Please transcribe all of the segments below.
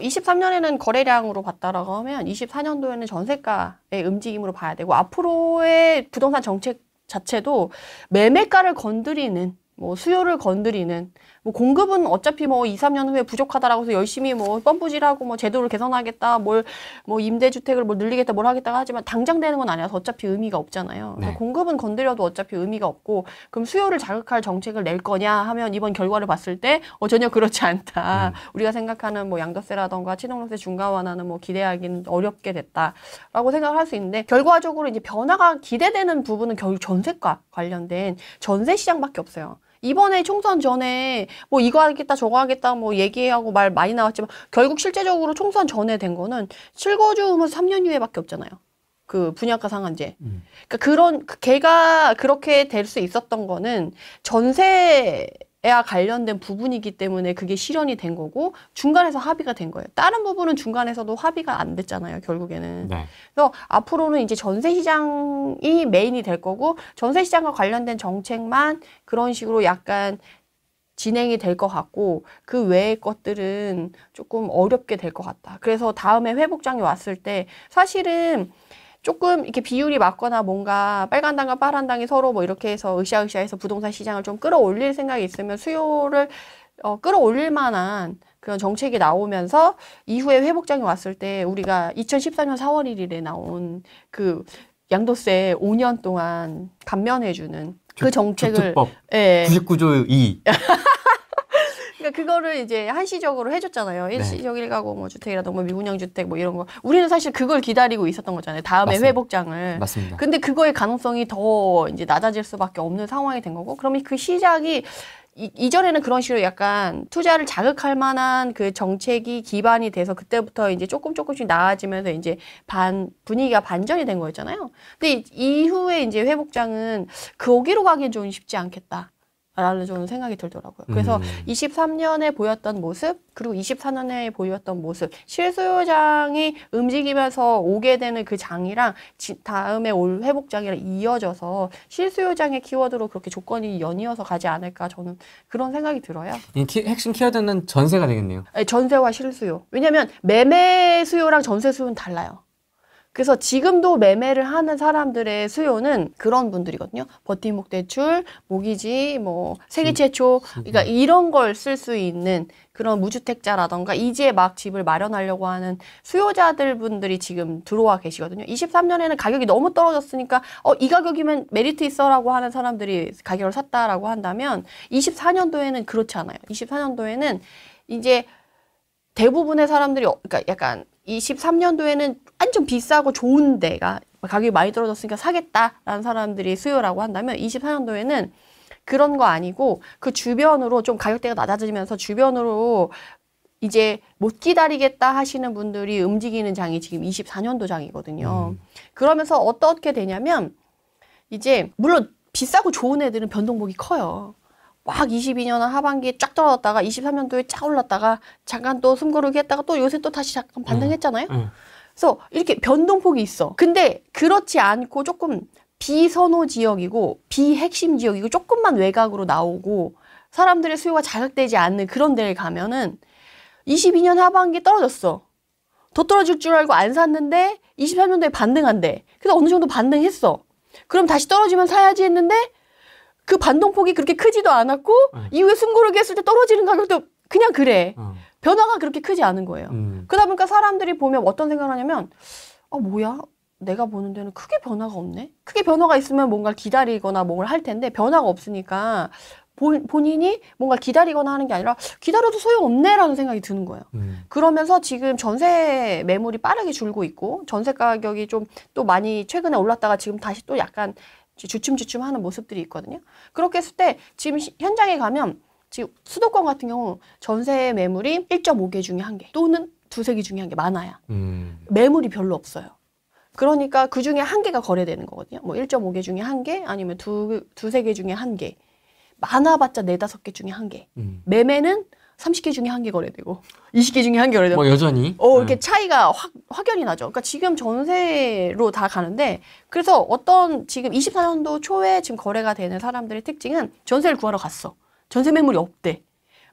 23년에는 거래량으로 봤다라고 하면 24년도에는 전세가의 움직임으로 봐야 되고 앞으로의 부동산 정책 자체도 매매가를 건드리는 뭐 수요를 건드리는 뭐 공급은 어차피 뭐 2, 3년 후에 부족하다라고 해서 열심히 뭐 뻔뿌질하고 뭐 제도를 개선하겠다, 뭘 뭐 임대주택을 뭐 늘리겠다, 뭘 하겠다 하지만 당장 되는 건 아니라서 어차피 의미가 없잖아요. 네. 공급은 건드려도 어차피 의미가 없고 그럼 수요를 자극할 정책을 낼 거냐 하면 이번 결과를 봤을 때 어, 전혀 그렇지 않다. 우리가 생각하는 뭐 양도세라던가 취득세 중과 완화는 뭐 기대하기는 어렵게 됐다라고 생각을 할 수 있는데 결과적으로 이제 변화가 기대되는 부분은 결국 전세과 관련된 전세 시장밖에 없어요. 이번에 총선 전에 뭐 이거 하겠다 저거 하겠다 뭐 얘기하고 말 많이 나왔지만 결국 실제적으로 총선 전에 된 거는 실거주 하면서 3년 후에밖에 없잖아요. 그 분양가 상한제. 음. 그러니까 그런 그 걔가 그렇게 될 수 있었던 거는 전세 와 관련된 부분이기 때문에 그게 실현이 된 거고 중간에서 합의가 된 거예요. 다른 부분은 중간에서도 합의가 안 됐잖아요. 결국에는. 네. 그래서 앞으로는 이제 전세 시장이 메인이 될 거고 전세 시장과 관련된 정책만 그런 식으로 약간 진행이 될 것 같고 그 외의 것들은 조금 어렵게 될 것 같다. 그래서 다음에 회복장이 왔을 때 사실은 조금 이렇게 비율이 맞거나 뭔가 빨간 당과 파란 당이 서로 뭐 이렇게 해서 으쌰으쌰해서 부동산 시장을 좀 끌어올릴 생각이 있으면 수요를 어, 끌어올릴 만한 그런 정책이 나오면서 이후에 회복장이 왔을 때 우리가 2014년 4월 1일에 나온 그 양도세 5년 동안 감면해주는 그 정책을 예. 99조 2. 그러니까 그거를 이제 한시적으로 해줬잖아요. 네. 일시적 일가구 뭐 주택이라든가 뭐 미분양 주택 뭐 이런 거. 우리는 사실 그걸 기다리고 있었던 거잖아요. 다음에 맞습니다. 회복장을. 맞습니다. 근데 그거의 가능성이 더 이제 낮아질 수밖에 없는 상황이 된 거고. 그러면 그 시작이 이, 이전에는 그런 식으로 약간 투자를 자극할 만한 그 정책이 기반이 돼서 그때부터 이제 조금 조금씩 나아지면서 이제 반, 분위기가 반전이 된 거였잖아요. 근데 이- 이후에 이제 회복장은 거기로 가기엔 좀 쉽지 않겠다. 라는 저는 생각이 들더라고요. 그래서 음. 23년에 보였던 모습, 그리고 24년에 보였던 모습, 실수요장이 움직이면서 오게 되는 그 장이랑 지- 다음에 올 회복장이랑 이어져서 실수요장의 키워드로 그렇게 조건이 연이어서 가지 않을까 저는 그런 생각이 들어요. 이 키- 핵심 키워드는 전세가 되겠네요. 아니, 전세와 실수요. 왜냐면 매매 수요랑 전세 수요는 달라요. 그래서 지금도 매매를 하는 사람들의 수요는 그런 분들이거든요. 버팀목 대출, 모기지, 뭐 세계 최초, 그러니까 이런 걸 쓸 수 있는 그런 무주택자라던가 이제 막 집을 마련하려고 하는 수요자들 분들이 지금 들어와 계시거든요. 23년에는 가격이 너무 떨어졌으니까 어, 이 가격이면 메리트 있어라고 하는 사람들이 가격을 샀다라고 한다면 24년도에는 그렇지 않아요. 24년도에는 이제 대부분의 사람들이 어- 그러니까 약간 23년도에는 완전 비싸고 좋은 데가 가격이 많이 떨어졌으니까 사겠다라는 사람들이 수요라고 한다면 24년도에는 그런 거 아니고 그 주변으로 좀 가격대가 낮아지면서 주변으로 이제 못 기다리겠다 하시는 분들이 움직이는 장이 지금 24년도 장이거든요. 음. 그러면서 어떻게 되냐면 이제 물론 비싸고 좋은 애들은 변동폭이 커요. 막 22년 하반기에 쫙 떨어졌다가 23년도에 쫙 올랐다가 잠깐 또 숨고르기 했다가 또 요새 또 다시 잠깐 반등했잖아요. 음. 그래서 이렇게 변동폭이 있어. 근데 그렇지 않고 조금 비선호 지역이고 비핵심 지역이고 조금만 외곽으로 나오고 사람들의 수요가 자극되지 않는 그런 데를 가면은 22년 하반기 떨어졌어. 더 떨어질 줄 알고 안 샀는데 23년도에 반등한대. 그래서 어느 정도 반등했어. 그럼 다시 떨어지면 사야지 했는데 그 반동폭이 그렇게 크지도 않았고 네. 이후에 숨고르기 했을 때 떨어지는 가격도 그냥 그래. 어. 변화가 그렇게 크지 않은 거예요. 음. 그러다 보니까 사람들이 보면 어떤 생각을 하냐면 아 뭐야 내가 보는 데는 크게 변화가 없네 크게 변화가 있으면 뭔가 기다리거나 뭔가를 할 텐데 변화가 없으니까 본, 본인이 뭔가 기다리거나 하는 게 아니라 기다려도 소용없네라는 생각이 드는 거예요 음. 그러면서 지금 전세 매물이 빠르게 줄고 있고 전세 가격이 좀 또 많이 최근에 올랐다가 지금 다시 또 약간 주춤주춤 하는 모습들이 있거든요 그렇게 했을 때 지금 시- 현장에 가면 지금 수도권 같은 경우 전세 매물이 1.5개 중에 한 개 또는 두세 개 중에 한 개 많아야 음. 매물이 별로 없어요. 그러니까 그 중에 한 개가 거래되는 거거든요. 뭐 1.5개 중에 한 개, 아니면 두, 두세 개 중에 한 개. 많아봤자 네다섯 개 중에 한 개. 음. 매매는 30개 중에 한 개 거래되고, 20개 중에 한 개 거래되고. 뭐 여전히 어, 이렇게 음. 차이가 확, 확연히 나죠. 그러니까 지금 전세로 다 가는데, 그래서 어떤 지금 24년도 초에 지금 거래가 되는 사람들의 특징은 전세를 구하러 갔어. 전세 매물이 없대.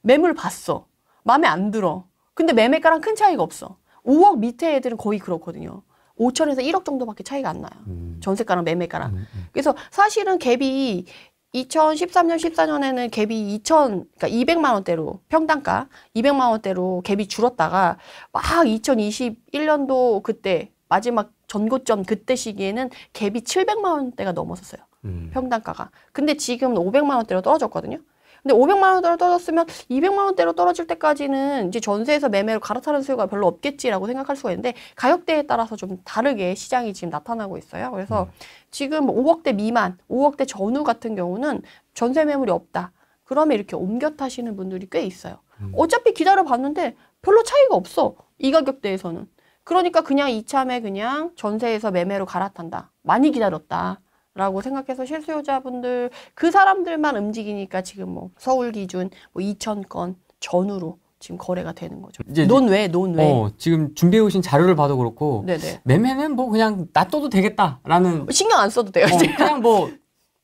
매물 봤어. 마음에 안 들어. 근데 매매가랑 큰 차이가 없어. 5억 밑에 애들은 거의 그렇거든요. 5천에서 1억 정도밖에 차이가 안 나요. 음. 전세가랑 매매가랑. 음, 음. 그래서 사실은 갭이 2013년, 14년에는 갭이 2천, 그러니까 200만 원대로 평당가 200만 원대로 갭이 줄었다가 막 2021년도 그때 마지막 전고점 그때 시기에는 갭이 700만 원대가 넘었었어요. 음. 평당가가. 근데 지금 500만 원대로 떨어졌거든요. 근데 500만 원대로 떨어졌으면 200만 원대로 떨어질 때까지는 이제 전세에서 매매로 갈아타는 수요가 별로 없겠지라고 생각할 수가 있는데 가격대에 따라서 좀 다르게 시장이 지금 나타나고 있어요. 그래서 지금 5억대 미만, 5억대 전후 같은 경우는 전세 매물이 없다. 그러면 이렇게 옮겨 타시는 분들이 꽤 있어요. 음. 어차피 기다려 봤는데 별로 차이가 없어. 이 가격대에서는. 그러니까 그냥 이참에 그냥 전세에서 매매로 갈아탄다. 많이 기다렸다. 라고 생각해서 실수요자분들 그 사람들만 움직이니까 지금 뭐 서울 기준 뭐 2천 건 전후로 지금 거래가 되는 거죠. 이제 논외 논외. 어, 지금 준비해 오신 자료를 봐도 그렇고 네네. 매매는 뭐 그냥 놔둬도 되겠다라는 신경 안 써도 돼요. 어. 그냥 뭐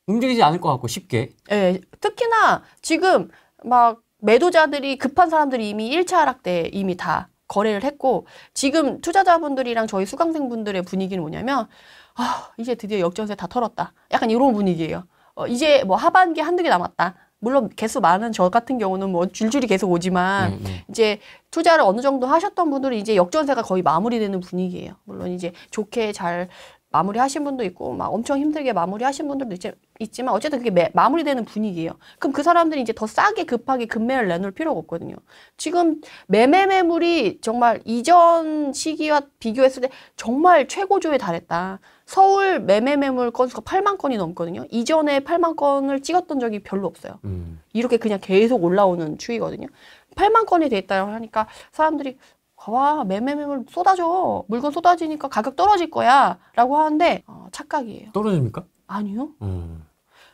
움직이지 않을 것 같고 쉽게. 예, 특히나 지금 막 매도자들이 급한 사람들이 이미 1차 하락 때 이미 다 거래를 했고 지금 투자자분들이랑 저희 수강생분들의 분위기는 뭐냐면 아, 이제 드디어 역전세 다 털었다. 약간 이런 분위기예요. 어, 이제 뭐 하반기 한두 개 남았다. 물론 개수 많은 저 같은 경우는 뭐 줄줄이 계속 오지만 네, 네. 이제 투자를 어느 정도 하셨던 분들은 이제 역전세가 거의 마무리되는 분위기예요. 물론 이제 좋게 잘 마무리하신 분도 있고 막 엄청 힘들게 마무리하신 분들도 있지, 있지만 어쨌든 그게 매- 마무리되는 분위기예요. 그럼 그 사람들이 이제 더 싸게 급하게 급매를 내놓을 필요가 없거든요. 지금 매매 매물이 정말 이전 시기와 비교했을 때 정말 최고조에 달했다. 서울 매매 매물 건수가 8만 건이 넘거든요. 이전에 8만 건을 찍었던 적이 별로 없어요. 음. 이렇게 그냥 계속 올라오는 추이거든요. 8만 건이 돼 있다고 하니까 사람들이 와 매매 매물 쏟아져 물건 쏟아지니까 가격 떨어질 거야 라고 하는데 어, 착각이에요. 떨어집니까? 아니요. 음.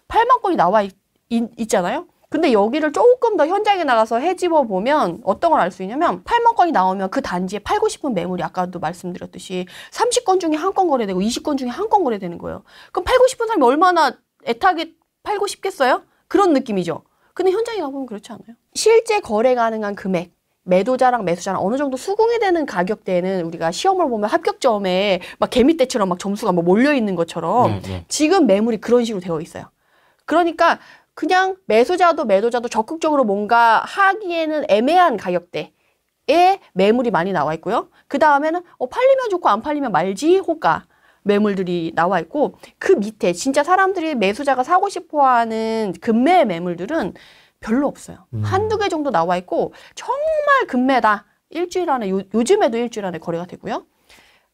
8만 건이 나와 있, 잖아요 근데 여기를 조금 더 현장에 나가서 해집어 보면 어떤 걸 알 수 있냐면 8만 건이 나오면 그 단지에 팔고 싶은 매물이 아까도 말씀드렸듯이 30건 중에 한 건 거래되고 20건 중에 한 건 거래되는 거예요. 그럼 팔고 싶은 사람이 얼마나 애타게 팔고 싶겠어요? 그런 느낌이죠. 근데 현장에 가보면 그렇지 않아요. 실제 거래 가능한 금액 매도자랑 매수자랑 어느 정도 수긍이 되는 가격대에는 우리가 시험을 보면 합격점에 막 개미떼처럼 막 점수가 뭐 몰려 있는 것처럼 네, 네. 지금 매물이 그런 식으로 되어 있어요. 그러니까 그냥 매수자도 매도자도 적극적으로 뭔가 하기에는 애매한 가격대에 매물이 많이 나와 있고요. 그 다음에는 어, 팔리면 좋고 안 팔리면 말지 호가 매물들이 나와 있고 그 밑에 진짜 사람들이 매수자가 사고 싶어하는 금매 매물들은 별로 없어요. 음. 한두 개 정도 나와 있고 정말 금매다. 일주일 안에 요, 요즘에도 일주일 안에 거래가 되고요.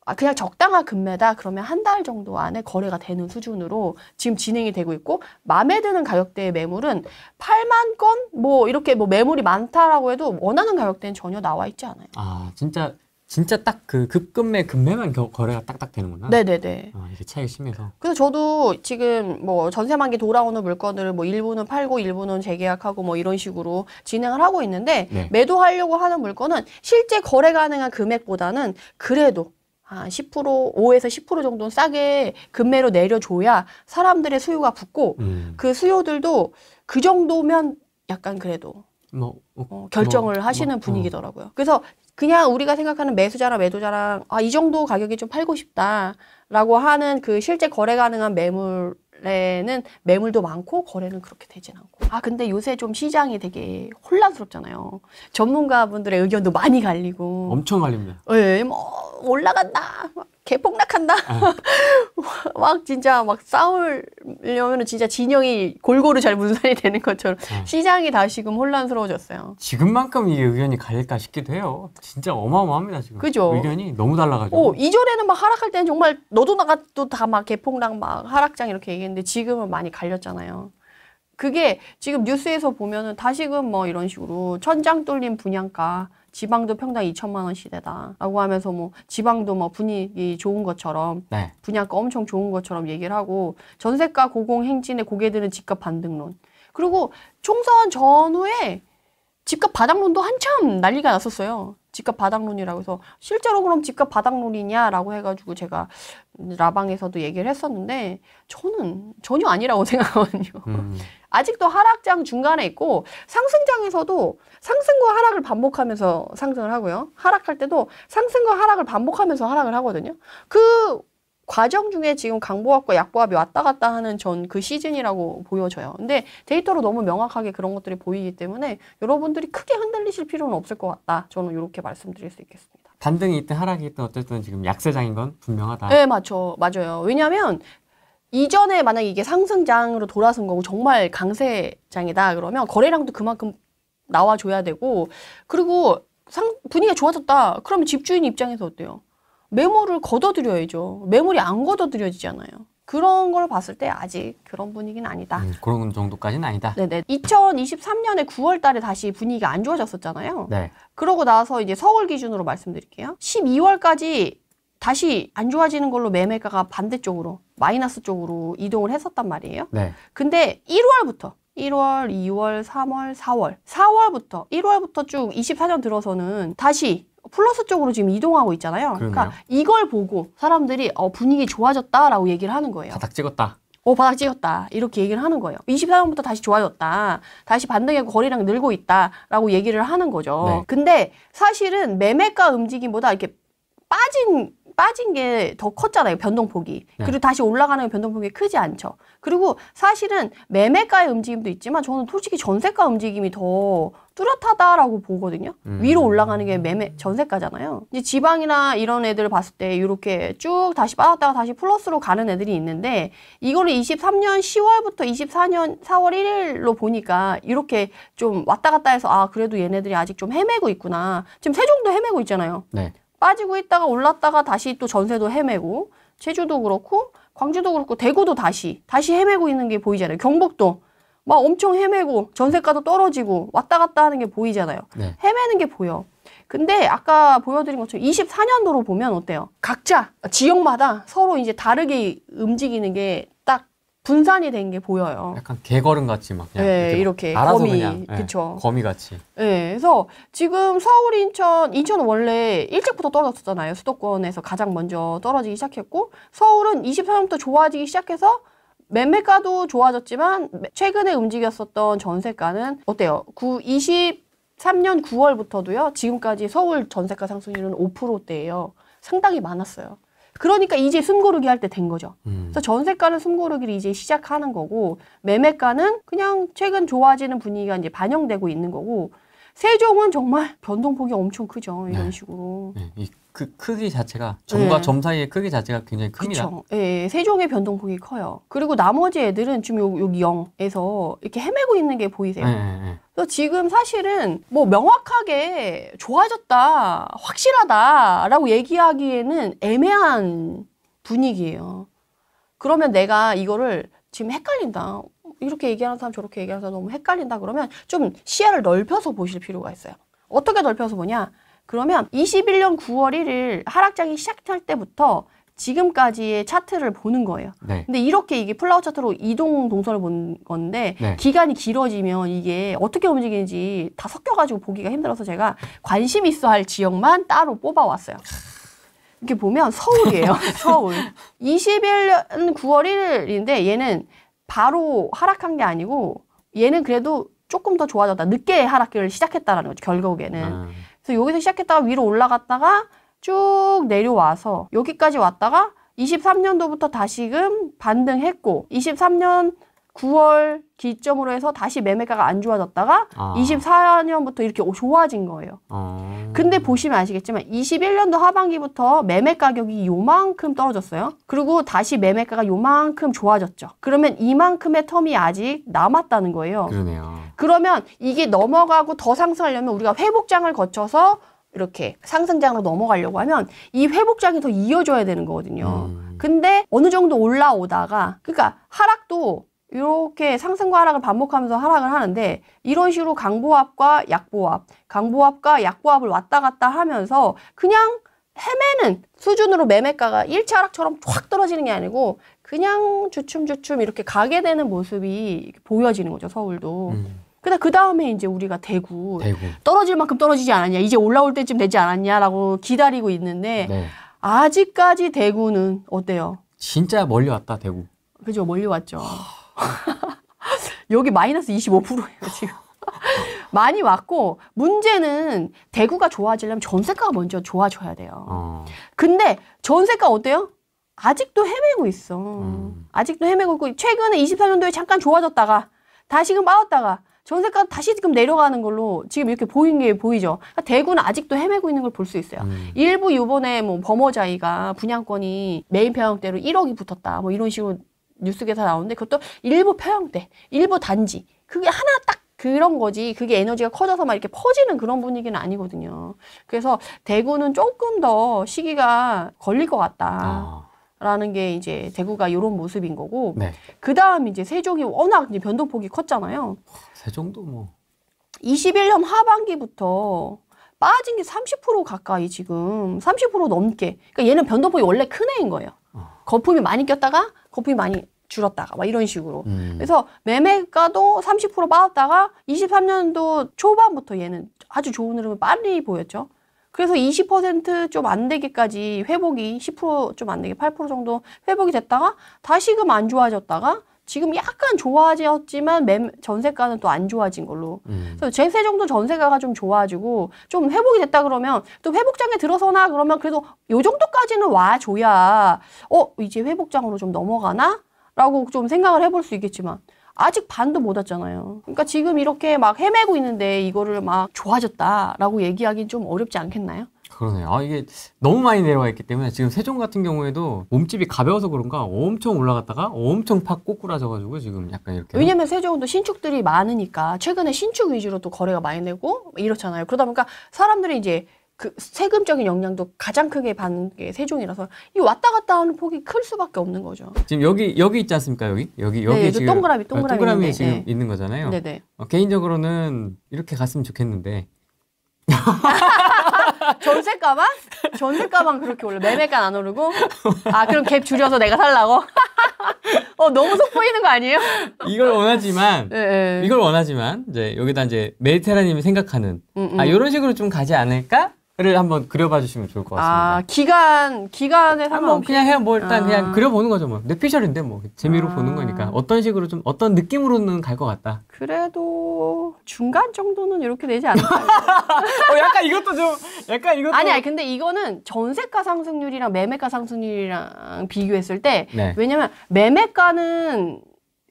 아, 그냥 적당한 금매다 그러면 한 달 정도 안에 거래가 되는 수준으로 지금 진행이 되고 있고 마음에 드는 가격대의 매물은 8만 건 뭐 이렇게 뭐 매물이 많다라고 해도 원하는 가격대는 전혀 나와 있지 않아요. 아 진짜 진짜 딱 그 급금매 금매만 겨- 거래가 딱딱 되는구나. 네네네. 아, 이게 차이 심해서. 그래서 저도 지금 뭐 전세 만기 돌아오는 물건들을 뭐 일부는 팔고 일부는 재계약하고 뭐 이런 식으로 진행을 하고 있는데 네. 매도하려고 하는 물건은 실제 거래 가능한 금액보다는 그래도 한 10% 5에서 10% 정도는 싸게 금매로 내려줘야 사람들의 수요가 붙고 음. 그 수요들도 그 정도면 약간 그래도 뭐 어, 어, 결정을 뭐, 하시는 뭐, 분위기더라고요. 그래서 그냥 우리가 생각하는 매수자랑 매도자랑 아, 이 정도 가격이 좀 팔고 싶다라고 하는 그 실제 거래 가능한 매물에는 매물도 많고 거래는 그렇게 되진 않고. 아, 근데 요새 좀 시장이 되게 혼란스럽잖아요. 전문가분들의 의견도 많이 갈리고. 엄청 갈립니다. 예, 뭐 올라간다. 막 개폭락한다. 막 진짜 막 싸우려면 진짜 진영이 골고루 잘 분산이 되는 것처럼 어. 시장이 다시금 혼란스러워졌어요. 지금만큼 이게 의견이 갈릴까 싶기도 해요. 진짜 어마어마합니다 지금. 그죠? 의견이 너무 달라가지고. 오, 이전에는 막 하락할 때는 정말 너도 나가도 다 막 개폭락 막 하락장 이렇게 얘기했는데 지금은 많이 갈렸잖아요. 그게 지금 뉴스에서 보면은 다시금 뭐 이런 식으로 천장 뚫린 분양가 지방도 평당 2천만 원 시대다라고 하면서 뭐 지방도 뭐 분위기 좋은 것처럼 네. 분양가 엄청 좋은 것처럼 얘기를 하고 전세가 고공 행진에 고개 드는 집값 반등론 그리고 총선 전후에 집값 바닥론도 한참 난리가 났었어요. 집값 바닥론이라고 해서 실제로 그럼 집값 바닥론이냐라고 해가지고 제가 라방에서도 얘기를 했었는데 저는 전혀 아니라고 생각하거든요. 음. 아직도 하락장 중간에 있고 상승장에서도 상승과 하락을 반복하면서 상승을 하고요. 하락할 때도 상승과 하락을 반복하면서 하락을 하거든요. 그 과정 중에 지금 강보합과 약보합이 왔다 갔다 하는 전 그 시즌이라고 보여져요. 근데 데이터로 너무 명확하게 그런 것들이 보이기 때문에 여러분들이 크게 흔들리실 필요는 없을 것 같다. 저는 이렇게 말씀드릴 수 있겠습니다. 반등이 있든 하락이 있든 어쨌든 지금 약세장인 건 분명하다. 네, 맞죠. 맞아요. 왜냐하면 이전에 만약 이게 상승장으로 돌아선 거고 정말 강세장이다 그러면 거래량도 그만큼 나와줘야 되고 그리고 상, 분위기가 좋아졌다. 그러면 집주인 입장에서 어때요? 매물을 걷어들여야죠. 매물이 안 걷어들여지잖아요. 그런 걸 봤을 때 아직 그런 분위기는 아니다. 음, 그런 정도까지는 아니다. 네네. 2023년에 9월 달에 다시 분위기가 안 좋아졌었잖아요. 네. 그러고 나서 이제 서울 기준으로 말씀드릴게요. 12월까지 다시 안 좋아지는 걸로 매매가가 반대쪽으로 마이너스 쪽으로 이동을 했었단 말이에요. 네. 근데 1월부터 1월, 2월, 3월, 4월, 4월부터 1월부터 쭉 24년 들어서는 다시 플러스 쪽으로 지금 이동하고 있잖아요. 그러니까 그러네요. 이걸 보고 사람들이 어, 분위기 좋아졌다라고 얘기를 하는 거예요. 바닥 찍었다. 어, 바닥 찍었다. 이렇게 얘기를 하는 거예요. 24년부터 다시 좋아졌다. 다시 반등하고 거래량 늘고 있다. 라고 얘기를 하는 거죠. 네. 근데 사실은 매매가 움직임보다 이렇게 빠진, 빠진 게 더 컸잖아요. 변동폭이. 네. 그리고 다시 올라가는 변동폭이 크지 않죠. 그리고 사실은 매매가의 움직임도 있지만 저는 솔직히 전세가 움직임이 더 뚜렷하다라고 보거든요. 음. 위로 올라가는 게 매매 전세가잖아요. 이제 지방이나 이런 애들을 봤을 때 이렇게 쭉 다시 빠졌다가 다시 플러스로 가는 애들이 있는데 이거를 23년 10월부터 24년 4월 1일로 보니까 이렇게 좀 왔다 갔다 해서 아 그래도 얘네들이 아직 좀 헤매고 있구나. 지금 세종도 헤매고 있잖아요. 네. 빠지고 있다가 올랐다가 다시 또 전세도 헤매고 제주도 그렇고 광주도 그렇고 대구도 다시 다시 헤매고 있는 게 보이잖아요. 경북도 막 엄청 헤매고 전세가도 떨어지고 왔다 갔다 하는 게 보이잖아요. 네. 헤매는 게 보여. 근데 아까 보여드린 것처럼 24년도로 보면 어때요? 각자 지역마다 서로 이제 다르게 움직이는 게 딱 분산이 된 게 보여요. 약간 개걸음 같이 막 그냥 네, 막 이렇게 알아서 거미, 그냥 예, 그쵸. 거미 같이. 네, 그래서 지금 서울, 인천, 인천은 원래 일찍부터 떨어졌잖아요. 수도권에서 가장 먼저 떨어지기 시작했고, 서울은 24년부터 좋아지기 시작해서 매매가도 좋아졌지만 최근에 움직였었던 전세가는 어때요? 9, 23년 9월부터도요. 지금까지 서울 전세가 상승률은 5%대예요. 상당히 많았어요. 그러니까 이제 숨고르기 할 때 된 거죠. 음. 그래서 전세가는 숨고르기를 이제 시작하는 거고 매매가는 그냥 최근 좋아지는 분위기가 이제 반영되고 있는 거고 세종은 정말 변동폭이 엄청 크죠 이런 네. 식으로. 네, 이 그 크기 자체가 점과 네. 점 사이의 크기 자체가 굉장히 큽니다. 그렇죠. 예, 세 종의 변동폭이 커요. 그리고 나머지 애들은 지금 요- 여기 0에서 이렇게 헤매고 있는 게 보이세요. 네, 네, 네. 그래서 지금 사실은 뭐 명확하게 좋아졌다, 확실하다라고 얘기하기에는 애매한 분위기예요. 그러면 내가 이거를 지금 헷갈린다. 이렇게 얘기하는 사람 저렇게 얘기하는 사람 너무 헷갈린다 그러면 좀 시야를 넓혀서 보실 필요가 있어요. 어떻게 넓혀서 보냐? 그러면 21년 9월 1일 하락장이 시작할 때부터 지금까지의 차트를 보는 거예요. 네. 근데 이렇게 이게 플라워 차트로 이동 동선을 본 건데 네. 기간이 길어지면 이게 어떻게 움직이는지 다 섞여가지고 보기가 힘들어서 제가 관심 있어 할 지역만 따로 뽑아왔어요. 이렇게 보면 서울이에요. 서울. 21년 9월 1일인데 얘는 바로 하락한 게 아니고 얘는 그래도 조금 더 좋아졌다. 늦게 하락을 시작했다라는 거죠. 결국에는. 음. 그래서 여기서 시작했다가 위로 올라갔다가 쭉 내려와서 여기까지 왔다가 23년도부터 다시금 반등했고 23년 9월 기점으로 해서 다시 매매가가 안 좋아졌다가 아. 24년부터 이렇게 좋아진 거예요. 어. 근데 보시면 아시겠지만 21년도 하반기부터 매매 가격이 요만큼 떨어졌어요. 그리고 다시 매매가가 요만큼 좋아졌죠. 그러면 이만큼의 텀이 아직 남았다는 거예요. 그러네요. 그러면 이게 넘어가고 더 상승하려면 우리가 회복장을 거쳐서 이렇게 상승장으로 넘어가려고 하면 이 회복장이 더 이어져야 되는 거거든요. 음. 근데 어느 정도 올라오다가 그러니까 하락도 이렇게 상승과 하락을 반복하면서 하락을 하는데 이런 식으로 강보합과 약보합, 강보합과 약보합을 왔다 갔다 하면서 그냥 헤매는 수준으로 매매가가 일차 하락처럼 확 떨어지는 게 아니고 그냥 주춤주춤 이렇게 가게 되는 모습이 보여지는 거죠 서울도. 음. 근데 그 다음에 이제 우리가 대구 대구. 떨어질 만큼 떨어지지 않았냐, 이제 올라올 때쯤 되지 않았냐라고 기다리고 있는데 네. 아직까지 대구는 어때요? 진짜 멀리 왔다 대구. 그죠? 멀리 왔죠. 여기 마이너스 25%예요, 지금. 많이 왔고, 문제는 대구가 좋아지려면 전세가가 먼저 좋아져야 돼요. 어. 근데 전세가 어때요? 아직도 헤매고 있어. 음. 아직도 헤매고 있고, 최근에 24년도에 잠깐 좋아졌다가, 다시금 빠졌다가, 전세가 다시 지금 내려가는 걸로 지금 이렇게 보이는 게 보이죠. 그러니까 대구는 아직도 헤매고 있는 걸 볼 수 있어요. 음. 일부 요번에 뭐 범어자이가 분양권이 메인 평형대로 1억이 붙었다. 뭐 이런 식으로 뉴스 기사 나오는데 그것도 일부 평형대, 일부 단지. 그게 하나 딱 그런 거지. 그게 에너지가 커져서 막 이렇게 퍼지는 그런 분위기는 아니거든요. 그래서 대구는 조금 더 시기가 걸릴 것 같다. 아. 라는 게 이제 대구가 이런 모습인 거고. 네. 그 다음 이제 세종이 워낙 이제 변동폭이 컸잖아요. 세종도 뭐. 21년 하반기부터 빠진 게 30% 가까이 지금 30% 넘게. 그러니까 얘는 변동폭이 원래 큰 애인 거예요. 어. 거품이 많이 꼈다가 거품이 많이 줄었다가 막 이런 식으로. 음. 그래서 매매가도 30% 빠졌다가 23년도 초반부터 얘는 아주 좋은 흐름을 빨리 보였죠. 그래서 20%좀 안 되기까지 회복이 10%좀 안 되게 8% 정도 회복이 됐다가 다시금 안 좋아졌다가 지금 약간 좋아졌지만 매, 전세가는 또 안 좋아진 걸로. 음. 그래서 제세 정도 전세가가 좀 좋아지고 좀 회복이 됐다 그러면 또 회복장에 들어서나 그러면 그래도 요 정도까지는 와줘야 어 이제 회복장으로 좀 넘어가나? 라고 좀 생각을 해볼 수 있겠지만 아직 반도 못 왔잖아요. 그러니까 지금 이렇게 막 헤매고 있는데 이거를 막 좋아졌다라고 얘기하기는 좀 어렵지 않겠나요? 그러네요. 아, 이게 너무 많이 내려와 있기 때문에 지금 세종 같은 경우에도 몸집이 가벼워서 그런가 엄청 올라갔다가 엄청 팍 꼬꾸라져가지고 지금 약간 이렇게. 왜냐면 세종은 또 신축들이 많으니까 최근에 신축 위주로 또 거래가 많이 되고 이렇잖아요. 그러다 보니까 사람들이 이제 그 세금적인 영향도 가장 크게 받는 게 세종이라서 이 왔다 갔다 하는 폭이 클 수밖에 없는 거죠. 지금 여기 여기 있지 않습니까? 여기 여기 여기 네, 지금 동그라미, 동그라미 어, 동그라미 있는데, 지금 네. 있는 거잖아요. 네 네. 어, 개인적으로는 이렇게 갔으면 좋겠는데 전세가만? 전세가만 그렇게 올려. 매매가 안 오르고? 아, 그럼 갭 줄여서 내가 살라고? 어, 너무 속 보이는 거 아니에요? 이걸 원하지만 네, 네. 이걸 원하지만 이제 여기다 이제 메디테라님이 생각하는 음, 음. 아 이런 식으로 좀 가지 않을까 를 한번 그려봐 주시면 좋을 것 같습니다. 아, 기간, 기간에 아, 뭐. 그냥 해 뭐 일단 아. 그냥 그려보는 거죠 뭐 뇌피셜인데 뭐 재미로 아. 보는 거니까 어떤 식으로 좀 어떤 느낌으로는 갈 것 같다. 그래도 중간 정도는 이렇게 되지 않을까요? 어 약간 이것도 좀 약간 이것도 아니, 아니, 근데 이거는 전세가 상승률이랑 매매가 상승률이랑 비교했을 때, 네. 왜냐면 매매가는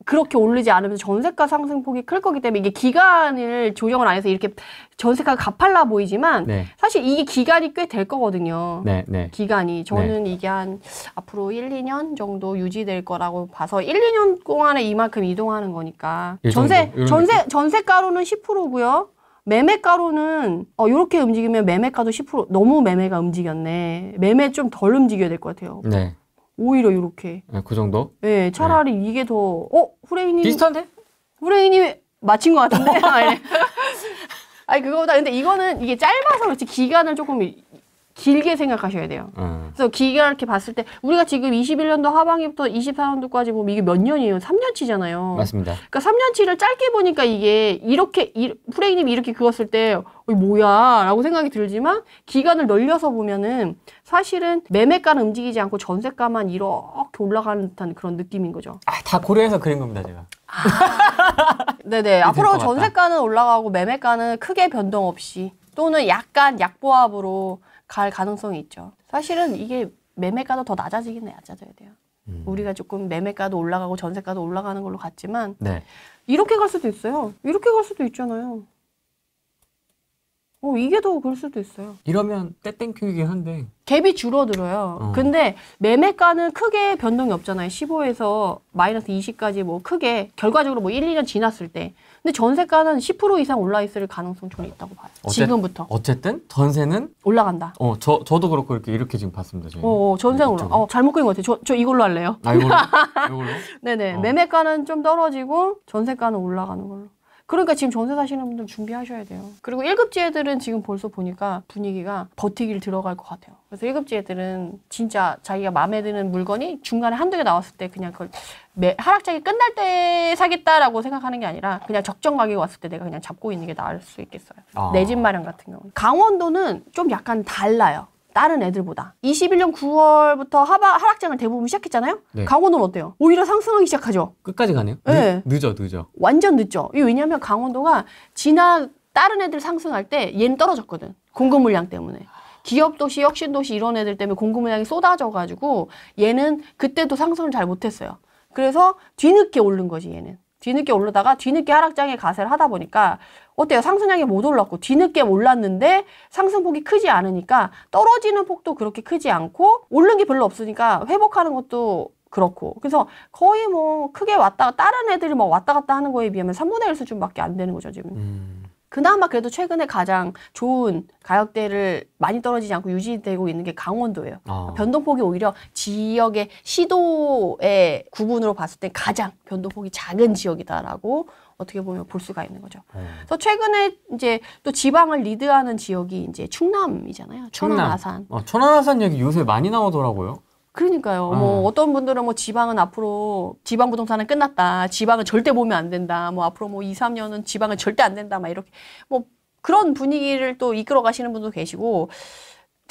그렇게 오르지 않으면서 전세가 상승폭이 클 거기 때문에 이게 기간을 조정을 안 해서 이렇게 전세가가 가팔라 보이지만 네. 사실 이게 기간이 꽤 될 거거든요. 네, 네. 기간이 저는 이게 한 앞으로 1, 2년 정도 유지될 거라고 봐서 1, 2년 동안에 이만큼 이동하는 거니까 이 전세 정도, 전세 전세가로는 10%고요. 매매가로는 어 요렇게 움직이면 매매가도 10% 너무 매매가 움직였네. 매매 좀 덜 움직여야 될 것 같아요. 네. 오히려 요렇게. 네, 그 정도. 예, 차라리 이게 더 어, 후레이님 비슷한데? 후레이님 맞힌 것 같은데. 아니. 아니 그거보다 근데 이거는 이게 짧아서 그렇지 기간을 조금 길게 생각하셔야 돼요. 어. 그래서 기간 이렇게 봤을 때 우리가 지금 21년도 하반기부터 24년도까지 보면 이게 몇 년이에요? 3년치잖아요. 맞습니다. 그러니까 3년치를 짧게 보니까 이게 이렇게 이, 프레이님이 이렇게 그었을 때 어, 뭐야라고 생각이 들지만 기간을 늘려서 보면은 사실은 매매가는 움직이지 않고 전세가만 이렇게 올라가는 듯한 그런 느낌인 거죠. 아, 다 고려해서 그린 겁니다, 제가. 네네. 앞으로. 전세가는 올라가고 매매가는 크게 변동 없이 또는 약간 약보합으로 갈 가능성이 있죠. 사실은 이게 매매가도 더 낮아지긴 낮아져야 돼요. 음. 우리가 조금 매매가도 올라가고 전세가도 올라가는 걸로 갔지만 네. 이렇게 갈 수도 있어요. 이렇게 갈 수도 있잖아요. 어, 이게 더 그럴 수도 있어요. 이러면 떼땡큐이긴 한데. 갭이 줄어들어요. 어. 근데 매매가는 크게 변동이 없잖아요. 15에서 마이너스 20까지 뭐 크게 결과적으로 뭐 1, 2년 지났을 때. 근데 전세가는 10% 이상 올라 있을 가능성 저는 있다고 봐요. 어째- 지금부터 어쨌든 전세는 올라간다. 어, 저 저도 그렇고 이렇게 이렇게 지금 봤습니다, 지금. 어, 어 전세는 올라. 어, 잘못 그린 것 같아요. 저, 저 이걸로 할래요. 아, 이걸로. 이걸로. 네네. 어. 매매가는 좀 떨어지고 전세가는 올라가는 걸로. 그러니까 지금 전세 사시는 분들 준비하셔야 돼요. 그리고 1급지 애들은 지금 벌써 보니까 분위기가 버티기를 들어갈 것 같아요. 그래서 1급지 애들은 진짜 자기가 마음에 드는 물건이 중간에 한두 개 나왔을 때 그냥 그걸 매, 하락장이 끝날 때 사겠다라고 생각하는 게 아니라 그냥 적정 가격이 왔을 때 내가 그냥 잡고 있는 게 나을 수 있겠어요. 아. 내집 마련 같은 경우. 강원도는 좀 약간 달라요. 다른 애들보다. 21년 9월부터 하바, 하락장을 대부분 시작했잖아요? 네. 강원도는 어때요? 오히려 상승하기 시작하죠. 끝까지 가네요. 네. 늦, 늦어 늦어. 완전 늦죠. 왜냐면 강원도가 지난 다른 애들 상승할 때 얘는 떨어졌거든. 공급 물량 때문에. 기업 도시, 혁신 도시 이런 애들 때문에 공급 물량이 쏟아져 가지고 얘는 그때도 상승을 잘 못했어요. 그래서 뒤늦게 오른 거지 얘는. 뒤늦게 오르다가 뒤늦게 하락장에 가세를 하다 보니까 어때요? 상승량이 못 올랐고 뒤늦게 올랐는데 상승폭이 크지 않으니까 떨어지는 폭도 그렇게 크지 않고 오른 게 별로 없으니까 회복하는 것도 그렇고 그래서 거의 뭐 크게 왔다가 다른 애들이 뭐 왔다 갔다 하는 거에 비하면 3분의 1 수준밖에 안 되는 거죠 지금. 음. 그나마 그래도 최근에 가장 좋은 가격대를 많이 떨어지지 않고 유지되고 있는 게 강원도예요. 아. 변동폭이 오히려 지역의 시도의 구분으로 봤을 때 가장 변동폭이 작은 지역이다라고 어떻게 보면 볼 수가 있는 거죠. 어. 그래서 최근에 이제 또 지방을 리드하는 지역이 이제 충남이잖아요. 천안, 충남. 아산. 어, 천안아산 얘기 요새 많이 나오더라고요. 그러니까요. 어. 뭐 어떤 분들은 뭐 지방은 앞으로 지방 부동산은 끝났다. 지방은 절대 보면 안 된다. 뭐 앞으로 뭐 2, 3년은 지방은 절대 안 된다. 막 이렇게 뭐 그런 분위기를 또 이끌어 가시는 분도 계시고 되-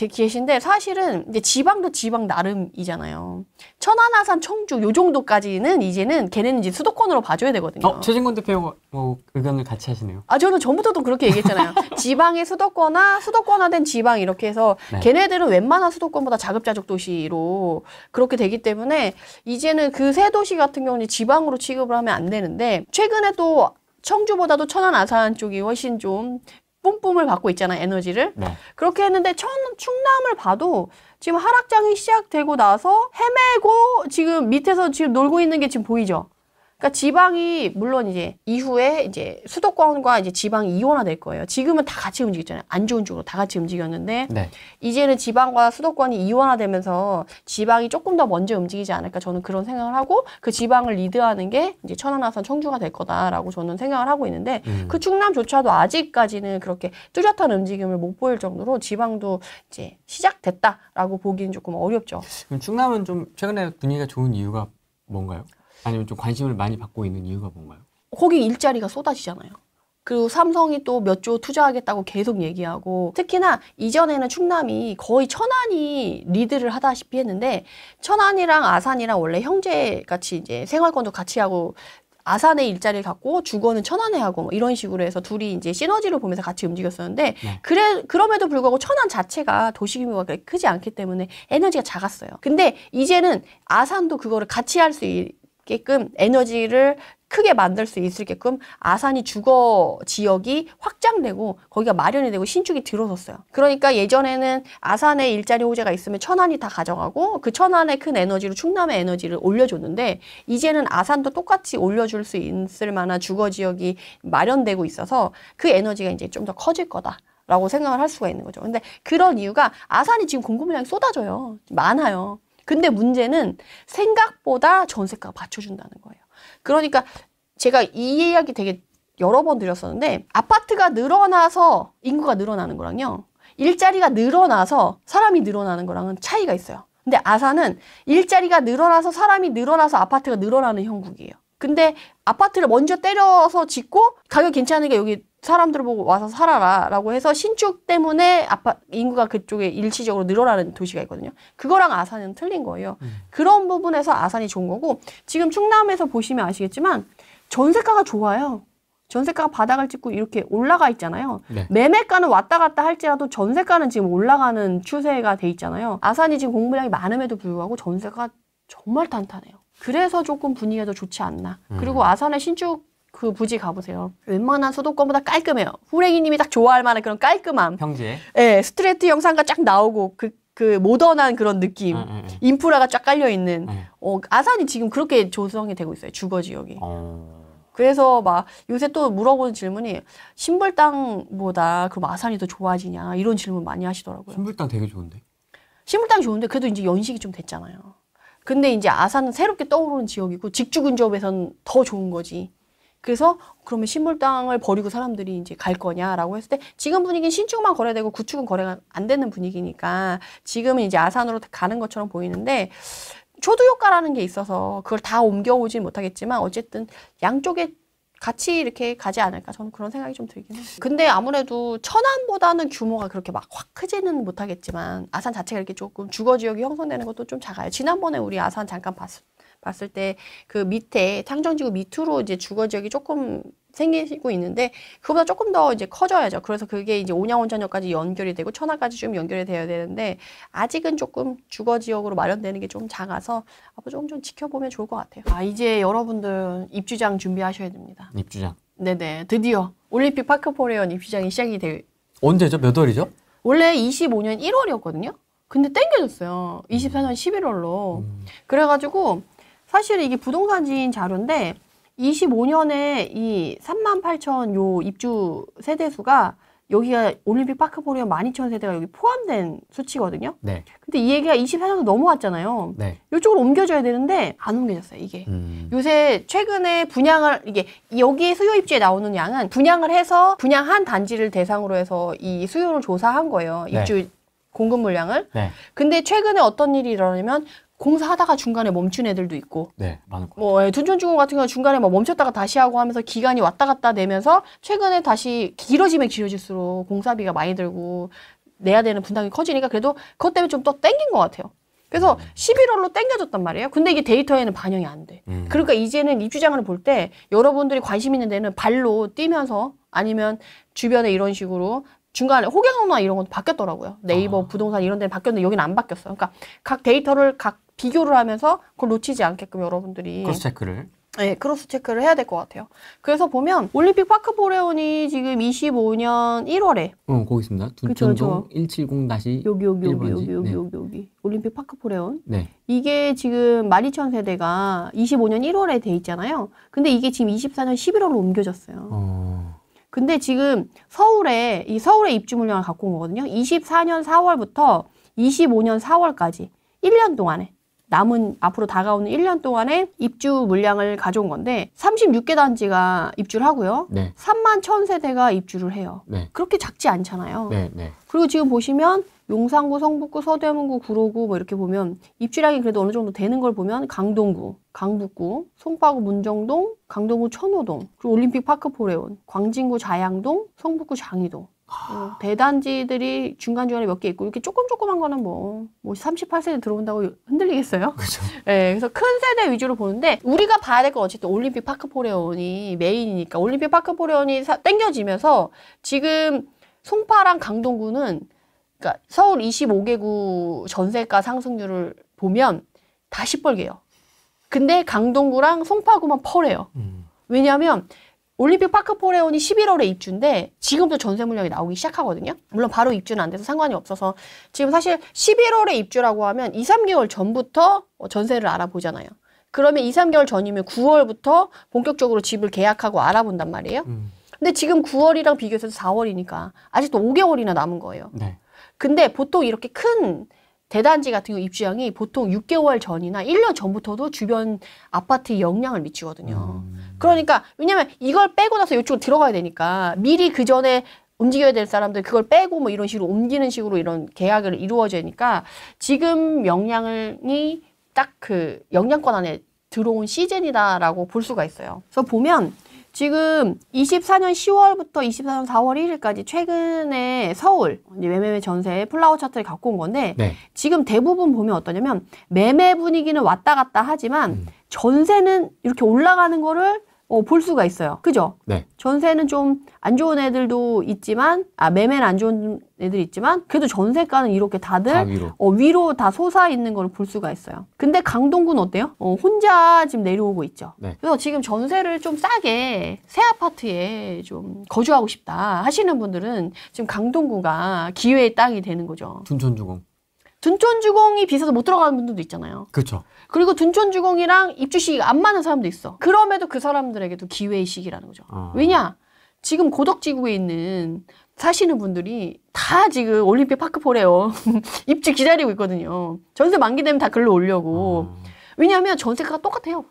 계신데 사실은 이제 지방도 지방 나름이잖아요. 천안, 아산, 청주 요 정도까지는 이제는 걔네는 이제 수도권으로 봐줘야 되거든요. 어, 최진권 대표가 뭐 의견을 같이 하시네요. 아, 저는 전부터도 그렇게 얘기했잖아요. 지방의 수도권화, 수도권화된 지방 이렇게 해서 네. 걔네들은 웬만한 수도권보다 자급자족 도시로 그렇게 되기 때문에 이제는 그 세 도시 같은 경우는 지방으로 취급을 하면 안 되는데 최근에 또 청주보다도 천안 아산 쪽이 훨씬 좀 뿜뿜을 받고 있잖아요, 에너지를. 네. 그렇게 했는데 천, 충남을 봐도 지금 하락장이 시작되고 나서 헤매고 지금 밑에서 지금 놀고 있는 게 지금 보이죠? 그러니까 지방이 물론 이제 이후에 이제 수도권과 이제 지방이 이원화 될 거예요. 지금은 다 같이 움직였잖아요. 안 좋은 쪽으로 다 같이 움직였는데 네. 이제는 지방과 수도권이 이원화되면서 지방이 조금 더 먼저 움직이지 않을까 저는 그런 생각을 하고 그 지방을 리드하는 게 이제 천안, 아산, 청주가 될 거다라고 저는 생각을 하고 있는데 음. 그 충남조차도 아직까지는 그렇게 뚜렷한 움직임을 못 보일 정도로 지방도 이제 시작됐다라고 보기는 조금 어렵죠. 그럼 충남은 좀 최근에 분위기가 좋은 이유가 뭔가요? 아니면 좀 관심을 많이 받고 있는 이유가 뭔가요? 거기 일자리가 쏟아지잖아요. 그리고 삼성이 또 몇 조 투자하겠다고 계속 얘기하고 특히나 이전에는 충남이 거의 천안이 리드를 하다시피 했는데 천안이랑 아산이랑 원래 형제 같이 이제 생활권도 같이 하고 아산에 일자리를 갖고 주거는 천안에 하고 뭐 이런 식으로 해서 둘이 이제 시너지를 보면서 같이 움직였었는데 네. 그래 그럼에도 불구하고 천안 자체가 도시 규모가 그렇게 크지 않기 때문에 에너지가 작았어요. 근데 이제는 아산도 그거를 같이 할 수 있게끔 에너지를 크게 만들 수 있을게끔 아산이 주거 지역이 확장되고 거기가 마련이 되고 신축이 들어섰어요. 그러니까 예전에는 아산에 일자리 호재가 있으면 천안이 다 가져가고 그 천안의 큰 에너지로 충남의 에너지를 올려줬는데 이제는 아산도 똑같이 올려줄 수 있을 만한 주거 지역이 마련되고 있어서 그 에너지가 이제 좀 더 커질 거다. 라고 생각을 할 수가 있는 거죠. 근데 그런 이유가 아산이 지금 공급 물량이 쏟아져요. 많아요. 근데 문제는 생각보다 전세가가 받쳐준다는 거예요. 그러니까 제가 이 이야기 되게 여러 번 드렸었는데 아파트가 늘어나서 인구가 늘어나는 거랑요. 일자리가 늘어나서 사람이 늘어나는 거랑은 차이가 있어요. 근데 아산은 일자리가 늘어나서 사람이 늘어나서 아파트가 늘어나는 형국이에요. 근데 아파트를 먼저 때려서 짓고 가격 괜찮으니까 여기 사람들을 보고 와서 살아라 라고 해서 신축 때문에 아파 인구가 그쪽에 일시적으로 늘어나는 도시가 있거든요. 그거랑 아산은 틀린 거예요. 그런 부분에서 아산이 좋은 거고 지금 충남에서 보시면 아시겠지만 전세가가 좋아요. 전세가가 바닥을 찍고 이렇게 올라가 있잖아요. 네. 매매가는 왔다 갔다 할지라도 전세가는 지금 올라가는 추세가 돼 있잖아요. 아산이 지금 공급량이 많음에도 불구하고 전세가 정말 탄탄해요. 그래서 조금 분위기가 더 좋지 않나. 그리고 아산의 신축 그 부지 가보세요. 웬만한 수도권보다 깔끔해요. 후레기님이 딱 좋아할 만한 그런 깔끔함. 평지에. 예, 스트레이트 영상과 쫙 나오고 그, 그 모던한 그런 느낌. 응, 응, 응. 인프라가 쫙 깔려 있는. 네. 어, 아산이 지금 그렇게 조성이 되고 있어요. 주거 지역이. 어. 그래서 막 요새 또 물어보는 질문이 신불 땅보다 그럼 아산이 더 좋아지냐 이런 질문 많이 하시더라고요. 신불당 되게 좋은데. 신불 땅이 좋은데 그래도 이제 연식이 좀 됐잖아요. 근데 이제 아산은 새롭게 떠오르는 지역이고 직주 근접에서는 더 좋은 거지. 그래서 그러면 신물 땅을 버리고 사람들이 이제 갈 거냐라고 했을 때 지금 분위기는 신축만 거래되고 구축은 거래가 안 되는 분위기니까 지금은 이제 아산으로 가는 것처럼 보이는데 초두 효과라는 게 있어서 그걸 다 옮겨오진 못하겠지만 어쨌든 양쪽에 같이 이렇게 가지 않을까 저는 그런 생각이 좀 들긴 해요. 근데 아무래도 천안보다는 규모가 그렇게 막 확 크지는 못하겠지만 아산 자체가 이렇게 조금 주거 지역이 형성되는 것도 좀 작아요. 지난번에 우리 아산 잠깐 봤, 봤을 때 그 밑에 창정지구 밑으로 이제 주거 지역이 조금 생기고 있는데 그보다 조금 더 이제 커져야죠. 그래서 그게 이제 온양 온천역까지 연결이 되고 천안까지 좀 연결이 돼야 되는데 아직은 조금 주거 지역으로 마련되는 게 좀 작아서 앞으로 조금 좀 지켜보면 좋을 것 같아요. 아 이제 여러분들 입주장 준비하셔야 됩니다. 입주장. 네네 드디어 올림픽 파크포레온 입주장이 시작이 돼. 언제죠? 몇 월이죠? 원래 25년 1월이었거든요. 근데 땡겨졌어요. 24년 11월로. 음. 그래가지고 사실 이게 부동산지인 자료인데 25년에 이 3만 8천 요 입주 세대 수가 여기가 올림픽 파크 보리온 12,000 세대가 여기 포함된 수치거든요. 네. 근데 이 얘기가 24년도 넘어왔잖아요. 네. 이쪽으로 옮겨줘야 되는데 안 옮겨졌어요, 이게. 음. 요새 최근에 분양을 이게 여기 수요 입주에 나오는 양은 분양을 해서 분양한 단지를 대상으로 해서 이 수요를 조사한 거예요. 네. 입주 공급 물량을. 네. 근데 최근에 어떤 일이 일어나냐면 공사하다가 중간에 멈춘 애들도 있고 네. 많을 거. 뭐 예, 둔촌주공 같은 경우는 중간에 뭐 멈췄다가 다시 하고 하면서 기간이 왔다 갔다 되면서 최근에 다시 길어지면 길어질수록 공사비가 많이 들고 내야 되는 분담이 커지니까 그래도 그것 때문에 좀 더 땡긴 것 같아요. 그래서 11월로 땡겨졌단 말이에요. 근데 이게 데이터에는 반영이 안 돼. 음. 그러니까 이제는 입주장을 볼 때 여러분들이 관심 있는 데는 발로 뛰면서 아니면 주변에 이런 식으로 중간에 호경호나 이런 것도 바뀌었더라고요. 네이버 아. 부동산 이런 데는 바뀌었는데 여기는 안 바뀌었어요. 그러니까 각 데이터를 각 비교를 하면서 그걸 놓치지 않게끔 여러분들이 cross check를. 네, cross check를 해야 될 것 같아요. 그래서 보면 올림픽 파크 포레온이 지금 25년 1월에 어, 거기 있습니다. 그쵸, 둔촌동 170 다시 여기 여기 여기. 여기 여기 네. 여기 여기 올림픽 파크 보레온 네. 이게 지금 12,000 세대가 25년 1월에 돼 있잖아요. 근데 이게 지금 24년 11월로 옮겨졌어요. 어. 근데 지금 서울에 이 서울의 입주 물량을 갖고 온 거거든요. 24년 4월부터 25년 4월까지 1년 동안에 남은 앞으로 다가오는 1년 동안에 입주 물량을 가져온 건데 36개 단지가 입주를 하고요. 네. 3만 1000세대가 입주를 해요. 네. 그렇게 작지 않잖아요. 네. 네. 그리고 지금 보시면 용산구, 성북구, 서대문구, 구로구 뭐 이렇게 보면 입주량이 그래도 어느 정도 되는 걸 보면 강동구, 강북구, 송파구, 문정동, 강동구, 천호동, 그리고 올림픽 파크 포레온, 광진구, 자양동, 성북구, 장위동. 어, 대단지들이 중간중간에 몇 개 있고 이렇게 조금 조그만 거는 뭐, 뭐 38세대 들어온다고 흔들리겠어요? 그렇죠. 네, 그래서 큰 세대 위주로 보는데 우리가 봐야 될 건 어쨌든 올림픽 파크 포레온이 메인이니까 올림픽 파크 포레온이 사- 땡겨지면서 지금 송파랑 강동구는 그러니까 서울 25개구 전세가 상승률을 보면 다 시뻘개요. 근데 강동구랑 송파구만 펄해요. 음. 왜냐하면 올림픽 파크 포레온이 11월에 입주인데 지금도 전세 물량이 나오기 시작하거든요. 물론 바로 입주는 안 돼서 상관이 없어서 지금 사실 11월에 입주라고 하면 2, 3개월 전부터 어, 전세를 알아보잖아요. 그러면 2, 3개월 전이면 9월부터 본격적으로 집을 계약하고 알아본단 말이에요. 음. 근데 지금 9월이랑 비교해서 4월이니까 아직도 5개월이나 남은 거예요. 네. 근데 보통 이렇게 큰 대단지 같은 경우 입주량이 보통 6개월 전이나 1년 전부터도 주변 아파트에 영향을 미치거든요. 음. 그러니까 왜냐면 이걸 빼고 나서 이쪽으로 들어가야 되니까 미리 그 전에 움직여야 될 사람들 그걸 빼고 뭐 이런 식으로 옮기는 식으로 이런 계약을 이루어지니까 지금 영향이 딱 그 영향권 안에 들어온 시즌이다라고 볼 수가 있어요. 그래서 보면 지금 24년 10월부터 24년 4월 1일까지 최근에 서울 이제 매매 전세 플라워 차트를 갖고 온 건데 네. 지금 대부분 보면 어떠냐면 매매 분위기는 왔다 갔다 하지만 음. 전세는 이렇게 올라가는 거를 어, 볼 수가 있어요. 그죠? 네. 전세는 좀 안 좋은 애들도 있지만 아 매매는 안 좋은 애들이 있지만 그래도 전세가는 이렇게 다들 다 위로. 어, 위로 다 솟아 있는 걸 볼 수가 있어요. 근데 강동구는 어때요? 어, 혼자 지금 내려오고 있죠. 네. 그래서 지금 전세를 좀 싸게 새 아파트에 좀 거주하고 싶다 하시는 분들은 지금 강동구가 기회의 땅이 되는 거죠. 둔촌주공. 둔촌주공이 비싸서 못 들어가는 분들도 있잖아요. 그렇죠. 그리고 둔촌주공이랑 입주 시기가 안 맞는 사람도 있어. 그럼에도 그 사람들에게도 기회의 시기라는 거죠. 어. 왜냐? 지금 고덕지구에 있는 사시는 분들이 다 지금 올림픽 파크포레요 입주 기다리고 있거든요. 전세 만기 되면 다 글로 오려고. 어. 왜냐하면 전세가가 똑같아요.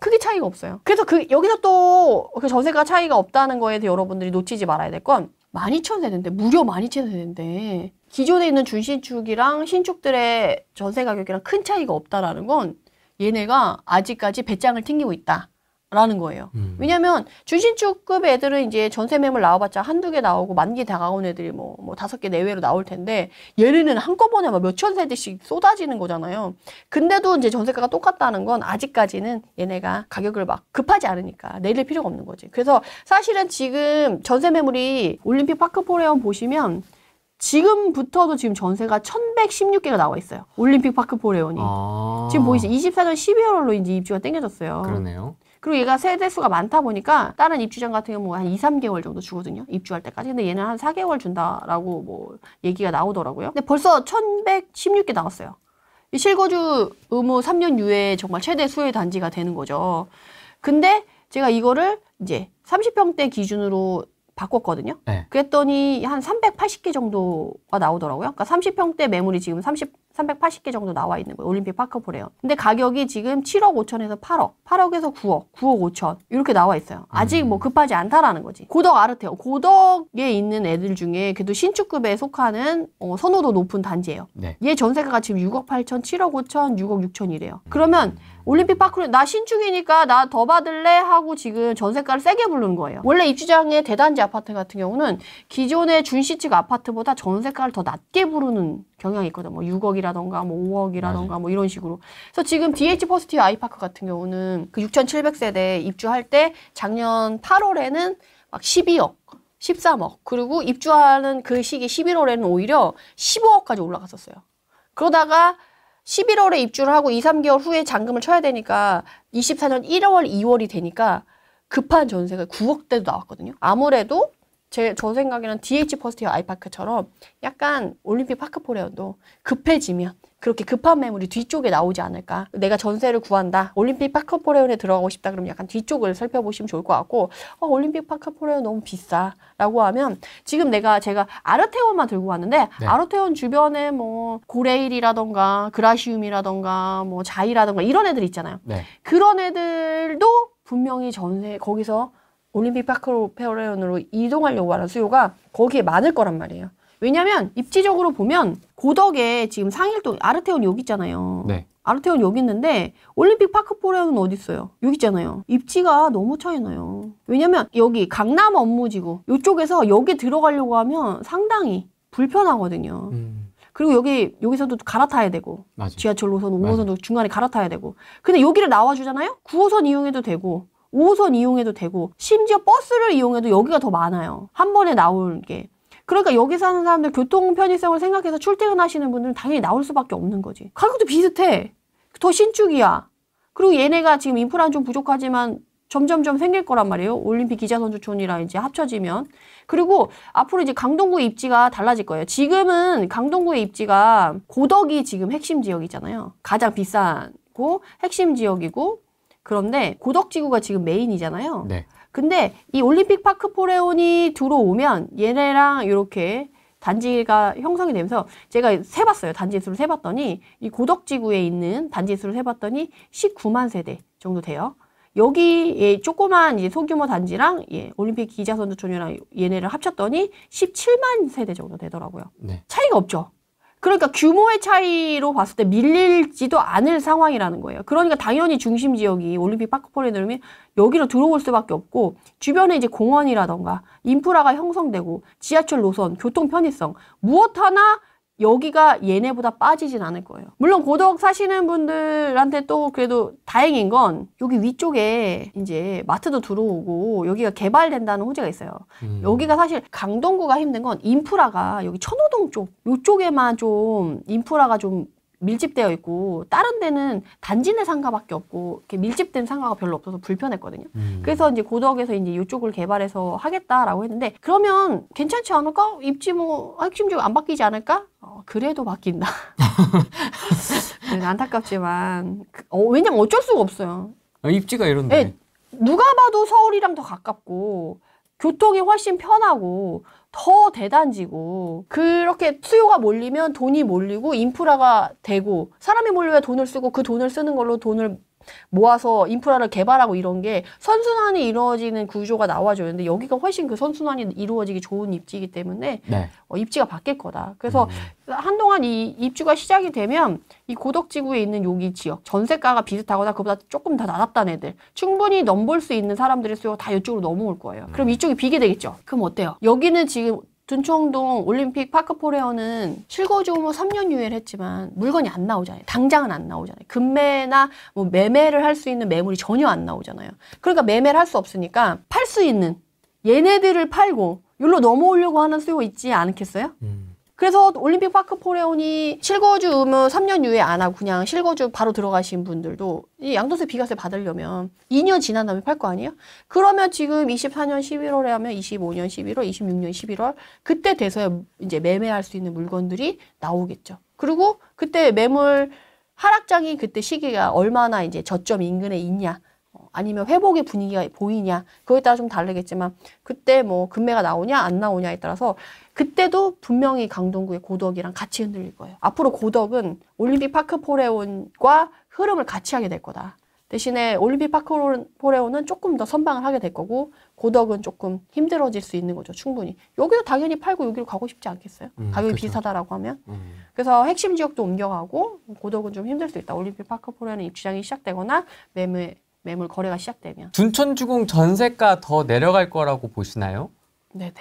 크게 차이가 없어요. 그래서 그 여기서 또 그 전세가 차이가 없다는 거에 대해 여러분들이 놓치지 말아야 될 건 12,000세대인데 무려 12,000세대인데 기존에 있는 준신축이랑 신축들의 전세 가격이랑 큰 차이가 없다라는 건 얘네가 아직까지 배짱을 튕기고 있다. 라는 거예요. 음. 왜냐면 준신축급 애들은 이제 전세 매물 나와봤자 한두 개 나오고 만기 다가온 애들이 뭐, 뭐 다섯 개 내외로 나올 텐데 얘네는 한꺼번에 막 몇천 세대씩 쏟아지는 거잖아요. 근데도 이제 전세가가 똑같다는 건 아직까지는 얘네가 가격을 막 급하지 않으니까 내릴 필요가 없는 거지. 그래서 사실은 지금 전세 매물이 올림픽 파크포레온 보시면 지금부터도 지금 전세가 1116개가 나와 있어요. 올림픽 파크 포레온이. 아. 지금 보이시죠? 24년 12월로 이제 입주가 땡겨졌어요. 그러네요. 그리고 얘가 세대 수가 많다 보니까 다른 입주장 같은 경우 한 2, 3개월 정도 주거든요. 입주할 때까지. 근데 얘는 한 4개월 준다라고 뭐 얘기가 나오더라고요. 근데 벌써 1116개 나왔어요. 이 실거주 의무 3년 유예 정말 최대 수혜 단지가 되는 거죠. 근데 제가 이거를 이제 30평대 기준으로 바꿨거든요. 네. 그랬더니 한 380개 정도가 나오더라고요. 그러니까 30평대 매물이 지금 30, 380개 정도 나와 있는 거예요. 올림픽 파크포레요. 근데 가격이 지금 7억 5천에서 8억, 8억에서 9억, 9억 5천 이렇게 나와 있어요. 아직 뭐 급하지 않다라는 거지. 고덕 아르테오, 고덕에 있는 애들 중에 그래도 신축급에 속하는 어, 선호도 높은 단지예요. 네. 얘 전세가가 지금 6억 8천, 7억 5천, 6억 6천이래요. 그러면 올림픽 파크로 나 신축이니까 나 더 받을래 하고 지금 전세가를 세게 부르는 거예요. 원래 입주장의 대단지 아파트 같은 경우는 기존의 준신축 아파트보다 전세가를 더 낮게 부르는 경향이 있거든. 뭐 6억이라던가 뭐 5억이라던가 뭐 이런 식으로. 그래서 지금 DH 퍼스티어 아이파크 같은 경우는 그 6,700세대 입주할 때 작년 8월에는 막 12억. 13억. 그리고 입주하는 그 시기 11월에는 오히려 15억까지 올라갔었어요. 그러다가 11월에 입주를 하고 2, 3개월 후에 잔금을 쳐야 되니까 24년 1월, 2월이 되니까 급한 전세가 9억대도 나왔거든요. 아무래도 제, 저 생각에는 DH 퍼스티어 아이파크처럼 약간 올림픽 파크포레온도 급해지면 그렇게 급한 매물이 뒤쪽에 나오지 않을까. 내가 전세를 구한다. 올림픽 파크포레온에 들어가고 싶다. 그러면 약간 뒤쪽을 살펴보시면 좋을 것 같고, 어, 올림픽 파크포레온 너무 비싸. 라고 하면 지금 내가 제가 아르테온만 들고 왔는데 네. 아르테온 주변에 뭐 고레일이라던가 그라시움이라던가 뭐 자이라던가 이런 애들 있잖아요. 네. 그런 애들도 분명히 전세 거기서 올림픽 파크페어레온으로 이동하려고 하는 수요가 거기에 많을 거란 말이에요. 왜냐면 입지적으로 보면 고덕에 지금 상일동 아르테온 여기 있잖아요. 네. 아르테온 여기 있는데 올림픽 파크 포레온은 어디 있어요? 여기 있잖아요. 입지가 너무 차이 나요. 왜냐면 여기 강남 업무지구 이쪽에서 여기 들어가려고 하면 상당히 불편하거든요. 음. 그리고 여기 여기서도 갈아타야 되고 맞아. 지하철 노선 5호선도 중간에 갈아타야 되고. 근데 여기를 나와주잖아요? 9호선 이용해도 되고, 5호선 이용해도 되고, 심지어 버스를 이용해도 여기가 더 많아요. 한 번에 나올 게. 그러니까 여기 사는 사람들 교통 편의성을 생각해서 출퇴근하시는 분들은 당연히 나올 수밖에 없는 거지. 가격도 비슷해. 더 신축이야. 그리고 얘네가 지금 인프라는 좀 부족하지만 점점점 생길 거란 말이에요. 올림픽 기자선수촌이랑 이제 합쳐지면. 그리고 앞으로 이제 강동구 입지가 달라질 거예요. 지금은 강동구의 입지가 고덕이 지금 핵심 지역이잖아요. 가장 비싸고 핵심 지역이고 그런데 고덕지구가 지금 메인이잖아요. 네. 근데 이 올림픽 파크 포레온이 들어오면 얘네랑 이렇게 단지가 형성이 되면서 제가 세봤어요. 단지 수를 세봤더니 이 고덕지구에 있는 단지 수를 세봤더니 19만 세대 정도 돼요. 여기 예, 조그만 이제 소규모 단지랑 예, 올림픽 기자선수촌이랑 얘네를 합쳤더니 17만 세대 정도 되더라고요. 네. 차이가 없죠. 그러니까 규모의 차이로 봤을 때 밀리지도 않을 상황이라는 거예요. 그러니까 당연히 중심 지역이 올림픽 파크 포레온 되면 여기로 들어올 수밖에 없고 주변에 이제 공원이라던가 인프라가 형성되고 지하철 노선, 교통 편의성 무엇 하나 여기가 얘네보다 빠지진 않을 거예요. 물론 고덕 사시는 분들한테 또 그래도 다행인 건 여기 위쪽에 이제 마트도 들어오고 여기가 개발된다는 호재가 있어요. 음. 여기가 사실 강동구가 힘든 건 인프라가 여기 천호동 쪽 요쪽에만 좀 인프라가 좀 밀집되어 있고 다른 데는 단지 내 상가밖에 없고 이렇게 밀집된 상가가 별로 없어서 불편했거든요. 음. 그래서 이제 고덕에서 이제 이쪽을 개발해서 하겠다라고 했는데 그러면 괜찮지 않을까? 입지 뭐 핵심적으로 안 바뀌지 않을까? 어, 그래도 바뀐다. 네, 안타깝지만 그- 어, 왜냐면 어쩔 수가 없어요. 아, 입지가 이런데. 예, 누가 봐도 서울이랑 더 가깝고 교통이 훨씬 편하고 더 대단지고 그렇게 수요가 몰리면 돈이 몰리고 인프라가 되고 사람이 몰려야 돈을 쓰고 그 돈을 쓰는 걸로 돈을 모아서 인프라를 개발하고 이런 게 선순환이 이루어지는 구조가 나와줘야 되는데 여기가 훨씬 그 선순환이 이루어지기 좋은 입지이기 때문에 네. 어, 입지가 바뀔 거다. 그래서 음. 한동안 이 입주가 시작이 되면 이 고덕지구에 있는 여기 지역 전세가가 비슷하거나 그보다 조금 더 낮았다는 애들 충분히 넘볼 수 있는 사람들의 수요가 다 이쪽으로 넘어올 거예요. 그럼 이쪽이 비게 되겠죠. 그럼 어때요? 여기는 지금 둔청동 올림픽 파크포레어는 실거주무 3년 유예를 했지만 물건이 안 나오잖아요. 당장은 안 나오잖아요. 금매나 뭐 매매를 할 수 있는 매물이 전혀 안 나오잖아요. 그러니까 매매를 할 수 없으니까 팔 수 있는 얘네들을 팔고 여기로 넘어오려고 하는 수요가 있지 않겠어요? 음. 그래서 올림픽 파크 포레온이 실거주 의무 3년 유예 안 하고 그냥 실거주 바로 들어가신 분들도 이 양도세 비과세 받으려면 2년 지난 다음에 팔 거 아니에요? 그러면 지금 24년 11월에 하면 25년 11월, 26년 11월 그때 돼서야 이제 매매할 수 있는 물건들이 나오겠죠. 그리고 그때 매물 하락장이 그때 시기가 얼마나 이제 저점 인근에 있냐. 어, 아니면 회복의 분위기가 보이냐 그거에 따라 좀 다르겠지만 그때 뭐 금매가 나오냐 안 나오냐에 따라서 그때도 분명히 강동구의 고덕이랑 같이 흔들릴 거예요. 앞으로 고덕은 올림픽 파크 포레온과 흐름을 같이 하게 될 거다. 대신에 올림픽 파크 포레온은 조금 더 선방을 하게 될 거고 고덕은 조금 힘들어질 수 있는 거죠. 충분히. 여기도 당연히 팔고 여기로 가고 싶지 않겠어요? 음, 가격이 그쵸. 비슷하다라고 하면. 음. 그래서 핵심 지역도 옮겨가고 고덕은 좀 힘들 수 있다. 올림픽 파크 포레온의 입주장이 시작되거나 매물 매물 거래가 시작되면. 둔촌주공 전세가 더 내려갈 거라고 보시나요? 네네.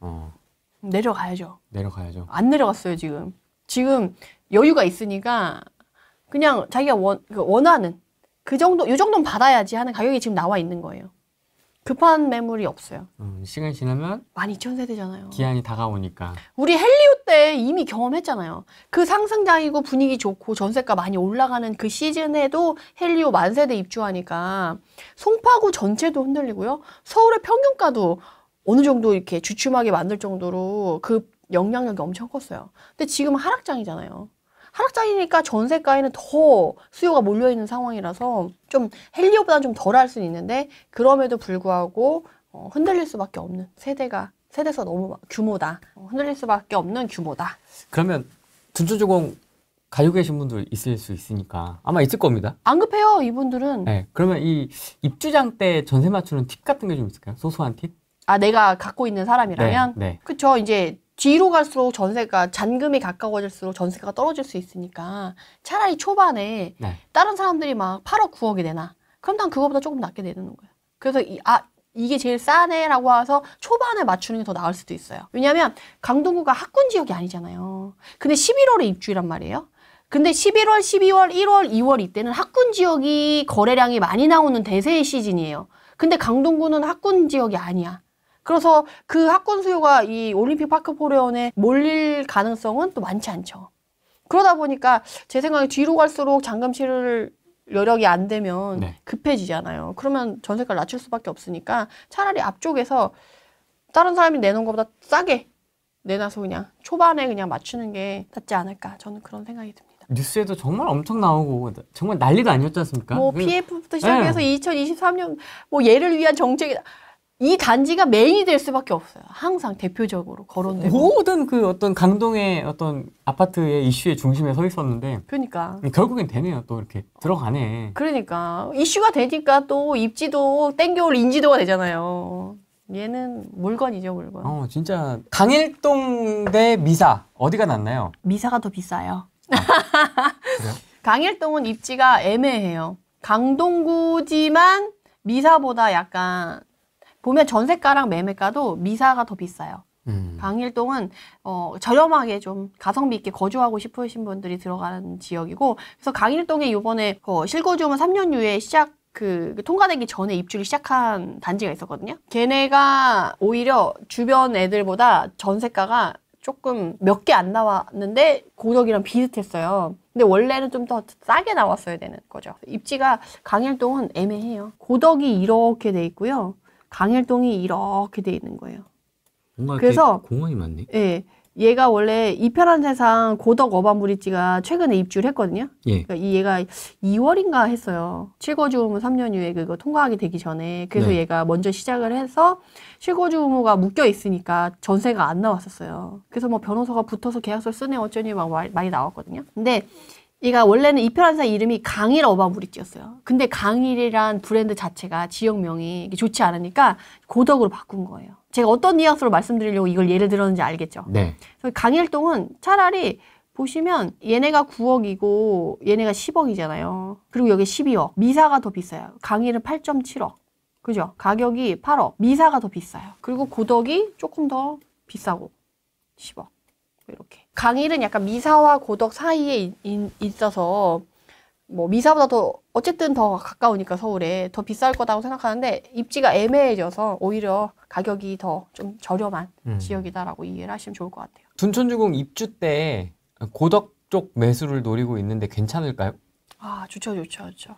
어, 내려가야죠. 내려가야죠. 안 내려갔어요 지금. 지금 여유가 있으니까 그냥 자기가 원그 원하는 그 정도 요 정도는 받아야지 하는 가격이 지금 나와 있는 거예요. 급한 매물이 없어요. 음, 시간이 지나면 12,000세대잖아요. 기한이 다가오니까. 우리 헬리오 때 이미 경험했잖아요. 그 상승장이고 분위기 좋고 전세가 많이 올라가는 그 시즌에도 헬리오 만세대 입주하니까 송파구 전체도 흔들리고요. 서울의 평균가도 어느 정도 이렇게 주춤하게 만들 정도로 그 영향력이 엄청 컸어요. 근데 지금 은 하락장이잖아요. 하락장이니까 전세가에는 더 수요가 몰려있는 상황이라서 좀 헬리오보다는 좀 덜 할 수는 있는데 그럼에도 불구하고 어, 흔들릴 수밖에 없는 세대가 세대가 너무 규모다. 어, 흔들릴 수밖에 없는 규모다. 그러면 둔촌주공 가지고 계신 분들 있을 수 있으니까 아마 있을 겁니다. 안 급해요, 이분들은. 네. 그러면 이 입주장 때 전세 맞추는 팁 같은 게 좀 있을까요? 소소한 팁? 아, 내가 갖고 있는 사람이라면. 네. 네. 그쵸. 이제 뒤로 갈수록 전세가, 잔금이 가까워질수록 전세가 떨어질 수 있으니까 차라리 초반에 네. 다른 사람들이 막 8억, 9억이 내나. 그럼 난 그거보다 조금 낮게 내는 거예요. 그래서 이, 아, 이게 제일 싸네라고 해서 초반에 맞추는 게 더 나을 수도 있어요. 왜냐면 강동구가 학군 지역이 아니잖아요. 근데 11월에 입주란 말이에요. 근데 11월, 12월, 1월, 2월 이때는 학군 지역이 거래량이 많이 나오는 대세의 시즌이에요. 근데 강동구는 학군 지역이 아니야. 그래서 그 학군 수요가 이 올림픽 파크 포레온에 몰릴 가능성은 또 많지 않죠. 그러다 보니까 제 생각에 뒤로 갈수록 잔금 치를 여력이 안 되면 네. 급해지잖아요. 그러면 전세가를 낮출 수밖에 없으니까 차라리 앞쪽에서 다른 사람이 내놓은 것보다 싸게 내놔서 그냥 초반에 그냥 맞추는 게 낫지 않을까 저는 그런 생각이 듭니다. 뉴스에도 정말 엄청 나오고 정말 난리가 아니었지 않습니까? 뭐 그- PF부터 시작해서 네. 2023년 뭐 얘를 위한 정책이 이 단지가 메인이 될 수밖에 없어요. 항상 대표적으로 거론되고. 모든 그 어떤 강동의 어떤 아파트의 이슈의 중심에 서 있었는데 그러니까. 결국엔 되네요. 또 이렇게 들어가네. 그러니까 이슈가 되니까 또 입지도 땡겨올 인지도가 되잖아요. 얘는 물건이죠, 물건. 어 진짜 강일동 대 미사 어디가 낫나요? 미사가 더 비싸요. 그래요? 강일동은 입지가 애매해요. 강동구지만 미사보다 약간 보면 전세가랑 매매가도 미사가 더 비싸요. 음. 강일동은 어, 저렴하게 좀 가성비 있게 거주하고 싶으신 분들이 들어가는 지역이고 그래서 강일동에 요번에 어, 실거주만 3년 유예 시작 그, 그 통과되기 전에 입주를 시작한 단지가 있었거든요. 걔네가 오히려 주변 애들보다 전세가가 조금 몇 개 안 나왔는데 고덕이랑 비슷했어요. 근데 원래는 좀 더 싸게 나왔어야 되는 거죠. 입지가 강일동은 애매해요. 고덕이 이렇게 돼 있고요. 강일동이 이렇게 돼 있는 거예요. 뭔가 그래서- 공원이 많네. 예. 얘가 원래 이편한 세상 고덕 어반 브릿지가 최근에 입주를 했거든요. 예. 그러니까 이 얘가 2월인가 했어요. 실거주 의무 3년 후에 그거 통과하게 되기 전에. 그래서 네. 얘가 먼저 시작을 해서 실거주 의무가 묶여 있으니까 전세가 안 나왔었어요. 그래서 뭐 변호사가 붙어서 계약서를 쓰네 어쩌니 막 말- 많이 나왔거든요. 근데 얘가 원래는 이표란사 이름이 강일 어바브릿지였어요. 근데 강일이란 브랜드 자체가 지역명이 좋지 않으니까 고덕으로 바꾼 거예요. 제가 어떤 뉘앙스로 말씀드리려고 이걸 예를 들었는지 알겠죠? 네. 강일동은 차라리 보시면 얘네가 9억이고 얘네가 10억이잖아요. 그리고 여기 12억. 미사가 더 비싸요. 강일은 8.7억. 그죠? 가격이 8억. 미사가 더 비싸요. 그리고 고덕이 조금 더 비싸고 10억. 이렇게. 강일은 약간 미사와 고덕 사이에 이- 이- 있어서 뭐 미사보다 더 어쨌든 더 가까우니까 서울에 더 비쌀 거다고 생각하는데 입지가 애매해져서 오히려 가격이 더 좀 저렴한 음. 지역이다라고 이해를 하시면 좋을 것 같아요. 둔촌주공 입주 때 고덕 쪽 매수를 노리고 있는데 괜찮을까요? 아, 좋죠, 좋죠, 좋죠.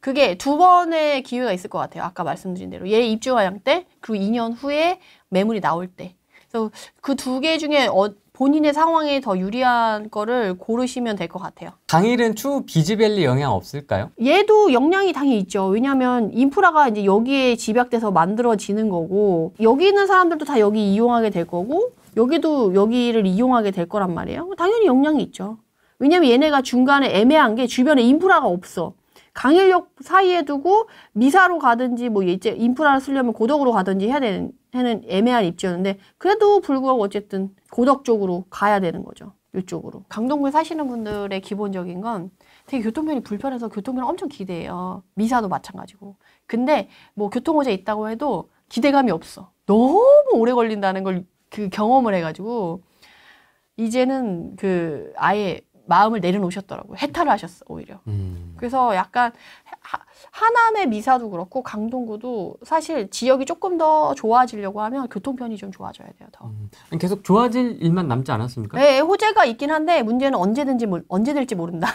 그게 두 번의 기회가 있을 것 같아요. 아까 말씀드린 대로. 얘 입주 과양 때, 그리고 2년 후에 매물이 나올 때. 그래서 그 두 개 중에 어, 본인의 상황에 더 유리한 거를 고르시면 될 것 같아요. 강일은 추후 비즈밸리 영향 없을까요? 얘도 영향이 당연히 있죠. 왜냐하면 인프라가 이제 여기에 집약돼서 만들어지는 거고, 여기 있는 사람들도 다 여기 이용하게 될 거고, 여기도 여기를 이용하게 될 거란 말이에요. 당연히 영향이 있죠. 왜냐면 얘네가 중간에 애매한 게 주변에 인프라가 없어. 강일역 사이에 두고 미사로 가든지 뭐 이제 인프라를 쓰려면 고덕으로 가든지 해야 되는 해는 애매한 입지였는데 그래도 불구하고 어쨌든 고덕 쪽으로 가야 되는 거죠. 이쪽으로. 강동구에 사시는 분들의 기본적인 건 되게 교통편이 불편해서 교통편을 엄청 기대해요. 미사도 마찬가지고. 근데 뭐 교통호재 있다고 해도 기대감이 없어. 너무 오래 걸린다는 걸 그 경험을 해가지고 이제는 그 아예 마음을 내려놓으셨더라고요. 해탈을 하셨어 오히려. 음. 그래서 약간 하, 하남의 미사도 그렇고 강동구도 사실 지역이 조금 더 좋아지려고 하면 교통편이 좀 좋아져야 돼요. 더. 음. 계속 좋아질 일만 남지 않았습니까? 네, 호재가 있긴 한데 문제는 언제든지 몰- 언제 될지 모른다.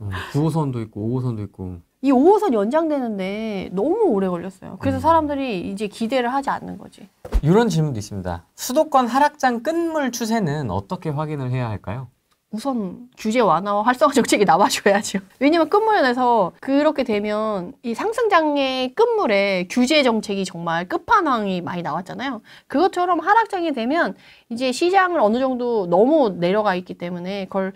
음, 9호선도 있고 5호선도 있고 이 5호선 연장되는데 너무 오래 걸렸어요. 그래서 음. 사람들이 이제 기대를 하지 않는 거지. 이런 질문도 있습니다. 수도권 하락장 끝물 추세는 어떻게 확인을 해야 할까요? 우선 규제 완화와 활성화 정책이 나와줘야죠. 왜냐면 끝물에서 그렇게 되면 이 상승장의 끝물에 규제 정책이 정말 끝판왕이 많이 나왔잖아요. 그것처럼 하락장이 되면 이제 시장을 어느 정도 너무 내려가 있기 때문에 그걸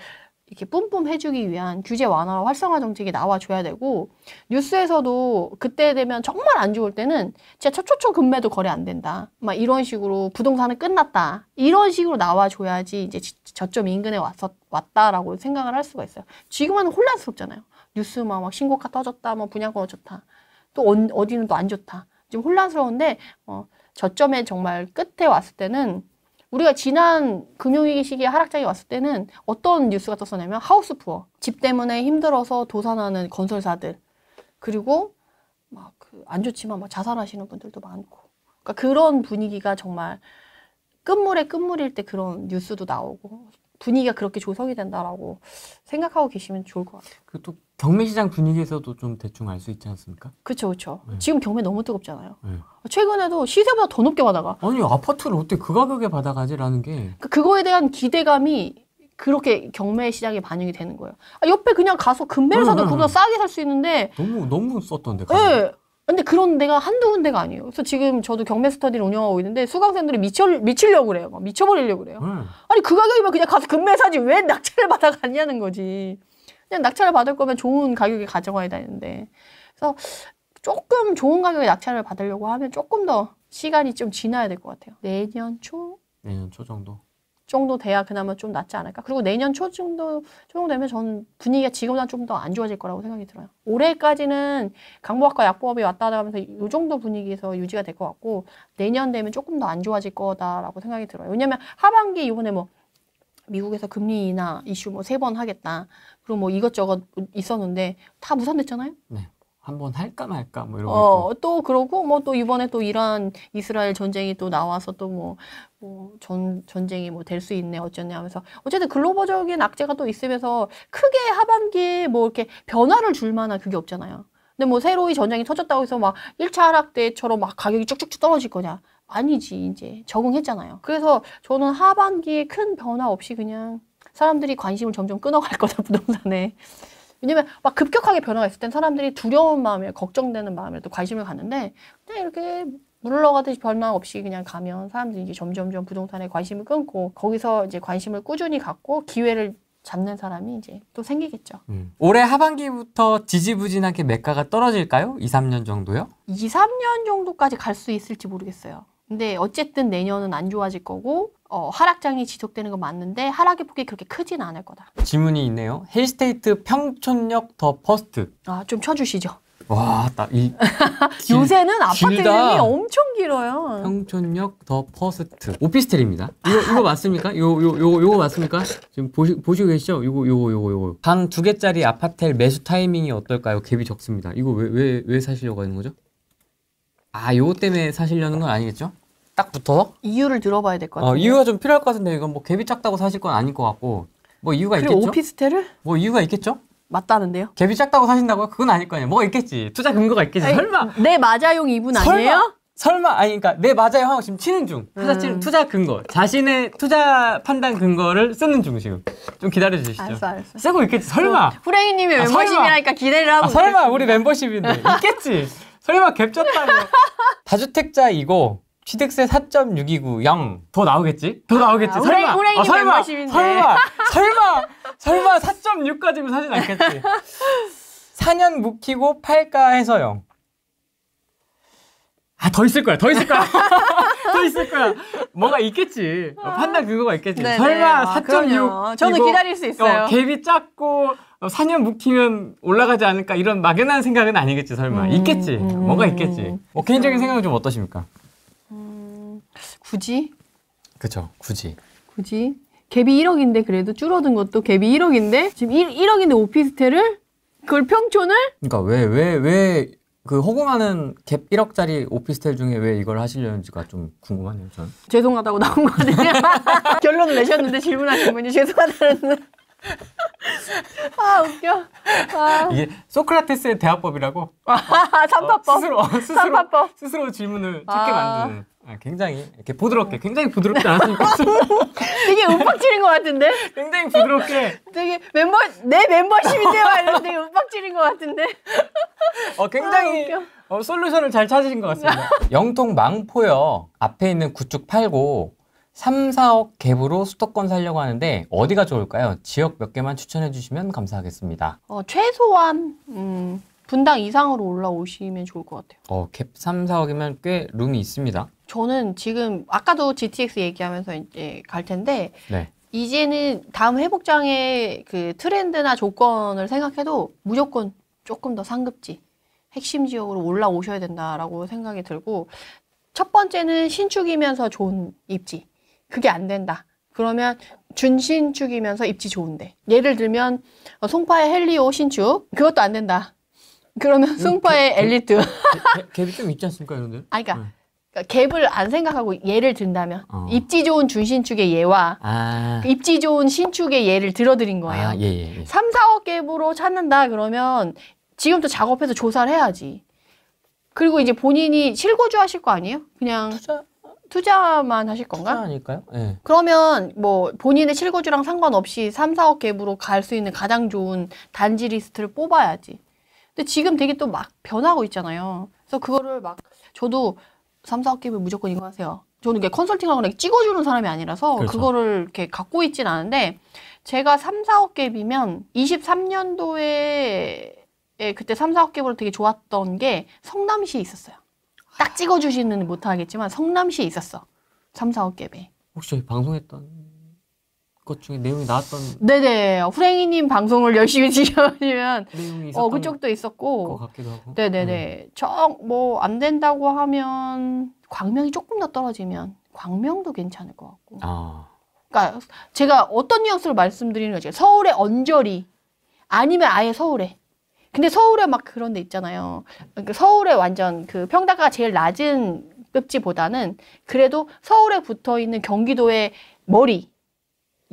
이렇게 뿜뿜 해주기 위한 규제 완화와 활성화 정책이 나와줘야 되고 뉴스에서도 그때 되면 정말 안 좋을 때는 진짜 초초초 금매도 거래 안 된다. 막 이런 식으로 부동산은 끝났다. 이런 식으로 나와줘야지 이제 지- 저점 인근에 왔었, 왔다라고 생각을 할 수가 있어요. 지금은 혼란스럽잖아요. 뉴스만 막 신고가 터졌다, 뭐 분양권 어쩌다. 또 어, 어디는 또 안 좋다. 지금 혼란스러운데, 어, 저점에 정말 끝에 왔을 때는 우리가 지난 금융위기 시기에 하락장이 왔을 때는 어떤 뉴스가 떴었냐면 하우스 푸어. 집 때문에 힘들어서 도산하는 건설사들. 그리고 막 그 안 좋지만 막 자살하시는 분들도 많고. 그러니까 그런 분위기가 정말 끝물에 끝물일 때 그런 뉴스도 나오고 분위기가 그렇게 조성이 된다라고 생각하고 계시면 좋을 것 같아요. 그 또 경매 시장 분위기에서도 좀 대충 알 수 있지 않습니까? 그렇죠, 그렇죠. 네. 지금 경매 너무 뜨겁잖아요. 네. 최근에도 시세보다 더 높게 받아가. 아니 아파트를 어떻게 그 가격에 받아가지라는 게 그러니까 그거에 대한 기대감이 그렇게 경매 시장에 반영이 되는 거예요. 아, 옆에 그냥 가서 금매를 응, 사도 응, 그보다 응. 싸게 살 수 있는데, 너무 너무 썼던데. 예. 가격. 근데 그런 데가 한두 군데가 아니에요. 그래서 지금 저도 경매 스터디를 운영하고 있는데 수강생들이 미쳐, 미치려고 그래요. 막 미쳐버리려고 그래요. 네. 아니 그 가격이면 그냥 가서 금매 사지 왜 낙찰을 받아가냐는 거지. 그냥 낙찰을 받을 거면 좋은 가격에 가져가야 되는데. 그래서 조금 좋은 가격에 낙찰을 받으려고 하면 조금 더 시간이 좀 지나야 될 것 같아요. 내년 초 내년 초 정도. 정도 돼야 그나마 좀 낫지 않을까. 그리고 내년 초 정도 정도 되면 저는 분위기가 지금보다 좀 더 안 좋아질 거라고 생각이 들어요. 올해까지는 강보학과 약보업이 왔다 갔다 하면서 이 정도 분위기에서 유지가 될 것 같고 내년 되면 조금 더 안 좋아질 거다라고 생각이 들어요. 왜냐면 하반기 이번에 뭐 미국에서 금리 인하 이슈 뭐 세 번 하겠다. 그리고 뭐 이것저것 있었는데 다 무산됐잖아요. 한번 할까 말까 뭐 이런 거. 어, 또 그러고 뭐 또 이번에 또 이란 이스라엘 전쟁이 또 나와서 또 뭐 뭐전 전쟁이 뭐 될 수 있네 어쩌냐 하면서 어쨌든 글로벌적인 악재가 또 있으면서 크게 하반기에 뭐 이렇게 변화를 줄 만한 그게 없잖아요. 근데 뭐 새로이 전쟁이 터졌다고 해서 막 1차 하락 때처럼 막 가격이 쭉쭉쭉 떨어질 거냐? 아니지, 이제 적응했잖아요. 그래서 저는 하반기에 큰 변화 없이 그냥 사람들이 관심을 점점 끊어갈 거다, 부동산에. 왜냐면 막 급격하게 변화가 있을 땐 사람들이 두려운 마음에 걱정되는 마음에 또 관심을 갖는데 그냥 이렇게 물러가듯이 변화 없이 그냥 가면 사람들이 이제 점점점 부동산에 관심을 끊고 거기서 이제 관심을 꾸준히 갖고 기회를 잡는 사람이 이제 또 생기겠죠. 음. 올해 하반기부터 지지부진하게 매가가 떨어질까요? 2, 3년 정도요? 2, 3년 정도까지 갈 수 있을지 모르겠어요. 근데 어쨌든 내년은 안 좋아질 거고 어, 하락장이 지속되는 건 맞는데 하락의 폭이 그렇게 크진 않을 거다. 질문이 있네요. 힐스테이트 평촌역 더 퍼스트. 아, 좀 쳐주시죠. 와, 딱이 요새는 아파트 길다. 이름이 엄청 길어요. 평촌역 더 퍼스트 오피스텔입니다. 이거 이거 맞습니까? 요요요 요거 맞습니까? 지금 보시 보시고 계시죠? 요거 요거 요거 요거 방 두 개짜리 아파텔 매수 타이밍이 어떨까요? 갭이 적습니다. 이거 왜 왜 왜 사시려고 하는 거죠? 아, 요거 때문에 사시려는 건 아니겠죠? 딱 붙어서? 이유를 들어봐야 될 것 같아요. 어, 이유가 좀 필요할 것 같은데 이건 뭐 갭이 작다고 사실 건 아닐 것 같고 뭐 이유가 그리고 있겠죠? 오피스텔을 뭐 이유가 있겠죠? 맞다는데요? 갭이 작다고 사신다고요? 그건 아닐 거 아니에요. 뭐가 있겠지. 투자 근거가 있겠지. 아니, 설마 내 맞아용 이분 아니에요? 설마 설마 아니 그러니까 내 맞아요 하고 지금 치는 중 투자 음. 치는 투자 근거 자신의 투자 판단 근거를 쓰는 중 지금 좀 기다려 주시죠. 알았어, 알았어. 쓰고 있겠지 설마 후레이님이 아, 설마. 멤버십이라니까 기대를 하고 아, 설마. 우리 멤버십인데 있겠지 설마 갭 졌다고 다주택자이고 취득세 4.629 0. 더 나오겠지? 더 나오겠지. 아, 설마. 후레이- 후레이님 설마. 설마. 설마. 설마 4.6 가지고 사진 않겠지. 4년 묵히고 팔까 해서 0. 아, 더 있을 거야. 더 있을 거야. 더 있을 거야. 뭐가 있겠지. 어, 판단 그거가 있겠지. 네네. 설마 아, 4.6. 그럼요. 저는 기다릴 수 있어요. 어, 갭이 작고 어, 4년 묵히면 올라가지 않을까 이런 막연한 생각은 아니겠지 설마 음, 있겠지 음. 뭐가 있겠지 뭐 개인적인 생각은 좀 어떠십니까? 음, 굳이? 그쵸 굳이 굳이? 갭이 1억인데 그래도 줄어든 것도 갭이 1억인데 지금 1, 1억인데 오피스텔을 그걸 평촌을 그러니까 왜 왜 왜그 호구많은 갭 1억짜리 오피스텔 중에 왜 이걸 하시려는지가 좀 궁금하네요 저는 죄송하다고 나온 거거든요. 결론을 내셨는데 질문하신 분이 죄송하다는. 아 웃겨. 아, 이게 소크라테스의 대화법이라고 아 삼파법. 스스로 스스로 삼파법. 스스로 질문을 아. 찾게 만드는 아, 굉장히 이렇게 부드럽게 굉장히 부드럽지 않았습니까? 되게 윽박지른 것 같은데? 굉장히 부드럽게 되게 멤버 내 멤버십인데 막 이러는데 되게 윽박지른 것 같은데? 어, 굉장히 아. 어, 솔루션을 잘 찾으신 것 같습니다. 영통 망포역 앞에 있는 구축 팔고 3, 4억 갭으로 수도권 살려고 하는데 어디가 좋을까요? 지역 몇 개만 추천해 주시면 감사하겠습니다. 어, 최소한 음, 분당 이상으로 올라오시면 좋을 것 같아요. 어, 갭 3, 4억이면 꽤 룸이 있습니다. 저는 지금 아까도 GTX 얘기하면서 이제 갈 텐데 네. 이제는 다음 회복장의 그 트렌드나 조건을 생각해도 무조건 조금 더 상급지, 핵심 지역으로 올라오셔야 된다라고 생각이 들고 첫 번째는 신축이면서 좋은 입지. 그게 안 된다. 그러면 준신축이면서 입지 좋은데. 예를 들면 어, 송파의 헬리오 신축. 그것도 안 된다. 그러면 송파의 엘리트. 갭- 갭이 좀 있지 않습니까, 이런데? 아니, 그러니까, 네. 그러니까 갭을 안 생각하고 예를 든다면 어. 입지 좋은 준신축의 예와 아, 입지 좋은 신축의 예를 들어드린 거예요. 아, 예, 예, 예. 3, 4억 갭으로 찾는다 그러면 지금부터 작업해서 조사를 해야지. 그리고 이제 본인이 실거주 하실 거 아니에요? 그냥 투자, 투자만 하실 투자 건가? 아닐까요? 예. 그러면 뭐 본인의 실거주랑 상관없이 3, 4억 갭으로 갈 수 있는 가장 좋은 단지 리스트를 뽑아야지. 근데 지금 되게 또 막 변하고 있잖아요. 그래서 그거를 막 저도 3, 4억 갭을 무조건 이거 하세요. 저는 이게 컨설팅하거나 찍어주는 사람이 아니라서 그렇죠. 그거를 이렇게 갖고 있진 않은데 제가 3, 4억 갭이면 23년도에 그때 3, 4억 갭으로 되게 좋았던 게 성남시에 있었어요. 딱 찍어주지는 못하겠지만 성남시에 있었어. 3, 4억 갭에. 혹시 저희 방송했던 것 중에 내용이 나왔던 네네. 후랭이님 방송을 열심히 지켜보시면, 어, 그쪽도 것 있었고, 같기도 하고. 네네네. 정, 뭐, 안 된다고 하면, 광명이 조금 더 떨어지면, 광명도 괜찮을 것 같고. 아, 그러니까, 제가 어떤 뉘앙스로 말씀드리는 거죠. 서울의 언저리, 아니면 아예 서울에. 근데 서울에 막 그런 데 있잖아요. 그러니까 서울에 완전 그 평당가가 제일 낮은 급지보다는 그래도 서울에 붙어 있는 경기도의 머리,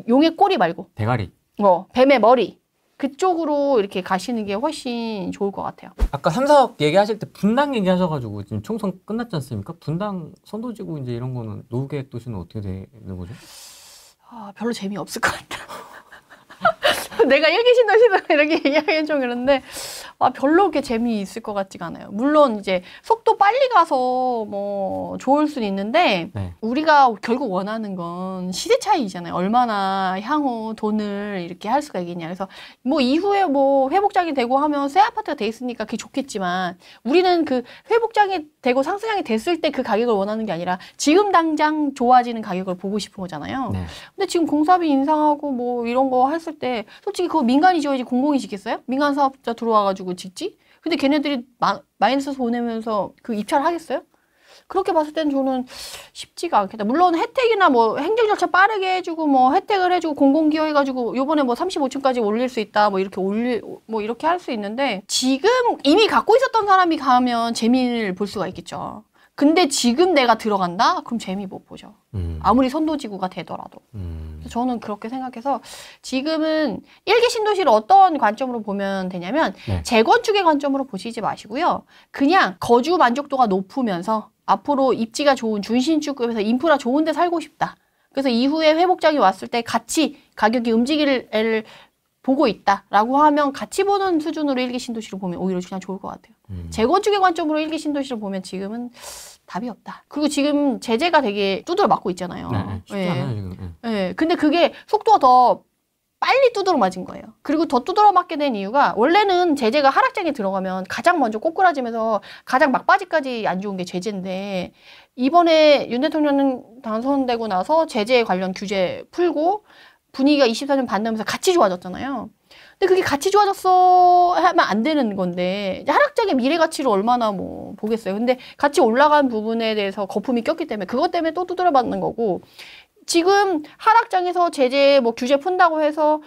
용의 꼬리 말고, 대가리. 어, 뱀의 머리. 그쪽으로 이렇게 가시는 게 훨씬 좋을 것 같아요. 아까 3, 4억 얘기하실 때 분당 얘기하셔가지고 지금 총선 끝났지 않습니까? 분당 선도지구 이제 이런 거는 노후 계획 도시는 어떻게 되는 거죠? 아, 별로 재미없을 것 같다. 내가 일기 신도시다 이렇게 얘기하기엔 좀 그런데, 아, 별로 그렇게 재미있을 것 같지가 않아요. 물론 이제 속도 빨리 가서 뭐 좋을 수는 있는데 네. 우리가 결국 원하는 건 시대 차이잖아요. 얼마나 향후 돈을 이렇게 할 수가 있겠냐. 그래서 뭐 이후에 뭐 회복장이 되고 하면 새 아파트가 돼 있으니까 그게 좋겠지만 우리는 그 회복장이 되고 상승장이 됐을 때 그 가격을 원하는 게 아니라 지금 당장 좋아지는 가격을 보고 싶은 거잖아요. 네. 근데 지금 공사비 인상하고 뭐 이런 거 했을 때 솔직히 그거 민간이 지어야지 공공이 짓겠어요? 민간 사업자 들어와가지고 짓지? 근데 걔네들이 마, 마이너스 보내면서 그 입찰 하겠어요? 그렇게 봤을 때는 저는 쉽지가 않겠다. 물론 혜택이나 뭐 행정 절차 빠르게 해주고 뭐 혜택을 해주고 공공기여 해가지고 요번에 뭐 35층까지 올릴 수 있다 뭐 이렇게 올릴 뭐 이렇게 할 수 있는데 지금 이미 갖고 있었던 사람이 가면 재미를 볼 수가 있겠죠. 근데 지금 내가 들어간다? 그럼 재미 못 보죠. 음. 아무리 선도지구가 되더라도. 음. 저는 그렇게 생각해서 지금은 일기 신도시를 어떤 관점으로 보면 되냐면 네. 재건축의 관점으로 보시지 마시고요. 그냥 거주 만족도가 높으면서 앞으로 입지가 좋은 준신축급에서 인프라 좋은 데 살고 싶다. 그래서 이후에 회복장이 왔을 때 같이 가격이 움직일 보고 있다라고 하면 같이 보는 수준으로 일기 신도시를 보면 오히려 그냥 좋을 것 같아요. 음. 재건축의 관점으로 일기 신도시를 보면 지금은 답이 없다. 그리고 지금 제재가 되게 두드려 맞고 있잖아요. 네, 네. 쉽지 예. 않아요 지금. 네. 예. 근데 그게 속도가 더 빨리 두드러 맞은 거예요. 그리고 더 두드러 맞게 된 이유가 원래는 제재가 하락장에 들어가면 가장 먼저 꼬꾸라지면서 가장 막바지까지 안 좋은 게 제재인데 이번에 윤 대통령 당선되고 나서 제재 관련 규제 풀고 분위기가 24년 반되면서 같이 좋아졌잖아요. 근데 그게 같이 좋아졌어 하면 안 되는 건데 하락장의 미래 가치를 얼마나 뭐 보겠어요. 근데 같이 올라간 부분에 대해서 거품이 꼈기 때문에 그것 때문에 또 두드려 맞는 거고 지금 하락장에서 제재 뭐 규제 푼다고 해서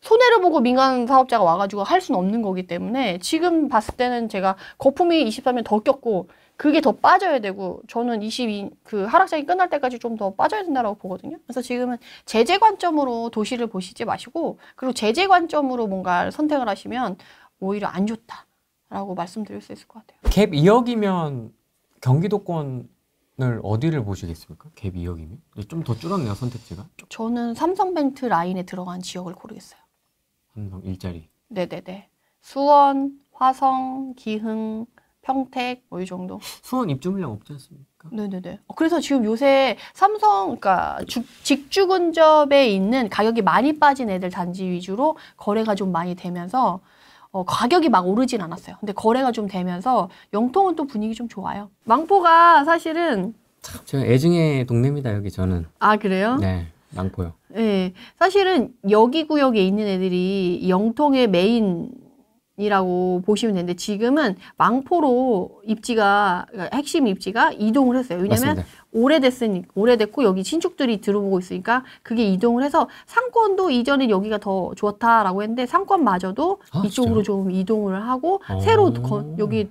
손해를 보고 민간 사업자가 와가지고 할 수는 없는 거기 때문에 지금 봤을 때는 제가 거품이 23년 더 꼈고 그게 더 빠져야 되고 저는 22 그 하락장이 끝날 때까지 좀 더 빠져야 된다라고 보거든요. 그래서 지금은 제재 관점으로 도시를 보시지 마시고 그리고 제재 관점으로 뭔가를 선택을 하시면 오히려 안 좋다라고 말씀드릴 수 있을 것 같아요. 갭 2억이면 경기도권을 어디를 보시겠습니까? 갭 2억이면 좀 더 줄었네요 선택지가. 저는 삼성벤트 라인에 들어간 지역을 고르겠어요. 한성 일자리. 네네네. 수원, 화성, 기흥, 평택 뭐 이 정도. 수원 입주 물량 없지 않습니까? 네네네. 어, 그래서 지금 요새 삼성, 그러니까 주- 직주 근접에 있는 가격이 많이 빠진 애들 단지 위주로 거래가 좀 많이 되면서 어, 가격이 막 오르진 않았어요. 근데 거래가 좀 되면서 영통은 또 분위기 좀 좋아요. 망포가 사실은 참 제가 애증의 동네입니다 여기 저는. 아 그래요? 네, 양포요. 네, 사실은 여기 구역에 있는 애들이 영통의 메인 이라고 보시면 되는데 지금은 망포로 입지가 그러니까 핵심 입지가 이동을 했어요. 왜냐면 맞습니다. 오래됐으니 오래됐고 여기 신축들이 들어오고 있으니까 그게 이동을 해서 상권도 이전에 여기가 더 좋다라고 했는데 상권마저도 아, 이쪽으로 진짜요? 좀 이동을 하고 어. 새로 거- 여기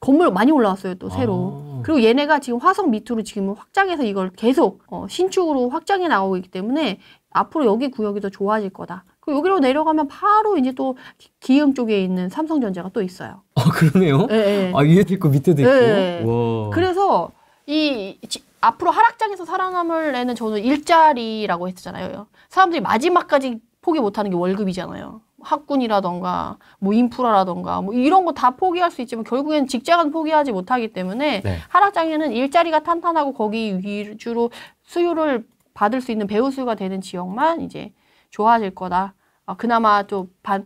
건물 많이 올라왔어요 또 새로. 아. 그리고 얘네가 지금 화성 밑으로 지금 확장해서 이걸 계속 어, 신축으로 확장해 나오고 있기 때문에 앞으로 여기 구역이 더 좋아질 거다. 그리고 여기로 내려가면 바로 이제 또 기- 기흥 쪽에 있는 삼성전자가 또 있어요. 아 그러네요. 예, 예. 아 위에도 있고 밑에도 있고. 네. 와. 그래서 이 지- 앞으로 하락장에서 살아남을 애는 저는 일자리라고 했잖아요. 사람들이 마지막까지 포기 못하는 게 월급이잖아요. 학군이라던가 뭐 인프라라던가 뭐 이런 거 다 포기할 수 있지만 결국엔 직장은 포기하지 못하기 때문에 네. 하락장에는 일자리가 탄탄하고 거기 위주로 수요를 받을 수 있는 배우 수가 되는 지역만 이제 좋아질 거다. 아, 그나마 또반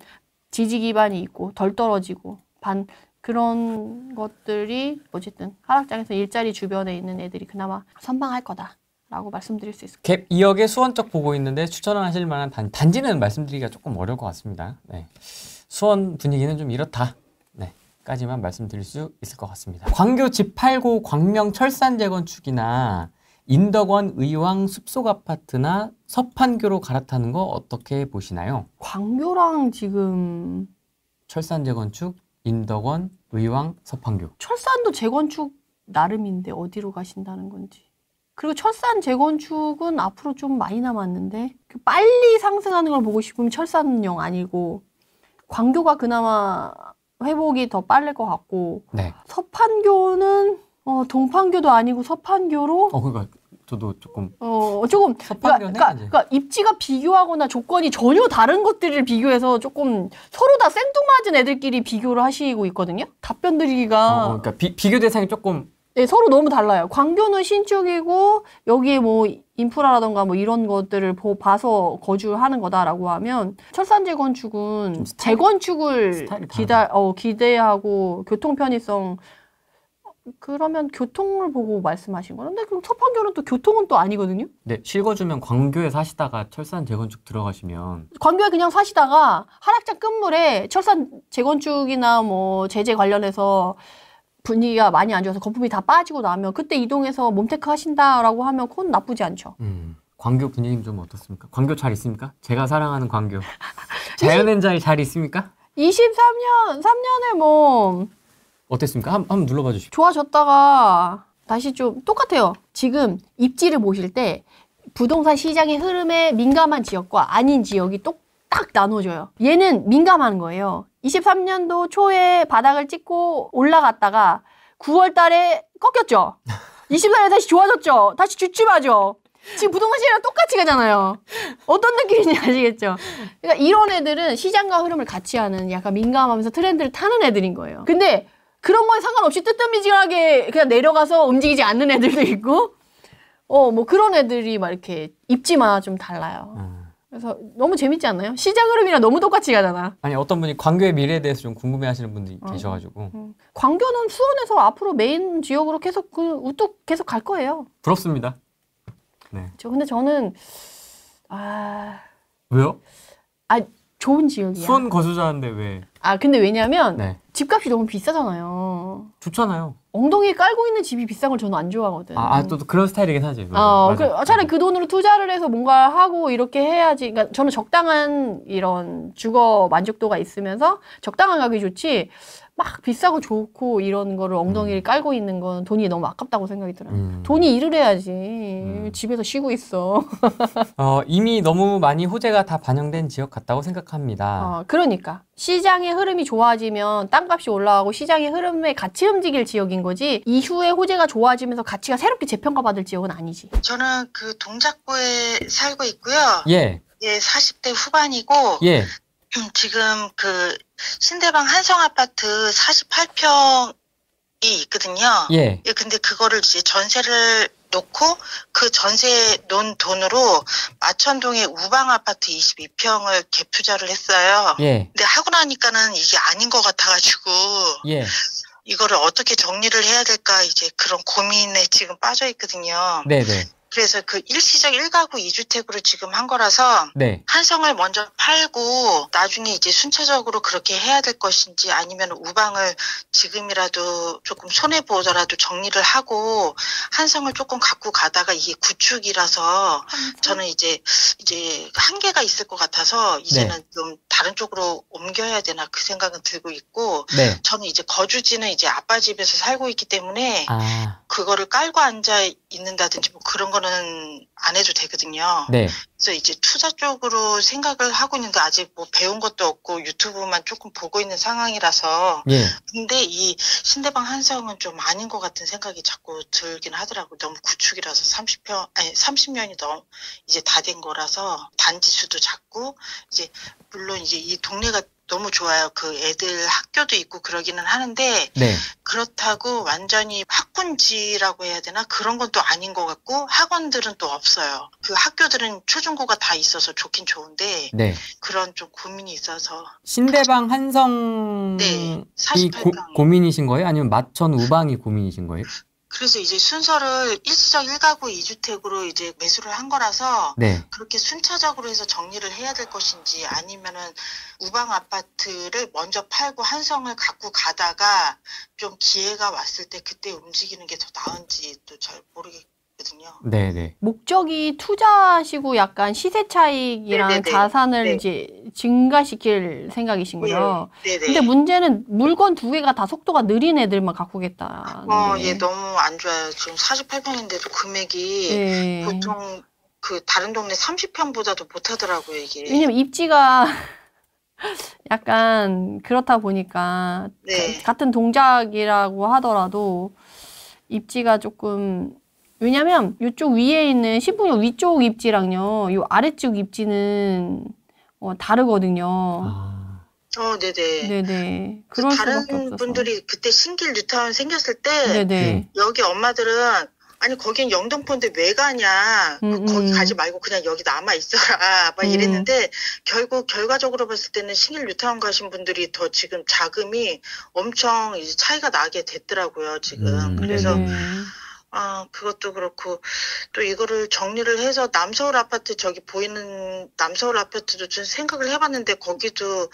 지지 기반이 있고 덜 떨어지고 반 그런 것들이 어쨌든 하락장에서 일자리 주변에 있는 애들이 그나마 선방할 거다 라고 말씀드릴 수 있을 갭 2억에 수원 쪽 보고 있는데 추천하실 만한 단, 단지는 말씀드리기가 조금 어려울 것 같습니다. 네. 수원 분위기는 좀 이렇다. 네. 까지만 말씀드릴 수 있을 것 같습니다. 광교 집 팔고 광명 철산 재건축이나 인덕원 의왕 숲속 아파트나 서판교로 갈아타는 거 어떻게 보시나요? 광교랑 지금 철산 재건축, 인덕원, 의왕, 서판교. 철산도 재건축 나름인데 어디로 가신다는 건지. 그리고 철산 재건축은 앞으로 좀 많이 남았는데 그 빨리 상승하는 걸 보고 싶으면 철산용 아니고 광교가 그나마 회복이 더 빠를 것 같고 네. 서판교는 어, 동판교도 아니고 서판교로 어, 그러니까 저도 조금 어 조금 그러니까, 그러니까. 그러니까 입지가 비교하거나 조건이 전혀 다른 것들을 비교해서 조금 서로 다 생뚱맞은 애들끼리 비교를 하시고 있거든요. 답변 드리기가 어, 어, 그러니까 비, 비교 대상이 조금 네, 서로 너무 달라요. 광교는 신축이고 여기에 뭐 인프라라던가 뭐 이런 것들을 보, 봐서 거주하는 거다라고 하면 철산 재건축은 좀 스타일이- 재건축을 기다 어, 기대하고 교통 편의성 어, 그러면 교통을 보고 말씀하신 거는데 그럼 서판교는 또 교통은 또 아니거든요. 네, 실거주면 광교에 사시다가 철산 재건축 들어가시면 광교에 그냥 사시다가 한약장 끝물에 철산 재건축이나 뭐 제재 관련해서 분위기가 많이 안 좋아서 거품이 다 빠지고 나면 그때 이동해서 몸테크 하신다라고 하면 그건 나쁘지 않죠. 음, 광교 분위기는 좀 어떻습니까? 광교 잘 있습니까? 제가 사랑하는 광교. 자연의 잘 있습니까? 23년, 3년에 뭐 어땠습니까? 한, 한번 눌러봐 주십시오. 좋아졌다가 다시 좀 똑같아요. 지금 입지를 보실 때 부동산 시장의 흐름에 민감한 지역과 아닌 지역이 똑 딱 나눠져요. 얘는 민감한 거예요. 23년도 초에 바닥을 찍고 올라갔다가 9월 달에 꺾였죠. 24년에 다시 좋아졌죠. 다시 주춤하죠. 지금 부동산 시장이랑 똑같이 가잖아요. 어떤 느낌인지 아시겠죠? 그러니까 이런 애들은 시장과 흐름을 같이 하는 약간 민감하면서 트렌드를 타는 애들인 거예요. 근데 그런 거에 상관없이 뜨뜻미지근하게 그냥 내려가서 움직이지 않는 애들도 있고, 어, 뭐 그런 애들이 막 이렇게 입지만 좀 달라요. 음. 그래서 너무 재밌지 않나요? 시장 흐름이랑 너무 똑같이 가잖아. 아니 어떤 분이 광교의 미래에 대해서 좀 궁금해하시는 분들이 어. 계셔가지고 음. 광교는 수원에서 앞으로 메인 지역으로 계속 그 우뚝 계속 갈 거예요. 부럽습니다. 네. 저 근데 저는 아, 왜요? 아 좋은 지역이야. 수원 거주자인데 왜? 아 근데 왜냐면 네. 집값이 너무 비싸잖아요. 좋잖아요. 엉덩이에 깔고 있는 집이 비싼 걸 저는 안 좋아하거든. 아, 아, 또, 또 그런 스타일이긴 하지. 어. 그, 차라리 그 돈으로 투자를 해서 뭔가 하고 이렇게 해야지. 그러니까 저는 적당한 이런 주거 만족도가 있으면서 적당한 가격이 좋지. 막 비싸고 좋고 이런 거를 엉덩이를 깔고 있는 건 돈이 너무 아깝다고 생각이 들어요. 음. 돈이 일을 해야지. 집에서 쉬고 있어. 어, 이미 너무 많이 호재가 다 반영된 지역 같다고 생각합니다. 어, 그러니까 시장의 흐름이 좋아지면 땅값이 올라가고 시장의 흐름에 같이 움직일 지역인 거지. 이후에 호재가 좋아지면서 가치가 새롭게 재평가받을 지역은 아니지. 저는 그 동작구에 살고 있고요. 예, 예, 40대 후반이고 예, 음, 지금 그 신대방 한성 아파트 48평이 있거든요. 예. 예, 근데 그거를 이제 전세를 놓고 그 전세 놓은 돈으로 마천동의 우방 아파트 22평을 갭 투자를 했어요. 예, 근데 하고 나니까는 이게 아닌 것 같아가지고 예. 이거를 어떻게 정리를 해야 될까 이제 그런 고민에 지금 빠져 있거든요. 네네. 그래서 그 일시적 1가구 2주택으로 지금 한 거라서 네. 한성을 먼저 팔고 나중에 이제 순차적으로 그렇게 해야 될 것인지 아니면 우방을 지금이라도 조금 손해 보더라도 정리를 하고 한성을 조금 갖고 가다가 이게 구축이라서 저는 이제 이제 한계가 있을 것 같아서 이제는 좀 다른 쪽으로 옮겨야 되나 그 생각은 들고 있고 네. 저는 이제 거주지는 이제 아빠 집에서 살고 있기 때문에 아, 그거를 깔고 앉아 있는다든지 뭐 그런 거는 안 해도 되거든요. 네. 그래서 이제 투자 쪽으로 생각을 하고 있는데 아직 뭐 배운 것도 없고 유튜브만 조금 보고 있는 상황이라서 예. 근데 이 신대방 한성은 좀 아닌 것 같은 생각이 자꾸 들긴 하더라고요. 너무 구축이라서 30평 아니 30년이 넘 이제 다 된 거라서 단지 수도 작고 이제 물론 이제 이 동네가 너무 좋아요. 그 애들 학교도 있고 그러기는 하는데 네. 그렇다고 완전히 학군지라고 해야 되나 그런 건 또 아닌 것 같고 학원들은 또 없어요. 그 학교들은 초중고가 다 있어서 좋긴 좋은데 네. 그런 좀 고민이 있어서 신대방 한성이 네, 고, 48평. 고민이신 거예요? 아니면 마천 우방이 고민이신 거예요? 그래서 이제 순서를 일시적 1가구 2주택으로 이제 매수를 한 거라서 네. 그렇게 순차적으로 해서 정리를 해야 될 것인지 아니면은 우방 아파트를 먼저 팔고 한성을 갖고 가다가 좀 기회가 왔을 때 그때 움직이는 게 더 나은지 또 잘 모르겠거든요. 네, 네. 목적이 투자시고 약간 시세 차익이랑 네네네. 자산을 네. 이제 증가시킬 생각이신 거죠. 네네. 근데 문제는 물건 두 개가 다 속도가 느린 애들만 갖고겠다. 어, 예, 너무 안 좋아요. 지금 48평인데도 금액이 예. 보통 그 다른 동네 30평보다도 못 하더라고요, 이게. 왜냐면 입지가 약간 그렇다 보니까 네. 가- 같은 동작이라고 하더라도 입지가 조금 왜냐면 이쪽 위에 있는 신부용 위쪽 입지랑요, 요 아래쪽 입지는 어, 다르거든요. 아, 어, 네네. 네네. 그 다른. 분들이 그때 신길 뉴타운 생겼을 때 네네. 여기 엄마들은 아니 거긴 영등포인데 왜 가냐 음, 거기 음. 가지 말고 그냥 여기 남아 있어라 막 음. 이랬는데 결국 결과적으로 봤을 때는 신길 뉴타운 가신 분들이 더 지금 자금이 엄청 이제 차이가 나게 됐더라고요 지금 음. 그래서 네네. 아 그것도 그렇고. 또 이거를 정리를 해서 남서울 아파트 저기 보이는 남서울 아파트도 좀 생각을 해봤는데 거기도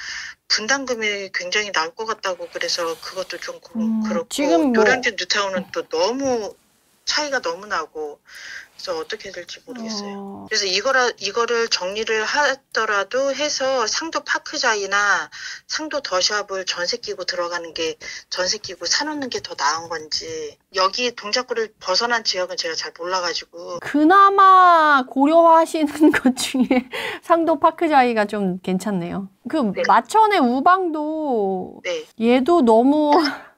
분담금이 굉장히 나올 것 같다고 그래서 그것도 좀 그- 음, 그렇고. 지금 뭐- 노량진 뉴타운은 또 너무 차이가 너무 나고 그래서 어떻게 될지 모르겠어요. 어, 그래서 이거라 이거를 정리를 하더라도 해서 상도 파크자이나 상도 더샵을 전세 끼고 들어가는 게 전세 끼고 사놓는 게 더 나은 건지 여기 동작구를 벗어난 지역은 제가 잘 몰라가지고 그나마 고려하시는 것 중에 상도 파크자이가 좀 괜찮네요. 그 네. 마천의 우방도 네 얘도 너무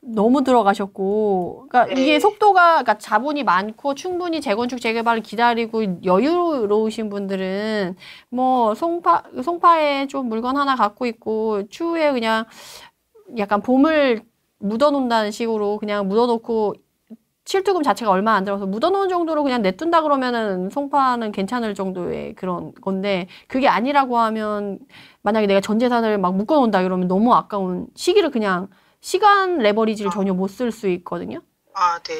너무 들어가셨고, 그러니까 네. 이게 속도가, 그러니까 자본이 많고 충분히 재건축 재개발을 기다리고 여유로우신 분들은 뭐 송파 송파에 좀 물건 하나 갖고 있고 추후에 그냥 약간 봄을 묻어놓는다는 식으로 그냥 묻어놓고 실투금 자체가 얼마 안 들어서 묻어놓은 정도로 그냥 내둔다 그러면은 송파는 괜찮을 정도의 그런 건데 그게 아니라고 하면 만약에 내가 전 재산을 막 묶어놓는다 이러면 너무 아까운 시기를 그냥 시간 레버리지를 전혀 못 쓸 수 있거든요. 아, 네.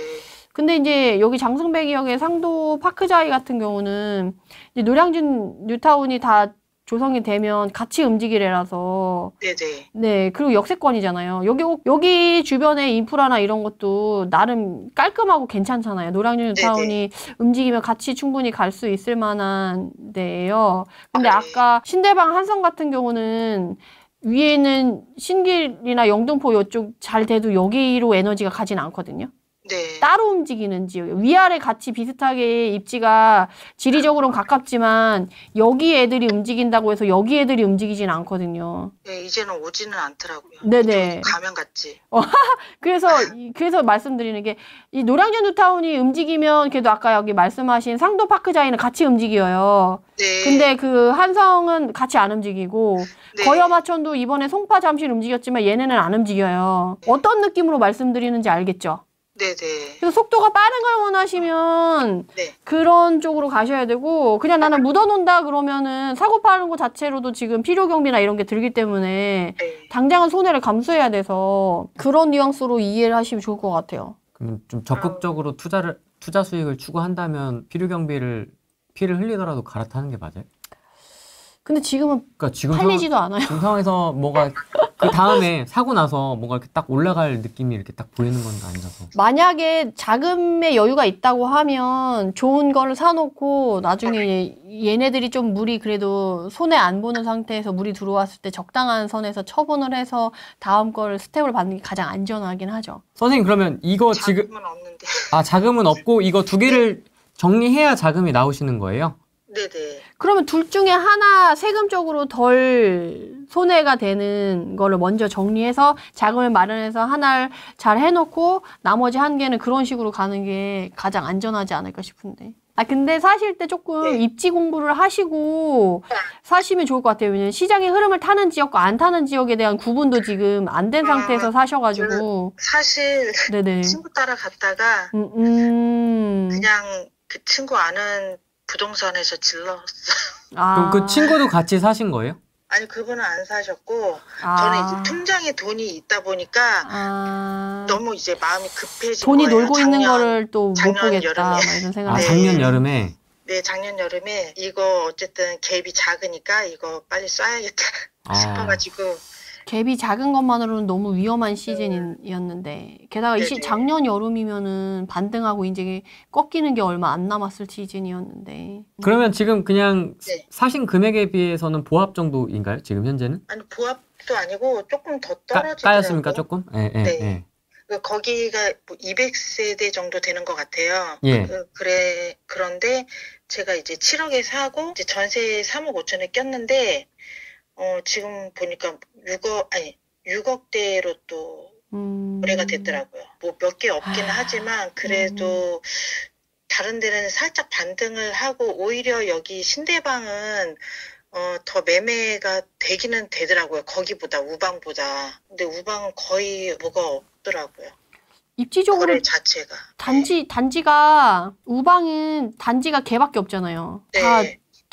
근데 이제 여기 장승배기역의 상도 파크자이 같은 경우는 이제 노량진 뉴타운이 다 조성이 되면 같이 움직이래라서 네네. 네 그리고 역세권이잖아요. 여기 여기 주변의 인프라나 이런 것도 나름 깔끔하고 괜찮잖아요. 노량진 뉴타운이 움직이면 같이 충분히 갈 수 있을 만한 데예요. 근데 네. 아까 신대방 한성 같은 경우는 위에 있는 신길이나 영등포 이쪽 잘 돼도 여기로 에너지가 가진 않거든요. 네. 따로 움직이는 지역. 위아래 같이 비슷하게 입지가 지리적으로는 가깝지만 여기 애들이 움직인다고 해서 여기 애들이 움직이진 않거든요. 네, 이제는 오지는 않더라고요. 네네. 좀 가면 같지. 그래서 이- 그래서 말씀드리는 게 이 노량진 뉴타운이 움직이면 그래도 아까 여기 말씀하신 상도 파크자이는 같이 움직여요. 네. 근데 그 한성은 같이 안 움직이고 네. 거여마천도 이번에 송파 잠실 움직였지만 얘네는 안 움직여요. 어떤 느낌으로 말씀드리는지 알겠죠? 네네. 그래서 속도가 빠른 걸 원하시면 네. 그런 쪽으로 가셔야 되고 그냥 나는 묻어놓는다 그러면은 사고 파는 거 자체로도 지금 필요 경비나 이런 게 들기 때문에 네. 당장은 손해를 감수해야 돼서 그런 뉘앙스로 이해를 하시면 좋을 것 같아요. 그럼 좀 적극적으로 투자를 투자 수익을 추구한다면 필요 경비를 피를 흘리더라도 갈아타는 게 맞아요? 근데 지금은 그러니까 지금 상황, 팔리지도 않아요. 지금 상황에서 뭐가 그 다음에 사고 나서 뭔가 이렇게 딱 올라갈 느낌이 이렇게 딱 보이는 건 아니라서. 만약에 자금의 여유가 있다고 하면 좋은 거를 사놓고 나중에 얘네들이 좀 물이 그래도 손에 안 보는 상태에서 물이 들어왔을 때 적당한 선에서 처분을 해서 다음 거를 스텝을 받는 게 가장 안전하긴 하죠. 선생님 그러면 이거 지금 자금은 없는데. 아 자금은 없고 이거 두 개를 정리해야 자금이 나오시는 거예요? 네네. 그러면 둘 중에 하나 세금적으로 덜 손해가 되는 거를 먼저 정리해서 자금을 마련해서 하나를 잘 해놓고 나머지 한 개는 그런 식으로 가는 게 가장 안전하지 않을까 싶은데. 아 근데 사실 때 조금 네. 입지 공부를 하시고 사시면 좋을 것 같아요. 왜냐면 시장의 흐름을 타는 지역과 안 타는 지역에 대한 구분도 지금 안된 아, 상태에서 사셔가지고 사실 네네. 친구 따라 갔다가 음, 음. 그냥 그 친구 아는 부동산에서 질렀어요. 아. 그럼 그 친구도 같이 사신 거예요? 아니 그분은 안 사셨고 아. 저는 이제 통장에 돈이 있다 보니까 아. 너무 이제 마음이 급해진 돈이 거예요. 놀고 있는 작년- 거를 또 못 작년 보겠다. 여름에. 막 이런 생각. 아 네. 작년 여름에 네 작년 여름에 이거 어쨌든 갭이 작으니까 이거 빨리 쏴야겠다 아, 싶어가지고 갭이 작은 것만으로는 너무 위험한 시즌이었는데 게다가 이 시, 네네. 작년 여름이면은 반등하고 이제 꺾이는 게 얼마 안 남았을 시즌이었는데. 그러면 지금 그냥 네. 사신 금액에 비해서는 보합 정도인가요? 지금 현재는? 아니 보합도 아니고 조금 더 까, 떨어지더라고요. 까였습니까 조금? 예, 예, 네. 예. 그 거기가 뭐 200세대 정도 되는 것 같아요. 예. 그, 그래 그런데 제가 이제 7억에 사고 이제 전세 3억 5천에 꼈는데 어 지금 보니까 6억 아니 6억대로 또 음. 거래가 됐더라고요. 뭐 몇 개 없기는 아, 하지만 그래도 다른 데는 살짝 반등을 하고 오히려 여기 신대방은 어, 더 매매가 되기는 되더라고요. 거기보다 우방보다. 근데 우방은 거의 뭐가 없더라고요. 입지적으로 자체가. 단지 단지가 우방은 단지가 개밖에 없잖아요. 네. 다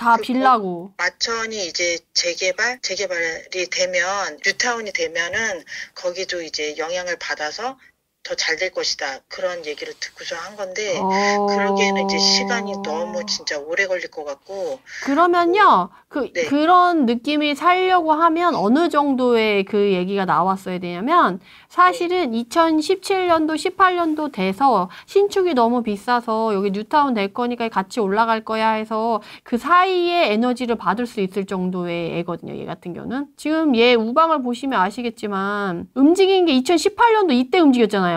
다 빌라고. 마천이 이제 재개발, 재개발이 되면, 뉴타운이 되면은, 거기도 이제 영향을 받아서 더 잘 될 것이다. 그런 얘기를 듣고서 한 건데, 어... 그러기에는 이제 시간이 너무 진짜 오래 걸릴 것 같고, 그러면요, 그, 네. 그런 느낌이 살려고 하면 어느 정도의 그 얘기가 나왔어야 되냐면, 사실은 2017년도, 18년도 돼서 신축이 너무 비싸서 여기 뉴타운 될 거니까 같이 올라갈 거야 해서 그 사이에 에너지를 받을 수 있을 정도의 애거든요, 얘 같은 경우는. 지금 얘 우방을 보시면 아시겠지만, 움직인 게 2018년도 이때 움직였잖아요.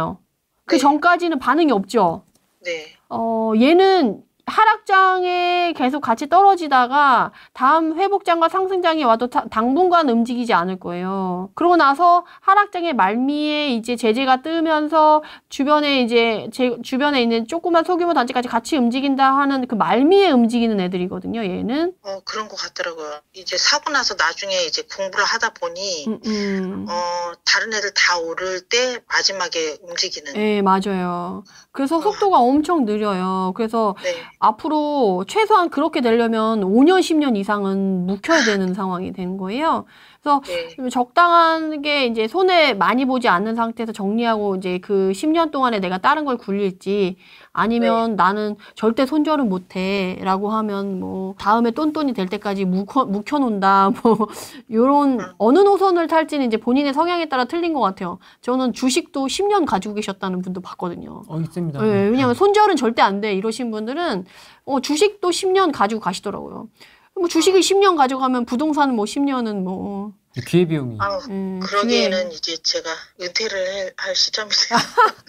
그 네. 전까지는 반응이 없죠. 네. 어, 얘는 하락장에 계속 같이 떨어지다가 다음 회복장과 상승장이 와도 타- 당분간 움직이지 않을 거예요. 그러고 나서 하락장의 말미에 이제 제재가 뜨면서 주변에 이제 제, 주변에 있는 조그만 소규모 단지까지 같이 움직인다 하는 그 말미에 움직이는 애들이거든요, 얘는. 어, 그런 것 같더라고요. 이제 사고 나서 나중에 이제 공부를 하다 보니, 음, 음. 어, 다른 애들 다 오를 때 마지막에 움직이는. 예, 맞아요. 그래서 속도가 엄청 느려요. 그래서 네. 앞으로 최소한 그렇게 되려면 5년, 10년 이상은 묵혀야 되는 상황이 되는 거예요. 그래서 네. 적당하게 이제 손해 많이 보지 않는 상태에서 정리하고 이제 그 10년 동안에 내가 다른 걸 굴릴지 아니면 나는 절대 손절은 못해 라고 하면 뭐 다음에 똔똔이 될 때까지 묵혀, 묵혀놓는다 뭐 요런 어느 노선을 탈지는 이제 본인의 성향에 따라 틀린 것 같아요. 저는 주식도 10년 가지고 계셨다는 분도 봤거든요. 어 있습니다. 예, 왜냐면 손절은 절대 안 돼. 이러신 분들은 어, 주식도 10년 가지고 가시더라고요. 뭐 주식을 10년 가져가면 부동산은 뭐 10년은 뭐 기회 비용이. 아, 음, 그러기에는 이제 제가 은퇴를 해- 할 시점이세요.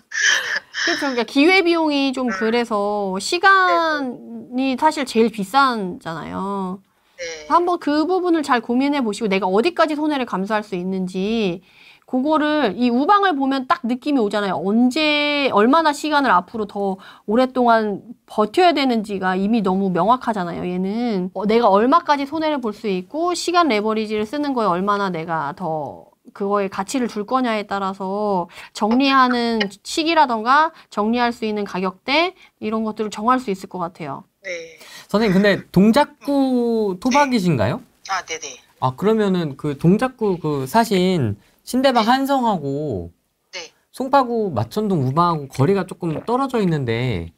그렇죠. 그러니까 기회 비용이 좀 그래서 시간이 사실 제일 비싼잖아요. 네. 한번 그 부분을 잘 고민해 보시고 내가 어디까지 손해를 감수할 수 있는지 그거를 이 우방을 보면 딱 느낌이 오잖아요. 언제 얼마나 시간을 앞으로 더 오랫동안 버텨야 되는지가 이미 너무 명확하잖아요. 얘는 어, 내가 얼마까지 손해를 볼 수 있고 시간 레버리지를 쓰는 거에 얼마나 내가 더 그거에 가치를 줄 거냐에 따라서 정리하는 시기라던가 정리할 수 있는 가격대 이런 것들을 정할 수 있을 것 같아요. 네. 선생님 근데 동작구 토박이신가요? 아, 네네. 아 그러면은 그 동작구 그 사신 신대방 한성하고 네. 송파구 마천동 우방하고 거리가 조금 떨어져 있는데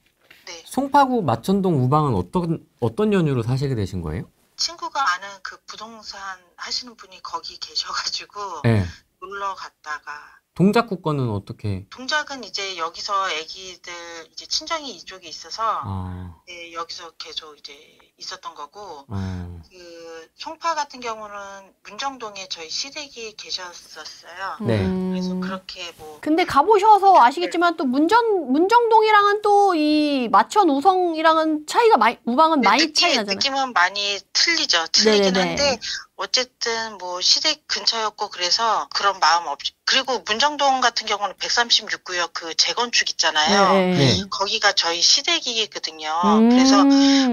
네. 송파구 마천동 우방은 어떤 어떤 연유로 사시게 되신 거예요? 친구가 아는 그 부동산 하시는 분이 거기 계셔가지고 네. 놀러 갔다가 동작구 거는 어떻게? 동작은 이제 여기서 애기들 이제 친정이 이쪽에 있어서 아, 네, 여기서 계속 이제 있었던 거고 어. 그 송파 같은 경우는 문정동에 저희 시댁이 계셨었어요. 네. 그래서 음. 그렇게 뭐 근데 가보셔서 아시겠지만 또 문전 문정동이랑은 또 이 마천 우성이랑은 차이가 많이 우방은 많이 느낌, 차이 나잖아요. 느낌은 많이 틀리죠. 틀리긴 네네네. 한데 어쨌든 뭐 시댁 근처였고 그래서 그런 마음 없이 그리고 문정동 같은 경우는 136구역 그 재건축 있잖아요. 네. 거기가 저희 시댁이거든요. 음. 그래서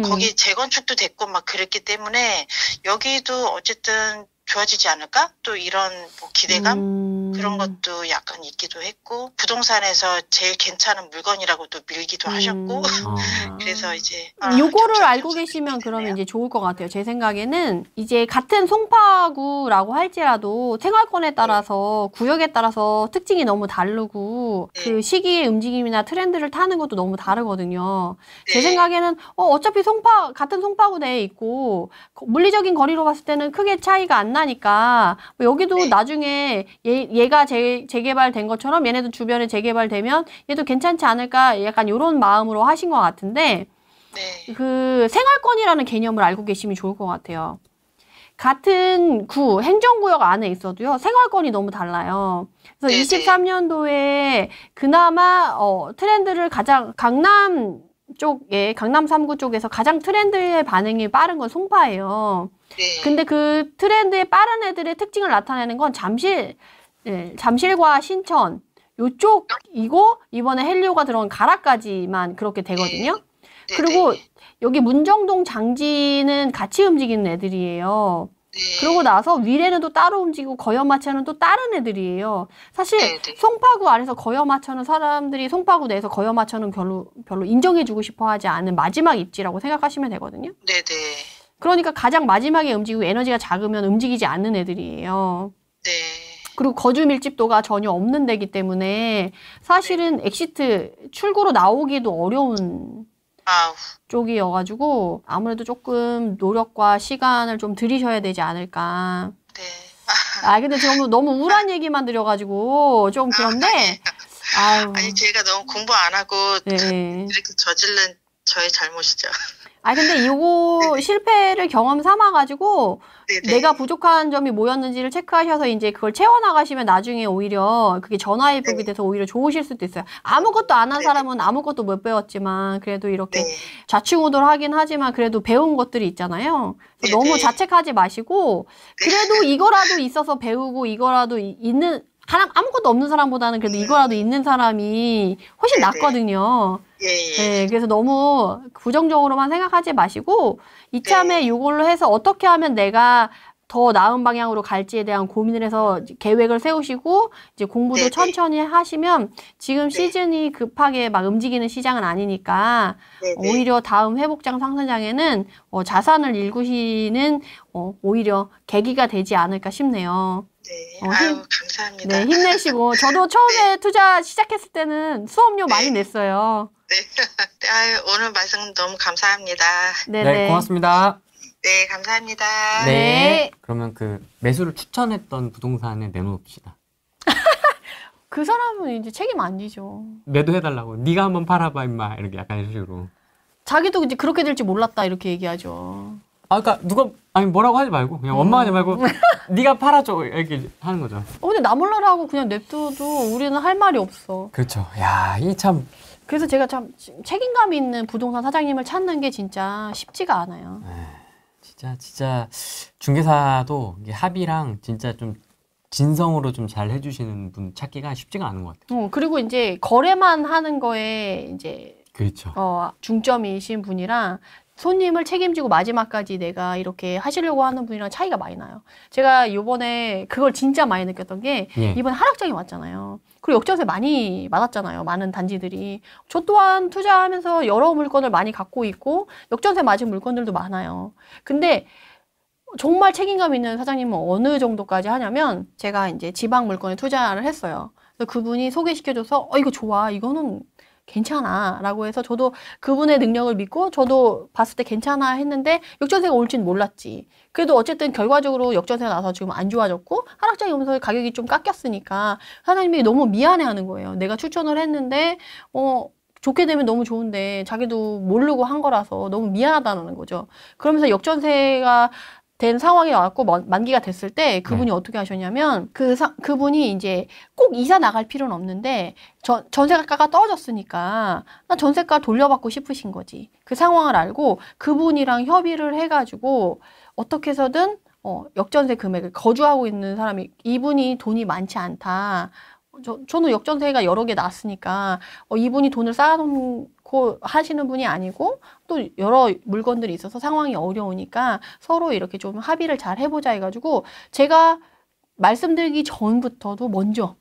거기 재건축 도 됐고 막 그랬기 때문에 여기도 어쨌든 좋아지지 않을까? 또 이런 뭐 기대감 음. 그런 것도 약간 있기도 했고 부동산에서 제일 괜찮은 물건이라고도 밀기도 하셨고 아. 그래서 이제 음. 요거를 알고 계시면. 그러면 이제 좋을 것 같아요. 제 생각에는 이제 같은 송파구라고 할지라도 생활권에 따라서 구역에 따라서 특징이 너무 다르고 네. 그 시기의 움직임이나 트렌드를 타는 것도 너무 다르거든요. 제 네. 생각에는 어, 어차피 송파 같은 송파구 내에 있고 거- 물리적인 거리로 봤을 때는 크게 차이가 안 나니까 뭐 여기도 네. 나중에 얘, 얘가 재, 재개발된 것처럼 얘네도 주변에 재개발되면 얘도 괜찮지 않을까 약간 이런 마음으로 하신 것 같은데 네. 그 생활권이라는 개념을 알고 계시면 좋을 것 같아요. 같은 구, 행정구역 안에 있어도요, 생활권이 너무 달라요. 그래서 네네. 23년도에 그나마, 어, 트렌드를 가장, 강남 쪽에, 강남 3구 쪽에서 가장 트렌드의 반응이 빠른 건 송파예요. 네. 근데 그 트렌드의 빠른 애들의 특징을 나타내는 건 잠실, 예, 잠실과 신천, 요쪽이고, 이번에 헬리오가 들어온 가락까지만 그렇게 되거든요. 네, 그리고 네. 여기 문정동 장지는 같이 움직이는 애들이에요. 네. 그러고 나서 위례는 또 따로 움직이고 거연마차는 또 다른 애들이에요. 사실 네, 네. 송파구 안에서 거연마차는 사람들이 송파구 내에서 거연마차는 별로 별로 인정해주고 싶어하지 않은 마지막 입지라고 생각하시면 되거든요. 네, 네. 그러니까 가장 마지막에 움직이고 에너지가 작으면 움직이지 않는 애들이에요. 네. 그리고 거주 밀집도가 전혀 없는 데기 때문에 사실은 exit 출구로 나오기도 어려운 아우, 쪽이어가지고 아무래도 조금 노력과 시간을 좀 들이셔야 되지 않을까. 네. 아 근데 너무 너무 우울한 얘기만 드려가지고 좀 그런데 아유 아니 제가 너무 공부 안 하고 네. 이렇게 저질른 저의 잘못이죠. 아 근데 이거 실패를 경험 삼아 가지고 네, 네. 내가 부족한 점이 뭐였는지를 체크하셔서 이제 그걸 채워 나가시면 나중에 오히려 그게 전화위복이 네. 돼서 오히려 좋으실 수도 있어요. 아무것도 안한 네. 사람은 아무것도 못 배웠지만 그래도 이렇게 네. 좌충우돌 하긴 하지만 그래도 배운 것들이 있잖아요. 너무 네. 자책하지 마시고 그래도 이거라도 있어서 배우고 이거라도 이- 있는 하나 아무것도 없는 사람보다는 그래도 이거라도 있는 사람이 훨씬. 낫거든요. 예, 예. 네, 그래서 너무 부정적으로만 생각하지 마시고 이참에 네. 이걸로 해서 어떻게 하면 내가 더 나은 방향으로 갈지에 대한 고민을 해서 계획을 세우시고 이제 공부도 네, 네. 천천히 하시면 지금 네. 시즌이 급하게 막 움직이는 시장은 아니니까 네, 네. 오히려 다음 회복장 상승장에는 어, 자산을 일구시는 어, 오히려 계기가 되지 않을까 싶네요. 네. 어, 아유, 힘- 감사합니다. 네, 힘내시고 저도 처음에 투자 시작했을 때는 수업료 많이 네. 냈어요. 네. 아유, 오늘 말씀 너무 감사합니다. 네네. 네, 고맙습니다. 네, 감사합니다. 네. 그러면 그 매수를 추천했던 부동산에 내놓읍시다. 그 사람은 이제 책임 안 지죠. 매도해달라고. 네가 한번 팔아봐 임마 이렇게 약간 이런 식으로. 자기도 이제 그렇게 될지 몰랐다 이렇게 얘기하죠. 아, 그러니까 누가 아니 뭐라고 하지 말고 그냥 원망하지 말고 네가 팔아줘 이렇게 하는 거죠. 어, 근데 나 몰라라고 그냥 냅둬도 우리는 할 말이 없어. 그렇죠. 야, 이 참 그래서 제가 참 책임감 있는 부동산 사장님을 찾는 게 진짜 쉽지가 않아요. 진짜 진짜 중개사도 이게 합의랑 진짜 좀 진성으로 좀 잘 해주시는 분 찾기가 쉽지가 않은 것 같아요. 어, 그리고 이제 거래만 하는 거에 이제 그렇죠. 어, 중점이신 분이랑 손님을 책임지고 마지막까지 내가 이렇게 하시려고 하는 분이랑 차이가 많이 나요. 제가 요번에 그걸 진짜 많이 느꼈던 게 예. 이번 하락장이 왔잖아요. 그리고 역전세 많이 맞았잖아요. 많은 단지들이. 저 또한 투자하면서 여러 물건을 많이 갖고 있고 역전세 맞은 물건들도 많아요. 근데 정말 책임감 있는 사장님은 어느 정도까지 하냐면 제가 이제 지방 물건에 투자를 했어요. 그래서 그분이 소개시켜줘서 어 이거 좋아 이거는 괜찮아 라고 해서 저도 그분의 능력을 믿고 저도 봤을 때 괜찮아 했는데 역전세가 올지는 몰랐지. 그래도 어쨌든 결과적으로 역전세가 나서 지금 안 좋아졌고 하락장이 오면서 가격이 좀 깎였으니까 사장님이 너무 미안해하는 거예요. 내가 추천을 했는데 어 좋게 되면 너무 좋은데 자기도 모르고 한 거라서 너무 미안하다는 거죠. 그러면서 역전세가 된 상황이 왔고 만- 만기가 됐을 때 그분이 어떻게 하셨냐면 그 사, 그분이 이제 꼭 이사 나갈 필요는 없는데 전, 전세가가 떨어졌으니까 나 전세가 돌려받고 싶으신 거지. 그 상황을 알고 그분이랑 협의를 해가지고 어떻게 해서든 어, 역전세 금액을 거주하고 있는 사람이 이분이 돈이 많지 않다. 저, 저는 역전세가 여러 개 났으니까 어, 이분이 돈을 쌓아놓 고 하시는 분이 아니고 또 여러 물건들이 있어서 상황이 어려우니까 서로 이렇게 좀 합의를 잘 해보자 해가지고 제가 말씀드리기 전부터도 먼저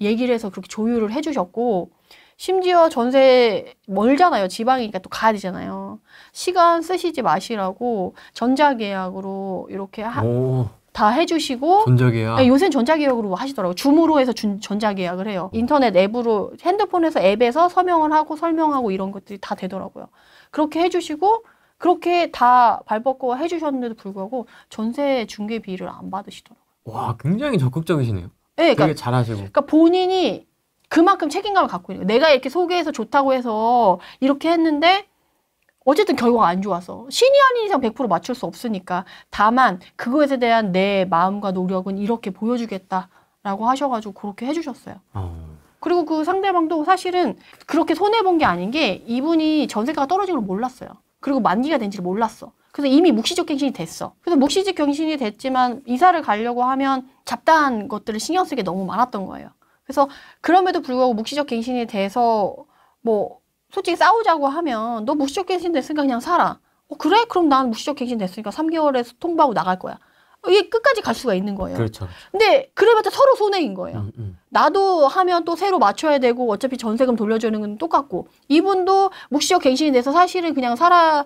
얘기를 해서 그렇게 조율을 해주셨고 심지어 전세 멀잖아요. 지방이니까 또 가야 되잖아요. 시간 쓰시지 마시라고 전자계약으로 이렇게 하- 오, 다 해주시고 전적이야. 네, 요새는 전자계약으로 하시더라고요. 줌으로 해서 준- 전자계약을 해요. 인터넷 앱으로, 핸드폰에서 앱에서 서명을 하고 설명하고 이런 것들이 다 되더라고요. 그렇게 해주시고, 그렇게 다 발벗고 해주셨는데도 불구하고 전세 중개비를 안 받으시더라고요. 와, 굉장히 적극적이시네요. 네, 그러니까, 되게 잘하시고. 그러니까 본인이 그만큼 책임감을 갖고 있는 거예요. 내가 이렇게 소개해서 좋다고 해서 이렇게 했는데 어쨌든 결과가 안 좋아서 신이 아닌 이상 100% 맞출 수 없으니까 다만 그것에 대한 내 마음과 노력은 이렇게 보여주겠다라고 하셔가지고 그렇게 해주셨어요. 어. 그리고 그 상대방도 사실은 그렇게 손해 본 게 아닌 게 이분이 전세가가 떨어지는 걸 몰랐어요. 그리고 만기가 된지를 몰랐어. 그래서 이미 묵시적 갱신이 됐어. 그래서 묵시적 갱신이 됐지만 이사를 가려고 하면 잡다한 것들을 신경 쓰게 너무 많았던 거예요. 그래서 그럼에도 불구하고 묵시적 갱신이 돼서 뭐 솔직히 싸우자고 하면 너 무시적 갱신 됐으니까 그냥 살아. 어, 그래? 그럼 난 무시적 갱신 됐으니까 3개월에 통보하고 나갈 거야. 이게 끝까지 갈 수가 있는 거예요. 그렇죠. 근데 그래봤자 서로 손해인 거예요. 음, 음. 나도 하면 또 새로 맞춰야 되고 어차피 전세금 돌려주는 건 똑같고 이분도 묵시적 갱신이 돼서 사실은 그냥 살아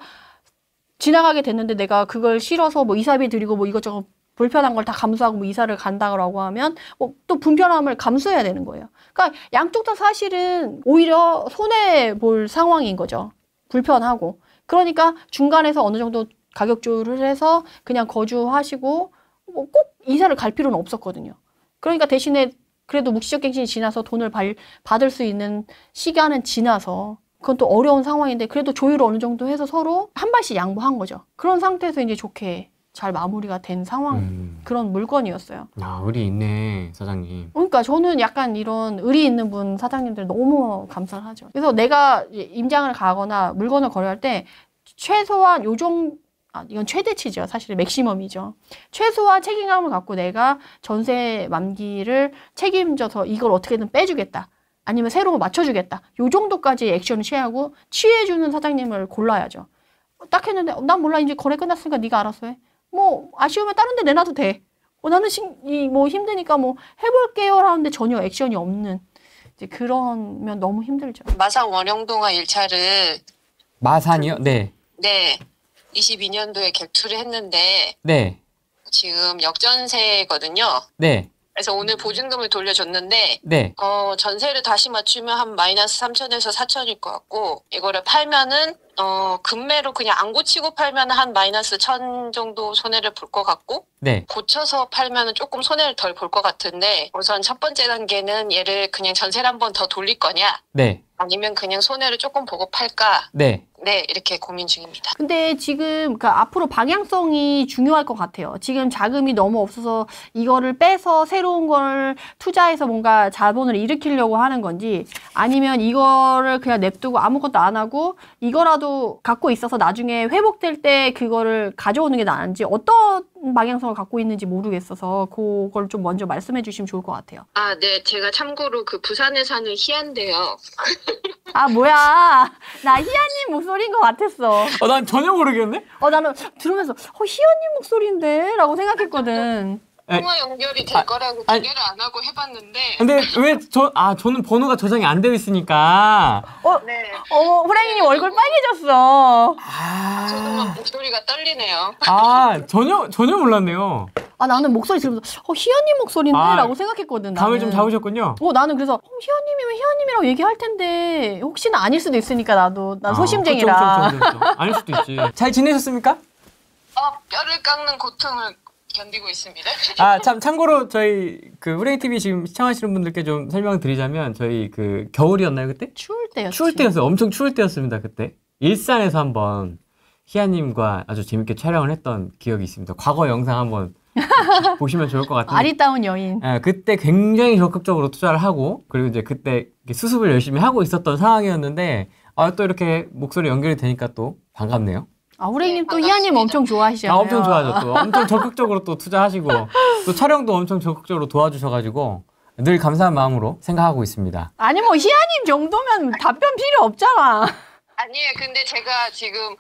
지나가게 됐는데 내가 그걸 싫어서 뭐 이사비 드리고 뭐 이것저것 불편한 걸 다 감수하고 뭐 이사를 간다고 하면 뭐 또 불편함을 감수해야 되는 거예요. 그러니까 양쪽 다 사실은 오히려 손해 볼 상황인 거죠. 불편하고. 그러니까 중간에서 어느 정도 가격 조율을 해서 그냥 거주하시고 뭐 꼭 이사를 갈 필요는 없었거든요. 그러니까 대신에 그래도 묵시적 갱신이 지나서 돈을 발- 받을 수 있는 시간은 지나서 그건 또 어려운 상황인데 그래도 조율을 어느 정도 해서 서로 한 발씩 양보한 거죠. 그런 상태에서 이제 좋게 잘 마무리가 된 상황 음. 그런 물건이었어요. 아, 의리 있네, 사장님. 그러니까 저는 약간 이런 의리 있는 분 사장님들 너무 감사하죠. 그래서 내가 임장을 가거나 물건을 거래할 때 최소한 요정 아 이건 최대치죠. 사실 맥시멈이죠. 최소한 책임감을 갖고 내가 전세 만기를 책임져서 이걸 어떻게든 빼주겠다. 아니면 새로 맞춰주겠다. 요 정도까지 액션을 취하고 취해주는 사장님을 골라야죠. 딱 했는데 난 몰라 이제 거래 끝났으니까 네가 알아서 해. 뭐 아쉬우면 다른 데 내놔도 돼. 어, 나는 신, 이, 뭐 힘드니까 뭐 해볼게요 하는데 전혀 액션이 없는 이제 그러면 너무 힘들죠. 마산 원영동화 1차를 마산이요? 네. 네 22년도에 객투를 했는데 네. 지금 역전세거든요. 네. 그래서 오늘 보증금을 돌려줬는데 네. 어, 전세를 다시 맞추면 한 마이너스 3천에서 4천일 것 같고 이거를 팔면은 어, 금매로 그냥 안 고치고 팔면 한 마이너스 1천 정도 손해를 볼 것 같고 네. 고쳐서 팔면은 조금 손해를 덜 볼 것 같은데 우선 첫 번째 단계는 얘를 그냥 전세를 한 번 더 돌릴 거냐 네. 아니면 그냥 손해를 조금 보고 팔까 네. 네 이렇게 고민 중입니다. 근데 지금 그 앞으로 방향성이 중요할 것 같아요. 지금 자금이 너무 없어서 이거를 빼서 새로운 걸 투자해서 뭔가 자본을 일으키려고 하는 건지 아니면 이거를 그냥 냅두고 아무것도 안 하고 이거라도 갖고 있어서 나중에 회복될 때 그거를 가져오는 게 나은지 어떤 방향성을 갖고 있는지 모르겠어서 그걸 좀 먼저 말씀해 주시면 좋을 것 같아요. 아, 네. 제가 참고로 그 부산에 사는 희한데요. 아 뭐야 나 희아님 목소리인 것 같았어. 어, 난 전혀 모르겠네? 어 나는 들으면서 어 희아님 목소리인데 라고 생각했거든. 에, 통화 연결이 될 아, 거라고. 기대를 안 하고 해봤는데. 근데 왜 저, 아, 저는 번호가 저장이 안 되어 있으니까. 네. 어머 호랑이님 얼굴 빨개졌어. 저도 막 아, 목소리가 떨리네요. 아 전혀, 전혀 몰랐네요. 아 나는 목소리 들으면서 어 희아님 목소리인데라고 아, 생각했거든. 감을 좀 나는. 잡으셨군요. 어 나는 그래서 어, 희아님이면 희아님이라고 얘기할 텐데 혹시나 아닐 수도 있으니까 나도 난 아, 소심쟁이라. 그렇죠, 그렇죠, 그렇죠. 아닐 수도 있지. 잘 지내셨습니까? 어, 뼈를 깎는 고통을 견디고 있습니다. 아, 참, 참고로 저희 그 우레이 TV 지금 시청하시는 분들께 좀 설명드리자면 저희 그 겨울이었나요, 그때? 추울 때였지. 추울 때였어요. 엄청 추울 때였습니다, 그때. 일산에서 한번 희아 님과 아주 재밌게 촬영을 했던 기억이 있습니다. 과거 영상 한번 보시면 좋을 것 같은데. 아리따운 여인. 예, 그때 굉장히 적극적으로 투자를 하고 그리고 이제 그때 수습을 열심히 하고 있었던 상황이었는데 아, 또 이렇게 목소리 연결이 되니까 또 반갑네요. 아 호랑이님 네, 또 희아님 반갑습니다. 엄청 좋아하시잖아요. 아, 엄청 좋아졌고 엄청 적극적으로 또 투자하시고 또 촬영도 엄청 적극적으로 도와주셔가지고 늘 감사한 마음으로 생각하고 있습니다. 아니 뭐 희아님 정도면 답변 필요 없잖아. 아니에요. 근데 제가 지금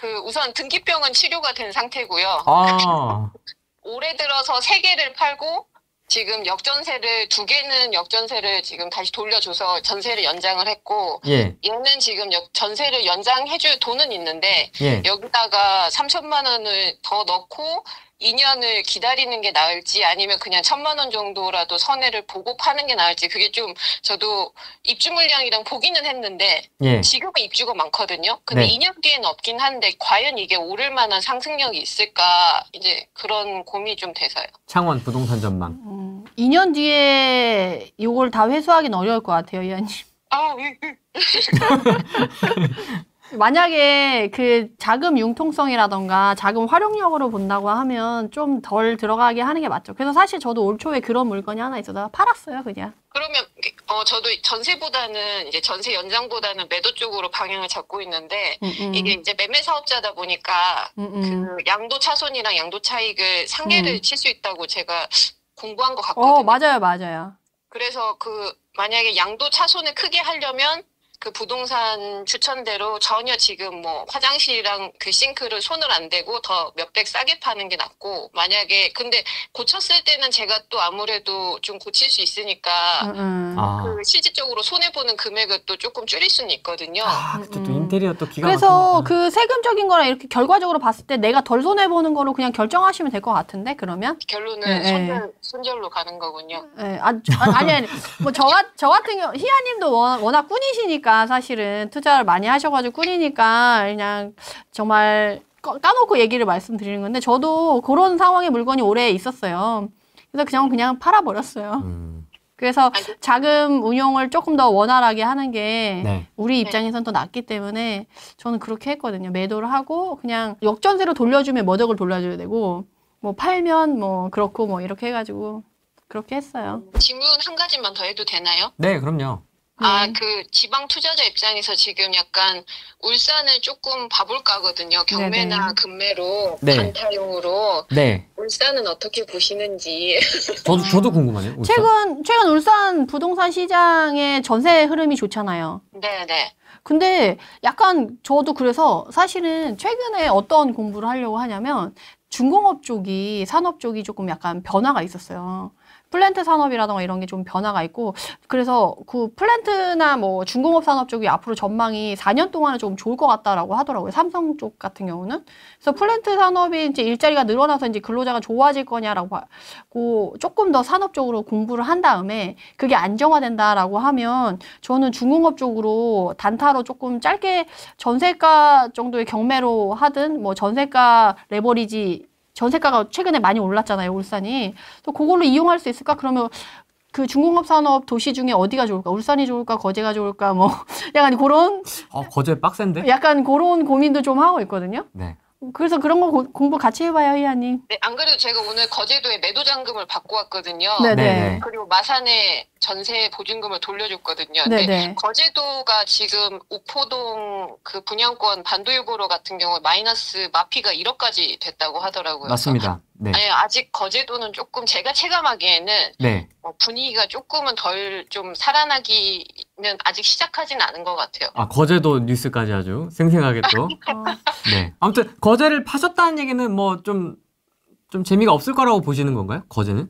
그 우선 등기병은 치료가 된 상태고요. 아, 올해 들어서 세 개를 팔고 지금 역전세를 두 개는 역전세를 지금 다시 돌려줘서 전세를 연장을 했고 예, 얘는 지금 역- 전세를 연장해줄 돈은 있는데 예. 여기다가 3천만 원을 더 넣고 2년을 기다리는 게 나을지 아니면 그냥 천만 원 정도라도 선회를 보고 파는 게 나을지 그게 좀 저도 입주 물량이랑 보기는 했는데 예. 지금은 입주가 많거든요. 근데 네. 2년 뒤에는 없긴 한데 과연 이게 오를 만한 상승력이 있을까 이제 그런 고민이 좀 돼서요. 창원 부동산 전망. 음, 2년 뒤에 이걸 다 회수하기는 어려울 것 같아요, 희아님. 아, 음, 음. 만약에 그 자금 융통성이라던가 자금 활용력으로 본다고 하면 좀 덜 들어가게 하는 게 맞죠. 그래서 사실 저도 올 초에 그런 물건이 하나 있어서 팔았어요, 그냥. 그러면 어 저도 전세보다는 이제 전세 연장보다는 매도 쪽으로 방향을 잡고 있는데 음, 음. 이게 이제 매매 사업자다 보니까 음, 음. 그 양도 차손이랑 양도 차익을 상계를 음. 칠수 있다고 제가 공부한 것 같거든요. 어, 맞아요, 맞아요. 그래서 그 만약에 양도 차손을 크게 하려면 그 부동산 추천대로 전혀 지금 뭐 화장실이랑 그 싱크를 손을 안 대고 더 몇백 싸게 파는 게 낫고 만약에 근데 고쳤을 때는 제가 또 아무래도 좀 고칠 수 있으니까 음, 음. 아, 그 실질적으로 손해 보는 금액을 또 조금 줄일 수는 있거든요. 아 그쵸 또 음. 인테리어 또 기가 그래서. 그 세금적인 거랑 이렇게 결과적으로 봤을 때 내가 덜 손해 보는 거로 그냥 결정하시면 될 것 같은데 그러면 결론은 네, 네. 손절, 손절로 가는 거군요. 예, 아, 아, 아니, 아니. 뭐, 저, 같- 저 같은 경우, 희아님도 워- 워낙 꾼이시니까, 사실은. 투자를 많이 하셔가지고 꾼이니까, 그냥, 정말, 꺼- 까놓고 얘기를 말씀드리는 건데, 저도 그런 상황의 물건이 오래 있었어요. 그래서 그냥, 그냥 팔아 버렸어요. 음, 그래서 자금 운용을 조금 더 원활하게 하는 게, 네. 우리 입장에선 더 낫기 때문에, 저는 그렇게 했거든요. 매도를 하고, 그냥, 역전세로 돌려주면 머덕을 돌려줘야 되고, 뭐, 팔면 뭐, 그렇고, 뭐, 이렇게 해가지고, 그렇게 했어요. 질문 한 가지만 더 해도 되나요? 네 그럼요. 아, 네. 그 지방 투자자 입장에서 지금 약간 울산을 조금 봐볼까 하거든요. 경매나 네네. 금매로 네. 단타용으로 네. 울산은 어떻게 보시는지. 저도 저도 궁금하네요. 울산. 최근 최근 울산 부동산 시장의 전세 흐름이 좋잖아요. 네 네. 근데 약간 저도 그래서 사실은 최근에 어떤 공부를 하려고 하냐면 중공업 쪽이 산업 쪽이 조금 약간 변화가 있었어요. 플랜트 산업이라던가 이런 게 좀 변화가 있고 그래서 그 플랜트나 뭐 중공업 산업 쪽이 앞으로 전망이 4년 동안은 좀 좋을 것 같다라고 하더라고요. 삼성 쪽 같은 경우는. 그래서 플랜트 산업이 이제 일자리가 늘어나서 이제 근로자가 좋아질 거냐라고 하고 조금 더 산업 쪽으로 공부를 한 다음에 그게 안정화된다라고 하면 저는 중공업 쪽으로 단타로 조금 짧게 전세가 정도의 경매로 하든 뭐 전세가 레버리지 전세가가 최근에 많이 올랐잖아요, 울산이. 또 그걸로 이용할 수 있을까? 그러면 그 중공업 산업 도시 중에 어디가 좋을까? 울산이 좋을까? 거제가 좋을까? 뭐 약간 그런 어 거제 빡센데? 약간 그런 고민도 좀 하고 있거든요. 네. 그래서 그런 거 고- 공부 같이 해봐요, 희아님. 네, 안 그래도 제가 오늘 거제도에 매도 잔금을 받고 왔거든요. 네네. 네네. 그리고 마산에 전세 보증금을 돌려줬거든요. 근데 네네. 거제도가 지금 우포동 그 분양권 반도유보로 같은 경우 마이너스 마피가 1억까지 됐다고 하더라고요. 맞습니다. 네. 아니, 아직 거제도는 조금 제가 체감하기에는 네. 어, 분위기가 조금은 덜 좀 살아나기는 아직 시작하진 않은 것 같아요. 아 거제도 뉴스까지 아주 생생하게 또. 어, 네. 아무튼 거제를 파셨다는 얘기는 뭐 좀 좀 재미가 없을 거라고 보시는 건가요? 거제는?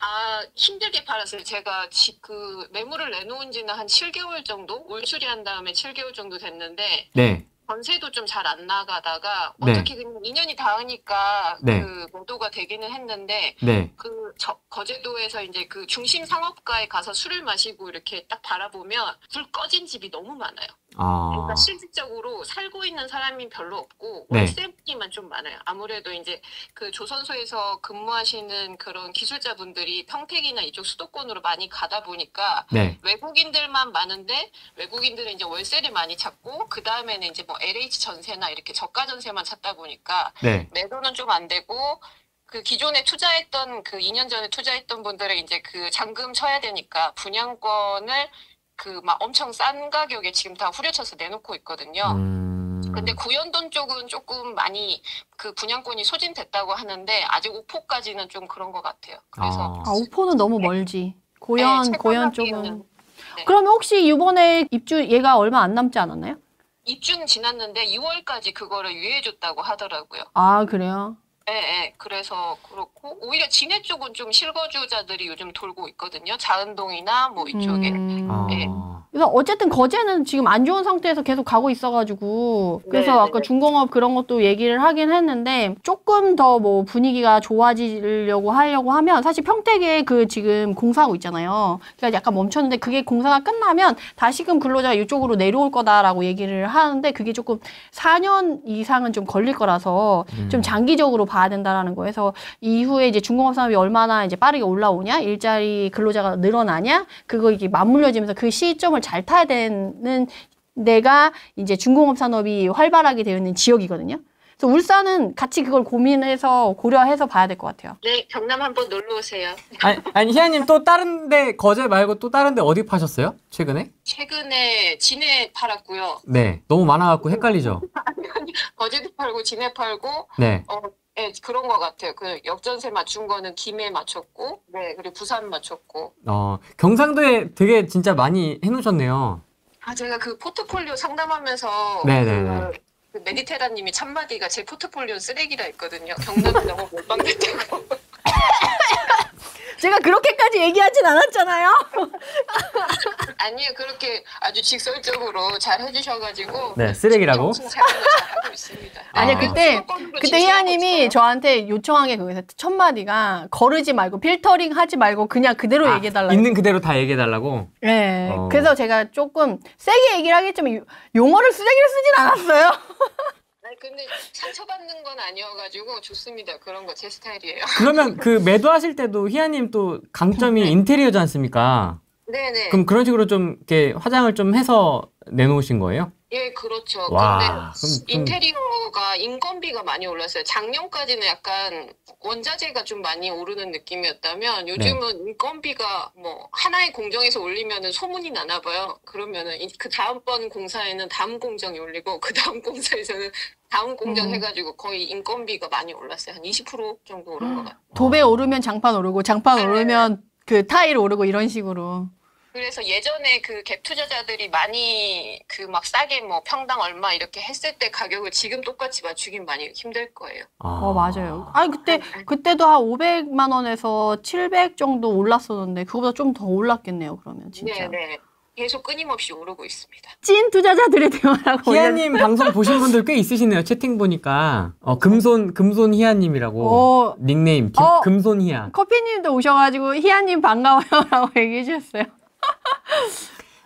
아, 힘들게 팔았어요. 제가 지, 그 매물을 내놓은 지는 한 7개월 정도? 올 수리한 다음에 7개월 정도 됐는데, 네. 전세도 좀 잘 안 나가다가, 네. 어떻게 그냥 2년이 닿으니까 네. 그 매도가 되기는 했는데, 네. 그 저, 거제도에서 이제 그 중심 상업가에 가서 술을 마시고 이렇게 딱 바라보면 불 꺼진 집이 너무 많아요. 아. 그러니까 실질적으로 살고 있는 사람이 별로 없고 네. 월세기만 좀 많아요. 아무래도 이제 그 조선소에서 근무하시는 그런 기술자분들이 평택이나 이쪽 수도권으로 많이 가다 보니까 네. 외국인들만 많은데 외국인들은 이제 월세를 많이 찾고 그 다음에는 이제 뭐 LH 전세나 이렇게 저가 전세만 찾다 보니까 네. 매도는 좀 안 되고 그 기존에 투자했던 그 2년 전에 투자했던 분들은 이제 그 잔금 쳐야 되니까 분양권을 그 막 엄청 싼 가격에 지금 다 후려쳐서 내놓고 있거든요. 음. 근데 구연돈 쪽은 조금 많이 그 분양권이 소진됐다고 하는데 아직 오포까지는 좀 그런 것 같아요. 그래서 아, 오포는 너무 멀지. 고현, 네, 고현 체감하기에는- 쪽은. 네. 그러면 혹시 이번에 입주 얘가 얼마 안 남지 않았나요? 입주는 지났는데 6월까지 그거를 유예해줬다고 하더라고요. 아, 그래요? 예, 예. 그래서 그렇고 오히려 진해 쪽은 좀 실거주자들이 요즘 돌고 있거든요. 자은동이나 뭐 이쪽에. 음. 아. 네. 그래서 어쨌든 거제는 지금 안 좋은 상태에서 계속 가고 있어가지고 그래서 네, 아까 네. 중공업 그런 것도 얘기를 하긴 했는데 조금 더 뭐 분위기가 좋아지려고 하려고 하면 사실 평택에 그 지금 공사하고 있잖아요. 그러니까 약간 멈췄는데 그게 공사가 끝나면 다시금 근로자가 이쪽으로 내려올 거다라고 얘기를 하는데 그게 조금 4년 이상은 좀 걸릴 거라서 음. 좀 장기적으로 봐야 된다라는. 그래서 이후에 이제 중공업 산업이 얼마나 이제 빠르게 올라오냐, 일자리 근로자가 늘어나냐, 그거 이게 맞물려지면서 그 시점을 잘 타야 되는 데가 이제 중공업 산업이 활발하게 되어 있는 지역이거든요. 그래서 울산은 같이 그걸 고민해서 고려해서 봐야 될 것 같아요. 네, 경남 한번 놀러 오세요. 아니, 아니 희아님 또 다른데 거제 말고 또 다른데 어디 파셨어요? 최근에? 최근에 진해 팔았고요. 네. 너무 많아갖고 헷갈리죠. 거제도 팔고 진해 팔고 네. 어, 예, 그런 것 같아요. 그 역전세 맞춘 거는 김해 맞췄고, 네, 그리고 부산 맞췄고. 어 경상도에 되게 진짜 많이 해놓으셨네요. 아 제가 그 포트폴리오 상담하면서 네네네. 그, 그 메디테라님이 참마디가 제 포트폴리오 쓰레기라 했거든요. 경남이 너무 몰빵됐다고. 제가 그렇게까지 얘기하진 않았잖아요. 아니요 그렇게 아주 직설적으로 잘 해주셔가지고 네, 쓰레기라고? 아니 아. 그때 그때 희아님이. 저한테 요청한 게 그거였어요. 첫 마디가 거르지 말고 필터링 하지 말고 그냥 그대로 아, 얘기해 달라. 있는 그대로 다 얘기해 달라고. 네. 어. 그래서 제가 조금 세게 얘기를 하겠지만 요- 용어를 쓰레기를 쓰진 않았어요. 근데 상처받는 건 아니어가지고 좋습니다. 그런 거 제 스타일이에요. 그러면 그 매도하실 때도 희아님 또 강점이 인테리어지 않습니까? 네네. 그럼 그런 식으로 좀 이렇게 화장을 좀 해서 내놓으신 거예요? 예 그렇죠. 와, 근데 그럼 좀 인테리어가 인건비가 많이 올랐어요. 작년까지는 약간 원자재가 좀 많이 오르는 느낌이었다면 요즘은 네. 인건비가 뭐 하나의 공정에서 올리면은 소문이 나나 봐요. 그러면은 이- 그 다음번 공사에는 다음 공정이 올리고 그 다음 공사에서는 다음 공정 음. 해가지고 거의 인건비가 많이 올랐어요. 한 20% 정도 오른 것 같아요. 도배 오르면 장판 오르고 장판 네. 오르면 그 타일 오르고 이런 식으로. 그래서 예전에 그 갭 투자자들이 많이 그 막 싸게 뭐 평당 얼마 이렇게 했을 때 가격을 지금 똑같이 맞추긴 많이 힘들 거예요. 아. 어 맞아요. 아니 그때 그때도 한 500만 원에서 700 정도 올랐었는데 그거보다 좀 더 올랐겠네요. 그러면 진짜. 네네. 계속 끊임없이 오르고 있습니다. 찐 투자자들의 대화라고. 희아님 방송 보신 분들 꽤 있으시네요. 채팅 보니까 어, 금손 금손 희아님이라고 어, 닉네임 김, 어. 금손 희아. 커피님도 오셔가지고 희아님 반가워요라고 얘기해 주셨어요.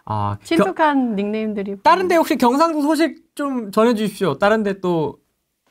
아 겨, 친숙한 닉네임들이. 다른데 혹시 경상도 소식 좀 전해주십시오. 다른데 또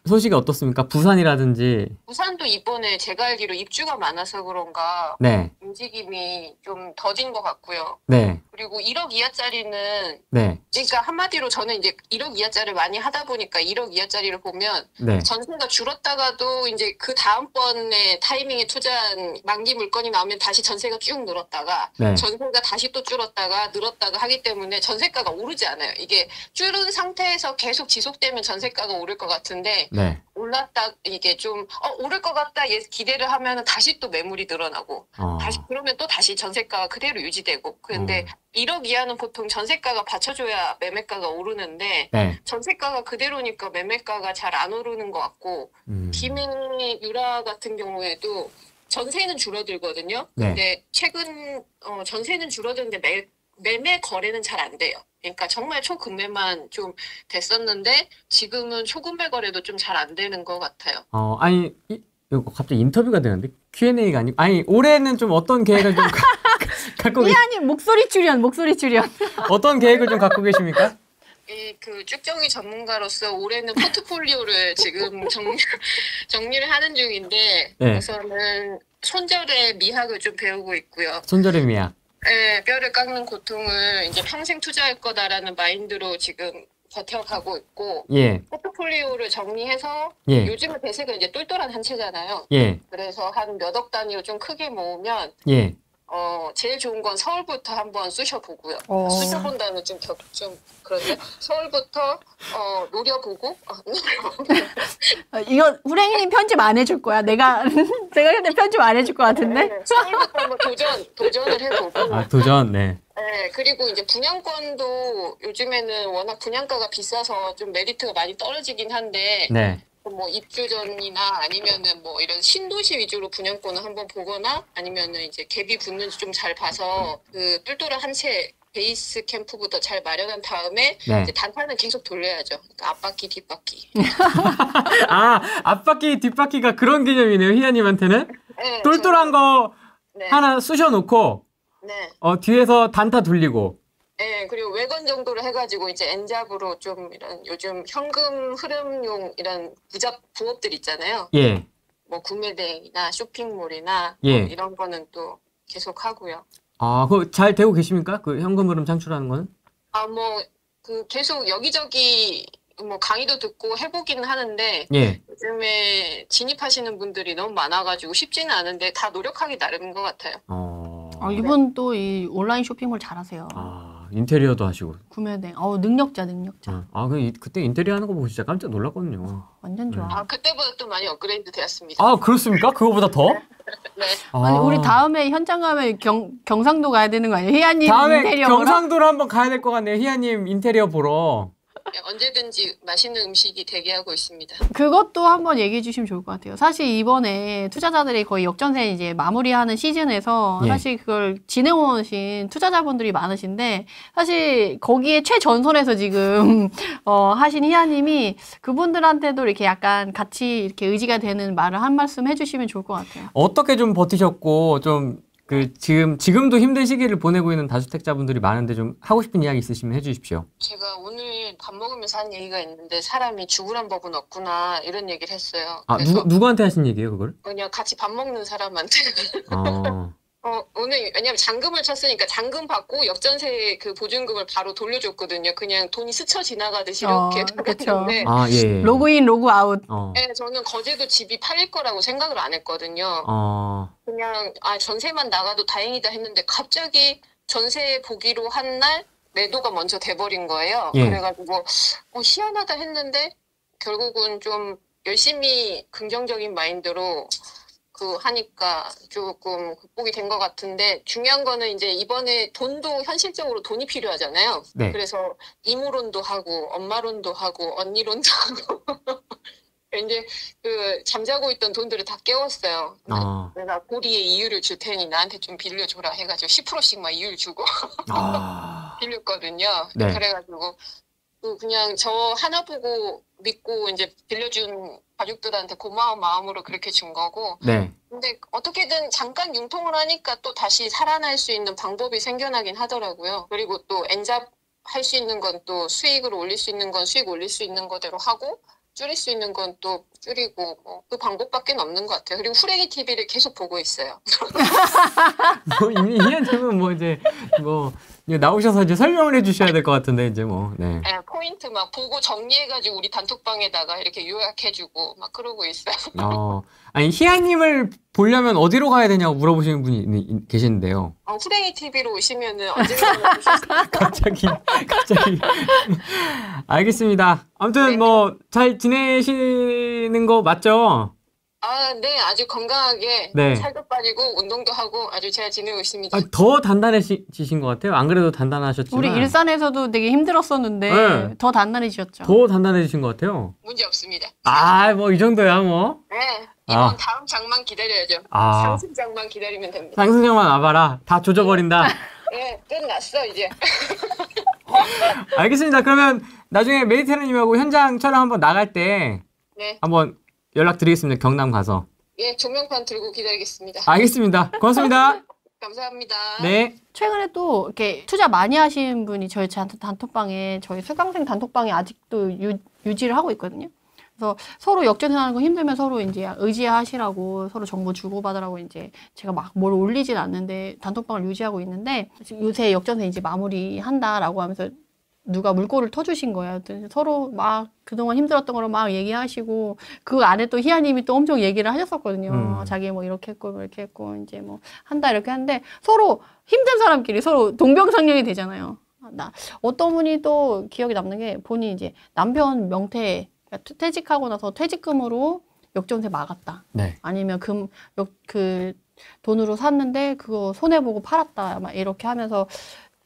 소식이 어떻습니까? 부산이라든지. 부산도 이번에 제가 알기로 입주가 많아서 그런가 네, 움직임이 좀 더딘 것 같고요. 네, 그리고 1억 이하짜리는 네, 그러니까 한마디로 저는 이제 1억 이하짜리를 많이 하다 보니까 1억 이하짜리를 보면 네. 전세가 줄었다가도 이제 그 다음번에 타이밍에 투자한 만기 물건이 나오면 다시 전세가 쭉 늘었다가 네. 전세가 다시 또 줄었다가 늘었다가 하기 때문에 전세가가 오르지 않아요. 이게 줄은 상태에서 계속 지속되면 전세가가 오를 것 같은데 네. 올랐다 이게 좀 어, 오를 것 같다 예, 기대를 하면은 다시 또 매물이 늘어나고 어. 다시 그러면 또 다시 전세가가 그대로 유지되고 근데 어. 1억 이하는 보통 전세가가 받쳐줘야 매매가가 오르는데 네. 전세가가 그대로니까 매매가가 잘 안 오르는 것 같고 음. 김해 유라 같은 경우에도 전세는 줄어들거든요. 네. 근데 최근 어, 전세는 줄어드는데 매, 매매 거래는 잘 안 돼요. 그러니까 정말 초금매만 좀 됐었는데 지금은 초금매 거래도 좀 잘 안 되는 것 같아요. 어, 아니, 이, 이거 갑자기 인터뷰가 되는데? Q&A가 아니고, 아니, 올해는 좀 어떤 계획을 좀 가- 갖고, 계, 희아님 목소리 출연, 목소리 출연. 어떤 계획을 좀 갖고 계십니까? 이그 쭉정이 전문가로서 올해는 포트폴리오를 지금 정, 정리를 하는 중인데 네. 우선은 손절의 미학을 좀 배우고 있고요. 손절의 미약. 네, 뼈를 깎는 고통을 이제 평생 투자할 거다라는 마인드로 지금 버텨가고 있고 예, 포트폴리오를 정리해서 예, 요즘은 대세가 이제 똘똘한 한 채잖아요. 예, 그래서 한 몇 억 단위로 좀 크게 모으면 예. 어 제일 좋은 건 서울부터 한번 쑤셔보고요. 어. 쑤셔본다는 좀, 격, 좀 그런데 서울부터 어 노려보고 어, 어, 이거 후랭이님 편집 안 해줄 거야. 내가 제가 근데 편집 안 해줄 것 같은데. 네, 서울부터 한번 도전 도전을 해보고 아, 도전, 네. 네, 그리고 이제 분양권도 요즘에는 워낙 분양가가 비싸서 좀 메리트가 많이 떨어지긴 한데 네. 뭐 입주 전이나 아니면은 뭐 이런 신도시 위주로 분양권을 한번 보거나 아니면은 이제 갭이 붙는지 좀 잘 봐서 그 똘똘한 한채 베이스 캠프부터 잘 마련한 다음에 네. 이제 단타는 계속 돌려야죠. 그러니까 앞바퀴 뒷바퀴. 아, 앞바퀴, 뒷바퀴가 그런 개념이네요, 희아님한테는. 네, 똘똘한 거 저- 네, 하나 쑤셔놓고, 네, 어, 뒤에서 단타 돌리고. 네, 그리고 외건 정도로 해가지고 이제 엔잡으로 좀 이런 요즘 현금 흐름용 이런 부잡 부업들 있잖아요. 예, 뭐 구매대행이나 쇼핑몰이나 예. 뭐 이런 거는 또 계속 하고요. 아, 그거 잘 되고 계십니까? 그 현금 흐름 창출하는 거는? 아, 뭐, 그 계속 여기저기 뭐 강의도 듣고 해보기는 하는데 예. 요즘에 진입하시는 분들이 너무 많아가지고 쉽지는 않은데 다 노력하기 나름인 것 같아요. 어. 아, 이분 또 이 온라인 쇼핑몰 잘하세요. 아, 인테리어도 하시고. 구매대. 어 능력자, 능력자. 아, 아, 그, 이- 그때 인테리어 하는 거 보고 진짜 깜짝 놀랐거든요. 완전 좋아. 네. 아, 그때보다 또 많이 업그레이드 되었습니다. 아, 그렇습니까? 그거보다 더? 네. 아니, 아. 우리 다음에 현장 가면 경, 경상도 가야 되는 거 아니에요? 희아님 다음에 인테리어 보러? 경상도로 한번 가야 될 것 같네요. 희아님 인테리어 보러. 네, 언제든지 맛있는 음식이 대기하고 있습니다. 그것도 한번 얘기해 주시면 좋을 것 같아요. 사실 이번에 투자자들이 거의 역전세 이제 마무리하는 시즌에서 예. 사실 그걸 지내오신 투자자분들이 많으신데 사실 거기에 최전선에서 지금 어, 하신 희아님이 그분들한테도 이렇게 약간 같이 이렇게 의지가 되는 말을 한 말씀 해주시면 좋을 것 같아요. 어떻게 좀 버티셨고 좀 그 지금 지금도 힘든 시기를 보내고 있는 다주택자분들이 많은데 좀 하고 싶은 이야기 있으시면 해주십시오. 제가 오늘 밥 먹으면서 한 얘기가 있는데 사람이 죽으란 법은 없구나 이런 얘기를 했어요. 아 누구 누구한테 하신 얘기예요 그걸? 그냥 같이 밥 먹는 사람한테 어. 어, 오늘 왜냐면 잔금을 쳤으니까 잔금 받고 역전세 그 보증금을 바로 돌려줬거든요. 그냥 돈이 스쳐 지나가듯이 어, 이렇게 그쵸. 나갔는데 아 예. 예. 로그인 로그아웃 어. 네, 저는 거제도 집이 팔릴 거라고 생각을 안 했거든요. 어. 그냥 아 전세만 나가도 다행이다 했는데 갑자기 전세 보기로 한 날 매도가 먼저 돼버린 거예요. 예. 그래가지고 어, 희한하다 했는데 결국은 좀 열심히 긍정적인 마인드로 그 하니까 조금 극복이 된 것 같은데 중요한 거는 이제 이번에 돈도 현실적으로 돈이 필요하잖아요. 네. 그래서 이모론도 하고 엄마론도 하고 언니론도 하고 이제 그 잠자고 있던 돈들을 다 깨웠어요. 어. 내가 고리의 이유를 줄 테니 나한테 좀 빌려줘라 해가지고 10%씩 막 이유를 주고 아. 빌렸거든요. 네. 그래가지고 그 그냥 저 하나 보고 믿고 이제 빌려준 가족들한테 고마운 마음으로 그렇게 준 거고 네. 근데 어떻게든 잠깐 융통을 하니까 또 다시 살아날 수 있는 방법이 생겨나긴 하더라고요. 그리고 또 엔잡 할 수 있는 건 또 수익을 올릴 수 있는 건 수익 올릴 수 있는 거대로 하고 줄일 수 있는 건 또 줄이고 뭐 그 방법밖에 없는 것 같아요. 그리고 후레기 TV를 계속 보고 있어요. 뭐 이미 희한님은 뭐 이제 뭐 나오셔서 이제 설명을 해주셔야 될 것 같은데 이제 뭐 네. 예, 포인트 막 보고 정리해가지고 우리 단톡방에다가 이렇게 요약해주고 막 그러고 있어요. 어 아니 희한님을 보려면 어디로 가야 되냐고 물어보시는 분이 있- 계시는데요. 어, 후레기 TV로 오시면은 언제나. 갑자기 갑자기 알겠습니다. 아무튼 네. 뭐잘 지내시는 거 맞죠? 아, 네, 아주 건강하게 네. 살도 빠지고 운동도 하고 아주 잘 지내고 있습니다. 아, 더 단단해지신 것 같아요. 안 그래도 단단하셨지만 우리 일산에서도 되게 힘들었었는데 네. 더 단단해지셨죠. 더 단단해지신 것 같아요. 문제 없습니다. 아 뭐 이 정도야 뭐. 네, 이번 아. 다음 장만 기다려야죠. 아. 상승 장만 기다리면 됩니다. 상승장만 와봐라. 다 조져버린다. 네, 끝났어 이제. 알겠습니다. 그러면 나중에 메디테르님하고 현장 촬영 한번 나갈 때 네, 한번 연락드리겠습니다. 경남 가서. 예, 조명판 들고 기다리겠습니다. 알겠습니다. 고맙습니다. 감사합니다. 네. 최근에 또 이렇게 투자 많이 하신 분이 저희 단- 단톡방에 저희 수강생 단톡방에 아직도 유, 유지를 하고 있거든요. 그래서 서로 역전하는 거 힘들면 서로 이제 의지하시라고 서로 정보 주고받으라고 이제 제가 막 뭘 올리진 않는데 단톡방을 유지하고 있는데 요새 역전세 이제 마무리한다라고 하면서 누가 물꼬를 터주신 거예요. 서로 막 그동안 힘들었던 거를 막 얘기하시고 그 안에 또 희아님이 또 엄청 얘기를 하셨었거든요. 음. 자기 뭐 이렇게 했고 뭐 이렇게 했고 이제 뭐 한다 이렇게 하는데 서로 힘든 사람끼리 서로 동병상련이 되잖아요. 나 어떤 분이 또 기억에 남는 게 본인이 이제 남편 명태 그러니까 퇴- 퇴직하고 나서 퇴직금으로 역전세 막았다. 네. 아니면 금, 역, 그 돈으로 샀는데 그거 손해 보고 팔았다. 막 이렇게 하면서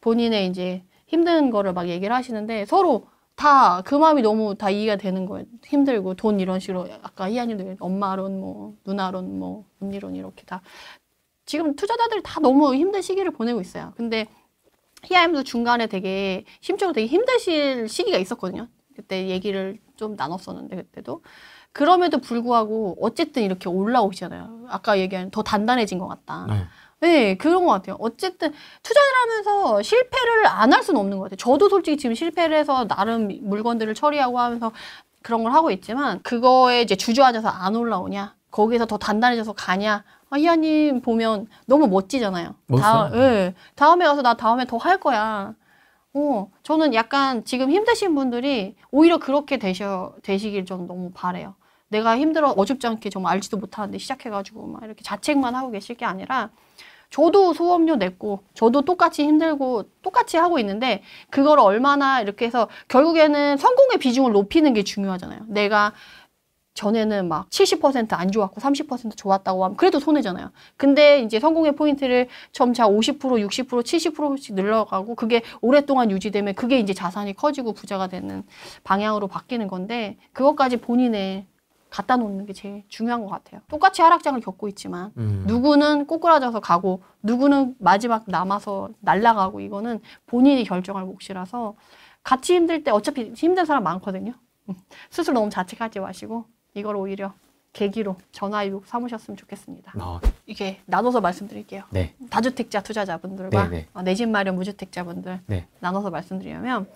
본인의 이제 힘든 거를 막 얘기를 하시는데 서로 다 그 마음이 너무 다 이해가 되는 거예요. 힘들고 돈 이런 식으로 아까 희아님도 엄마론 뭐 누나론 뭐 언니론 이렇게 다 지금 투자자들이 다 너무 힘든 시기를 보내고 있어요. 근데 희아님도 중간에 되게 심적으로 되게 힘드실 시기가 있었거든요. 그때 얘기를 좀 나눴었는데 그때도 그럼에도 불구하고 어쨌든 이렇게 올라오시잖아요. 아까 얘기한 더 단단해진 것 같다. 네. 네, 그런 것 같아요. 어쨌든 투자를 하면서 실패를 안 할 수는 없는 것 같아요. 저도 솔직히 지금 실패를 해서 나름 물건들을 처리하고 하면서 그런 걸 하고 있지만 그거에 이제 주저앉아서 안 올라오냐? 거기서 더 단단해져서 가냐? 아, 희아님 보면 너무 멋지잖아요. 멋있어요. 다, 예. 다음에 가서 나 다음에 더 할 거야. 어, 저는 약간 지금 힘드신 분들이 오히려 그렇게 되셔, 되시길 저는 너무 바래요. 내가 힘들어 어줍지 않게 정말 알지도 못하는데 시작해가지고 막 이렇게 자책만 하고 계실 게 아니라 저도 수업료 냈고 저도 똑같이 힘들고 똑같이 하고 있는데 그걸 얼마나 이렇게 해서 결국에는 성공의 비중을 높이는 게 중요하잖아요. 내가 전에는 막 70%안 좋았고 30% 좋았다고 하면 그래도 손해잖아요. 근데 이제 성공의 포인트를 점차 50%, 60%, 70%씩 늘려가고 그게 오랫동안 유지되면 그게 이제 자산이 커지고 부자가 되는 방향으로 바뀌는 건데 그것까지 본인의 갖다 놓는 게 제일 중요한 것 같아요. 똑같이 하락장을 겪고 있지만 음. 누구는 꼬꾸라져서 가고 누구는 마지막 남아서 날아가고 이거는 본인이 결정할 몫이라서 같이 힘들 때 어차피 힘든 사람 많거든요. 음, 스스로 너무 자책하지 마시고 이걸 오히려 계기로 전화위복 삼으셨으면 좋겠습니다. 어, 이게 나눠서 말씀드릴게요. 네. 다주택자 투자자분들과 네, 네. 어, 내집 마련 무주택자분들 네. 나눠서 말씀드리면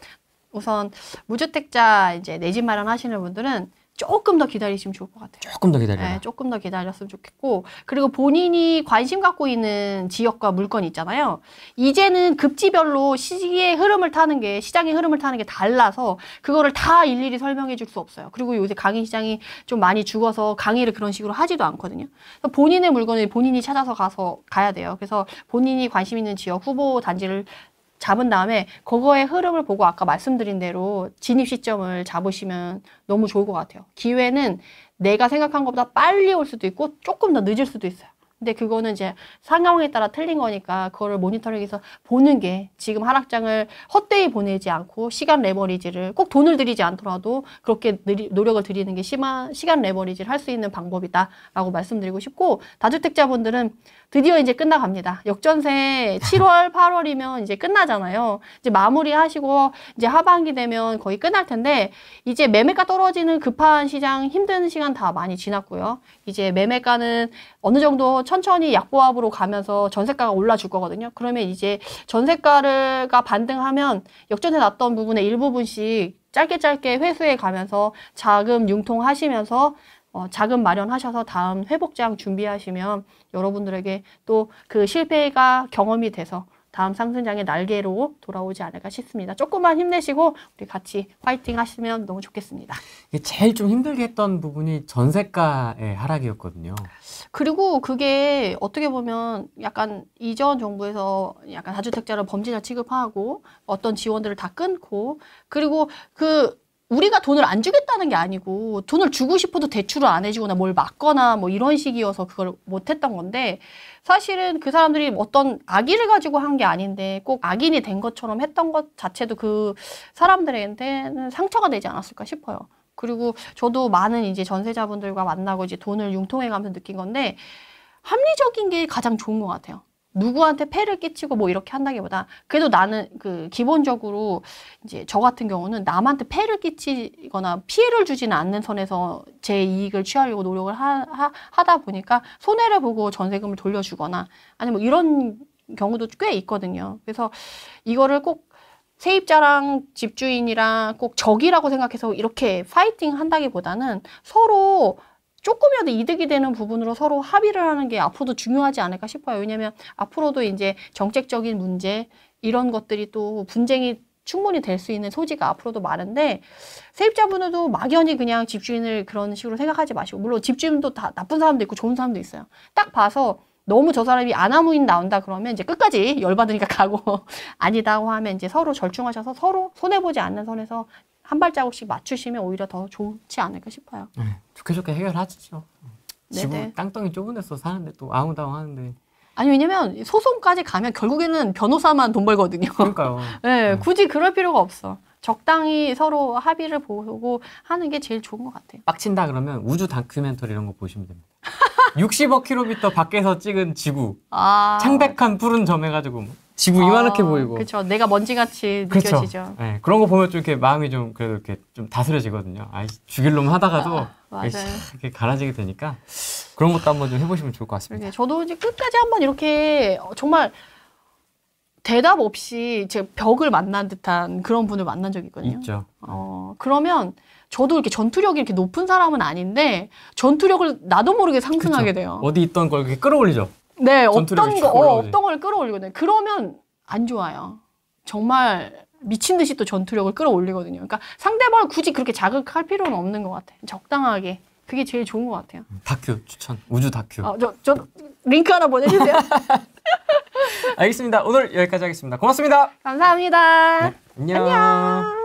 우선 무주택자 이제 내 집 마련 하시는 분들은 조금 더 기다리시면 좋을 것 같아요. 조금 더 기다려라. 네, 조금 더 기다렸으면 좋겠고 그리고 본인이 관심 갖고 있는 지역과 물건 있잖아요. 이제는 급지별로 시기의 흐름을 타는 게 시장의 흐름을 타는 게 달라서 그거를 다 일일이 설명해 줄 수 없어요. 그리고 요새 강의 시장이 좀 많이 죽어서 강의를 그런 식으로 하지도 않거든요. 본인의 물건을 본인이 찾아서 가서 가야 돼요. 그래서 본인이 관심 있는 지역 후보 단지를 잡은 다음에 그거의 흐름을 보고 아까 말씀드린 대로 진입 시점을 잡으시면 너무 좋을 것 같아요. 기회는 내가 생각한 것보다 빨리 올 수도 있고 조금 더 늦을 수도 있어요. 근데 그거는 이제 상황에 따라 틀린 거니까 그거를 모니터링해서 보는 게 지금 하락장을 헛되이 보내지 않고 시간 레버리지를 꼭 돈을 들이지 않더라도 그렇게 노력을 들이는 게 심한 시간 레버리지를 할 수 있는 방법이다라고 말씀드리고 싶고 다주택자분들은 드디어 이제 끝나갑니다. 역전세 7월, 8월이면 이제 끝나잖아요. 이제 마무리하시고 이제 하반기 되면 거의 끝날 텐데 이제 매매가 떨어지는 급한 시장 힘든 시간 다 많이 지났고요. 이제 매매가는 어느 정도 천천히 약보합으로 가면서 전세가가 올라줄 거거든요. 그러면 이제 전세가가 반등하면 역전세 났던 부분의 일부분씩 짧게 짧게 회수해 가면서 자금 융통하시면서 어, 자금 마련하셔서 다음 회복장 준비하시면 여러분들에게 또 그 실패가 경험이 돼서 다음 상승장의 날개로 돌아오지 않을까 싶습니다. 조금만 힘내시고 우리 같이 화이팅 하시면 너무 좋겠습니다. 이게 제일 좀 힘들게 했던 부분이 전세가의 하락이었거든요. 그리고 그게 어떻게 보면 약간 이전 정부에서 약간 다주택자를 범죄자 취급하고 어떤 지원들을 다 끊고 그리고 그 우리가 돈을 안 주겠다는 게 아니고 돈을 주고 싶어도 대출을 안 해주거나 뭘 막거나 뭐 이런 식이어서 그걸 못했던 건데 사실은 그 사람들이 어떤 악의를 가지고 한 게 아닌데 꼭 악인이 된 것처럼 했던 것 자체도 그 사람들한테는 상처가 되지 않았을까 싶어요. 그리고 저도 많은 이제 전세자분들과 만나고 이제 돈을 융통해가면서 느낀 건데 합리적인 게 가장 좋은 것 같아요. 누구한테 폐를 끼치고 뭐 이렇게 한다기보다 그래도 나는 그 기본적으로 이제 저 같은 경우는 남한테 폐를 끼치거나 피해를 주지는 않는 선에서 제 이익을 취하려고 노력을 하, 하, 하다 보니까 손해를 보고 전세금을 돌려주거나 아니면 뭐 이런 경우도 꽤 있거든요. 그래서 이거를 꼭 세입자랑 집주인이랑 꼭 적이라고 생각해서 이렇게 파이팅 한다기보다는 서로 조금이라도 이득이 되는 부분으로 서로 합의를 하는 게 앞으로도 중요하지 않을까 싶어요. 왜냐하면 앞으로도 이제 정책적인 문제 이런 것들이 또 분쟁이 충분히 될 수 있는 소지가 앞으로도 많은데 세입자분들도 막연히 그냥 집주인을 그런 식으로 생각하지 마시고 물론 집주인도 다 나쁜 사람도 있고 좋은 사람도 있어요. 딱 봐서 너무 저 사람이 아나무인 나온다 그러면 이제 끝까지 열받으니까 가고 아니다고 하면 이제 서로 절충하셔서 서로 손해 보지 않는 선에서 한 발자국씩 맞추시면 오히려 더 좋지 않을까 싶어요. 네, 좋게 좋게 해결하시죠. 네네. 지붕 땅덩이 좁은 데서 사는데 또 아웅다웅 하는데 아니 왜냐면 소송까지 가면 결국에는 변호사만 돈 벌거든요. 그러니까요. 네, 음. 굳이 그럴 필요가 없어. 적당히 서로 합의를 보고 하는 게 제일 좋은 것 같아요. 빡친다 그러면 우주 다큐멘터리 이런 거 보시면 됩니다. 60억 킬로미터 밖에서 찍은 지구 아, 창백한 푸른 점 해가지고 뭐 지구 이만하게 보이고 그렇죠. 내가 먼지같이 그쵸. 느껴지죠. 네, 그런 거 보면 좀 이렇게 마음이 좀 그래도 이렇게 좀 다스려지거든요. 아 죽일 놈 하다가도 아, 맞아요. 이렇게 갈아지게 되니까 그런 것도 한번 좀 해보시면 좋을 것 같습니다. 저도 이제 끝까지 한번 이렇게 어, 정말 대답 없이 제 벽을 만난 듯한 그런 분을 만난 적이 있거든요. 있죠. 어, 그러면 저도 이렇게 전투력이 이렇게 높은 사람은 아닌데 전투력을 나도 모르게 상승하게 돼요. 어디 있던 걸 이렇게 끌어올리죠. 네, 쫙 거, 어. 없던 걸 끌어올리거든요. 그러면 안 좋아요. 정말 미친 듯이 또 전투력을 끌어올리거든요. 그러니까 상대방을 굳이 그렇게 자극할 필요는 없는 것 같아요. 적당하게. 그게 제일 좋은 것 같아요. 다큐 추천. 우주 다큐. 어, 저, 저 링크 하나 보내주세요. 알겠습니다. 오늘 여기까지 하겠습니다. 고맙습니다. 감사합니다. 네, 안녕.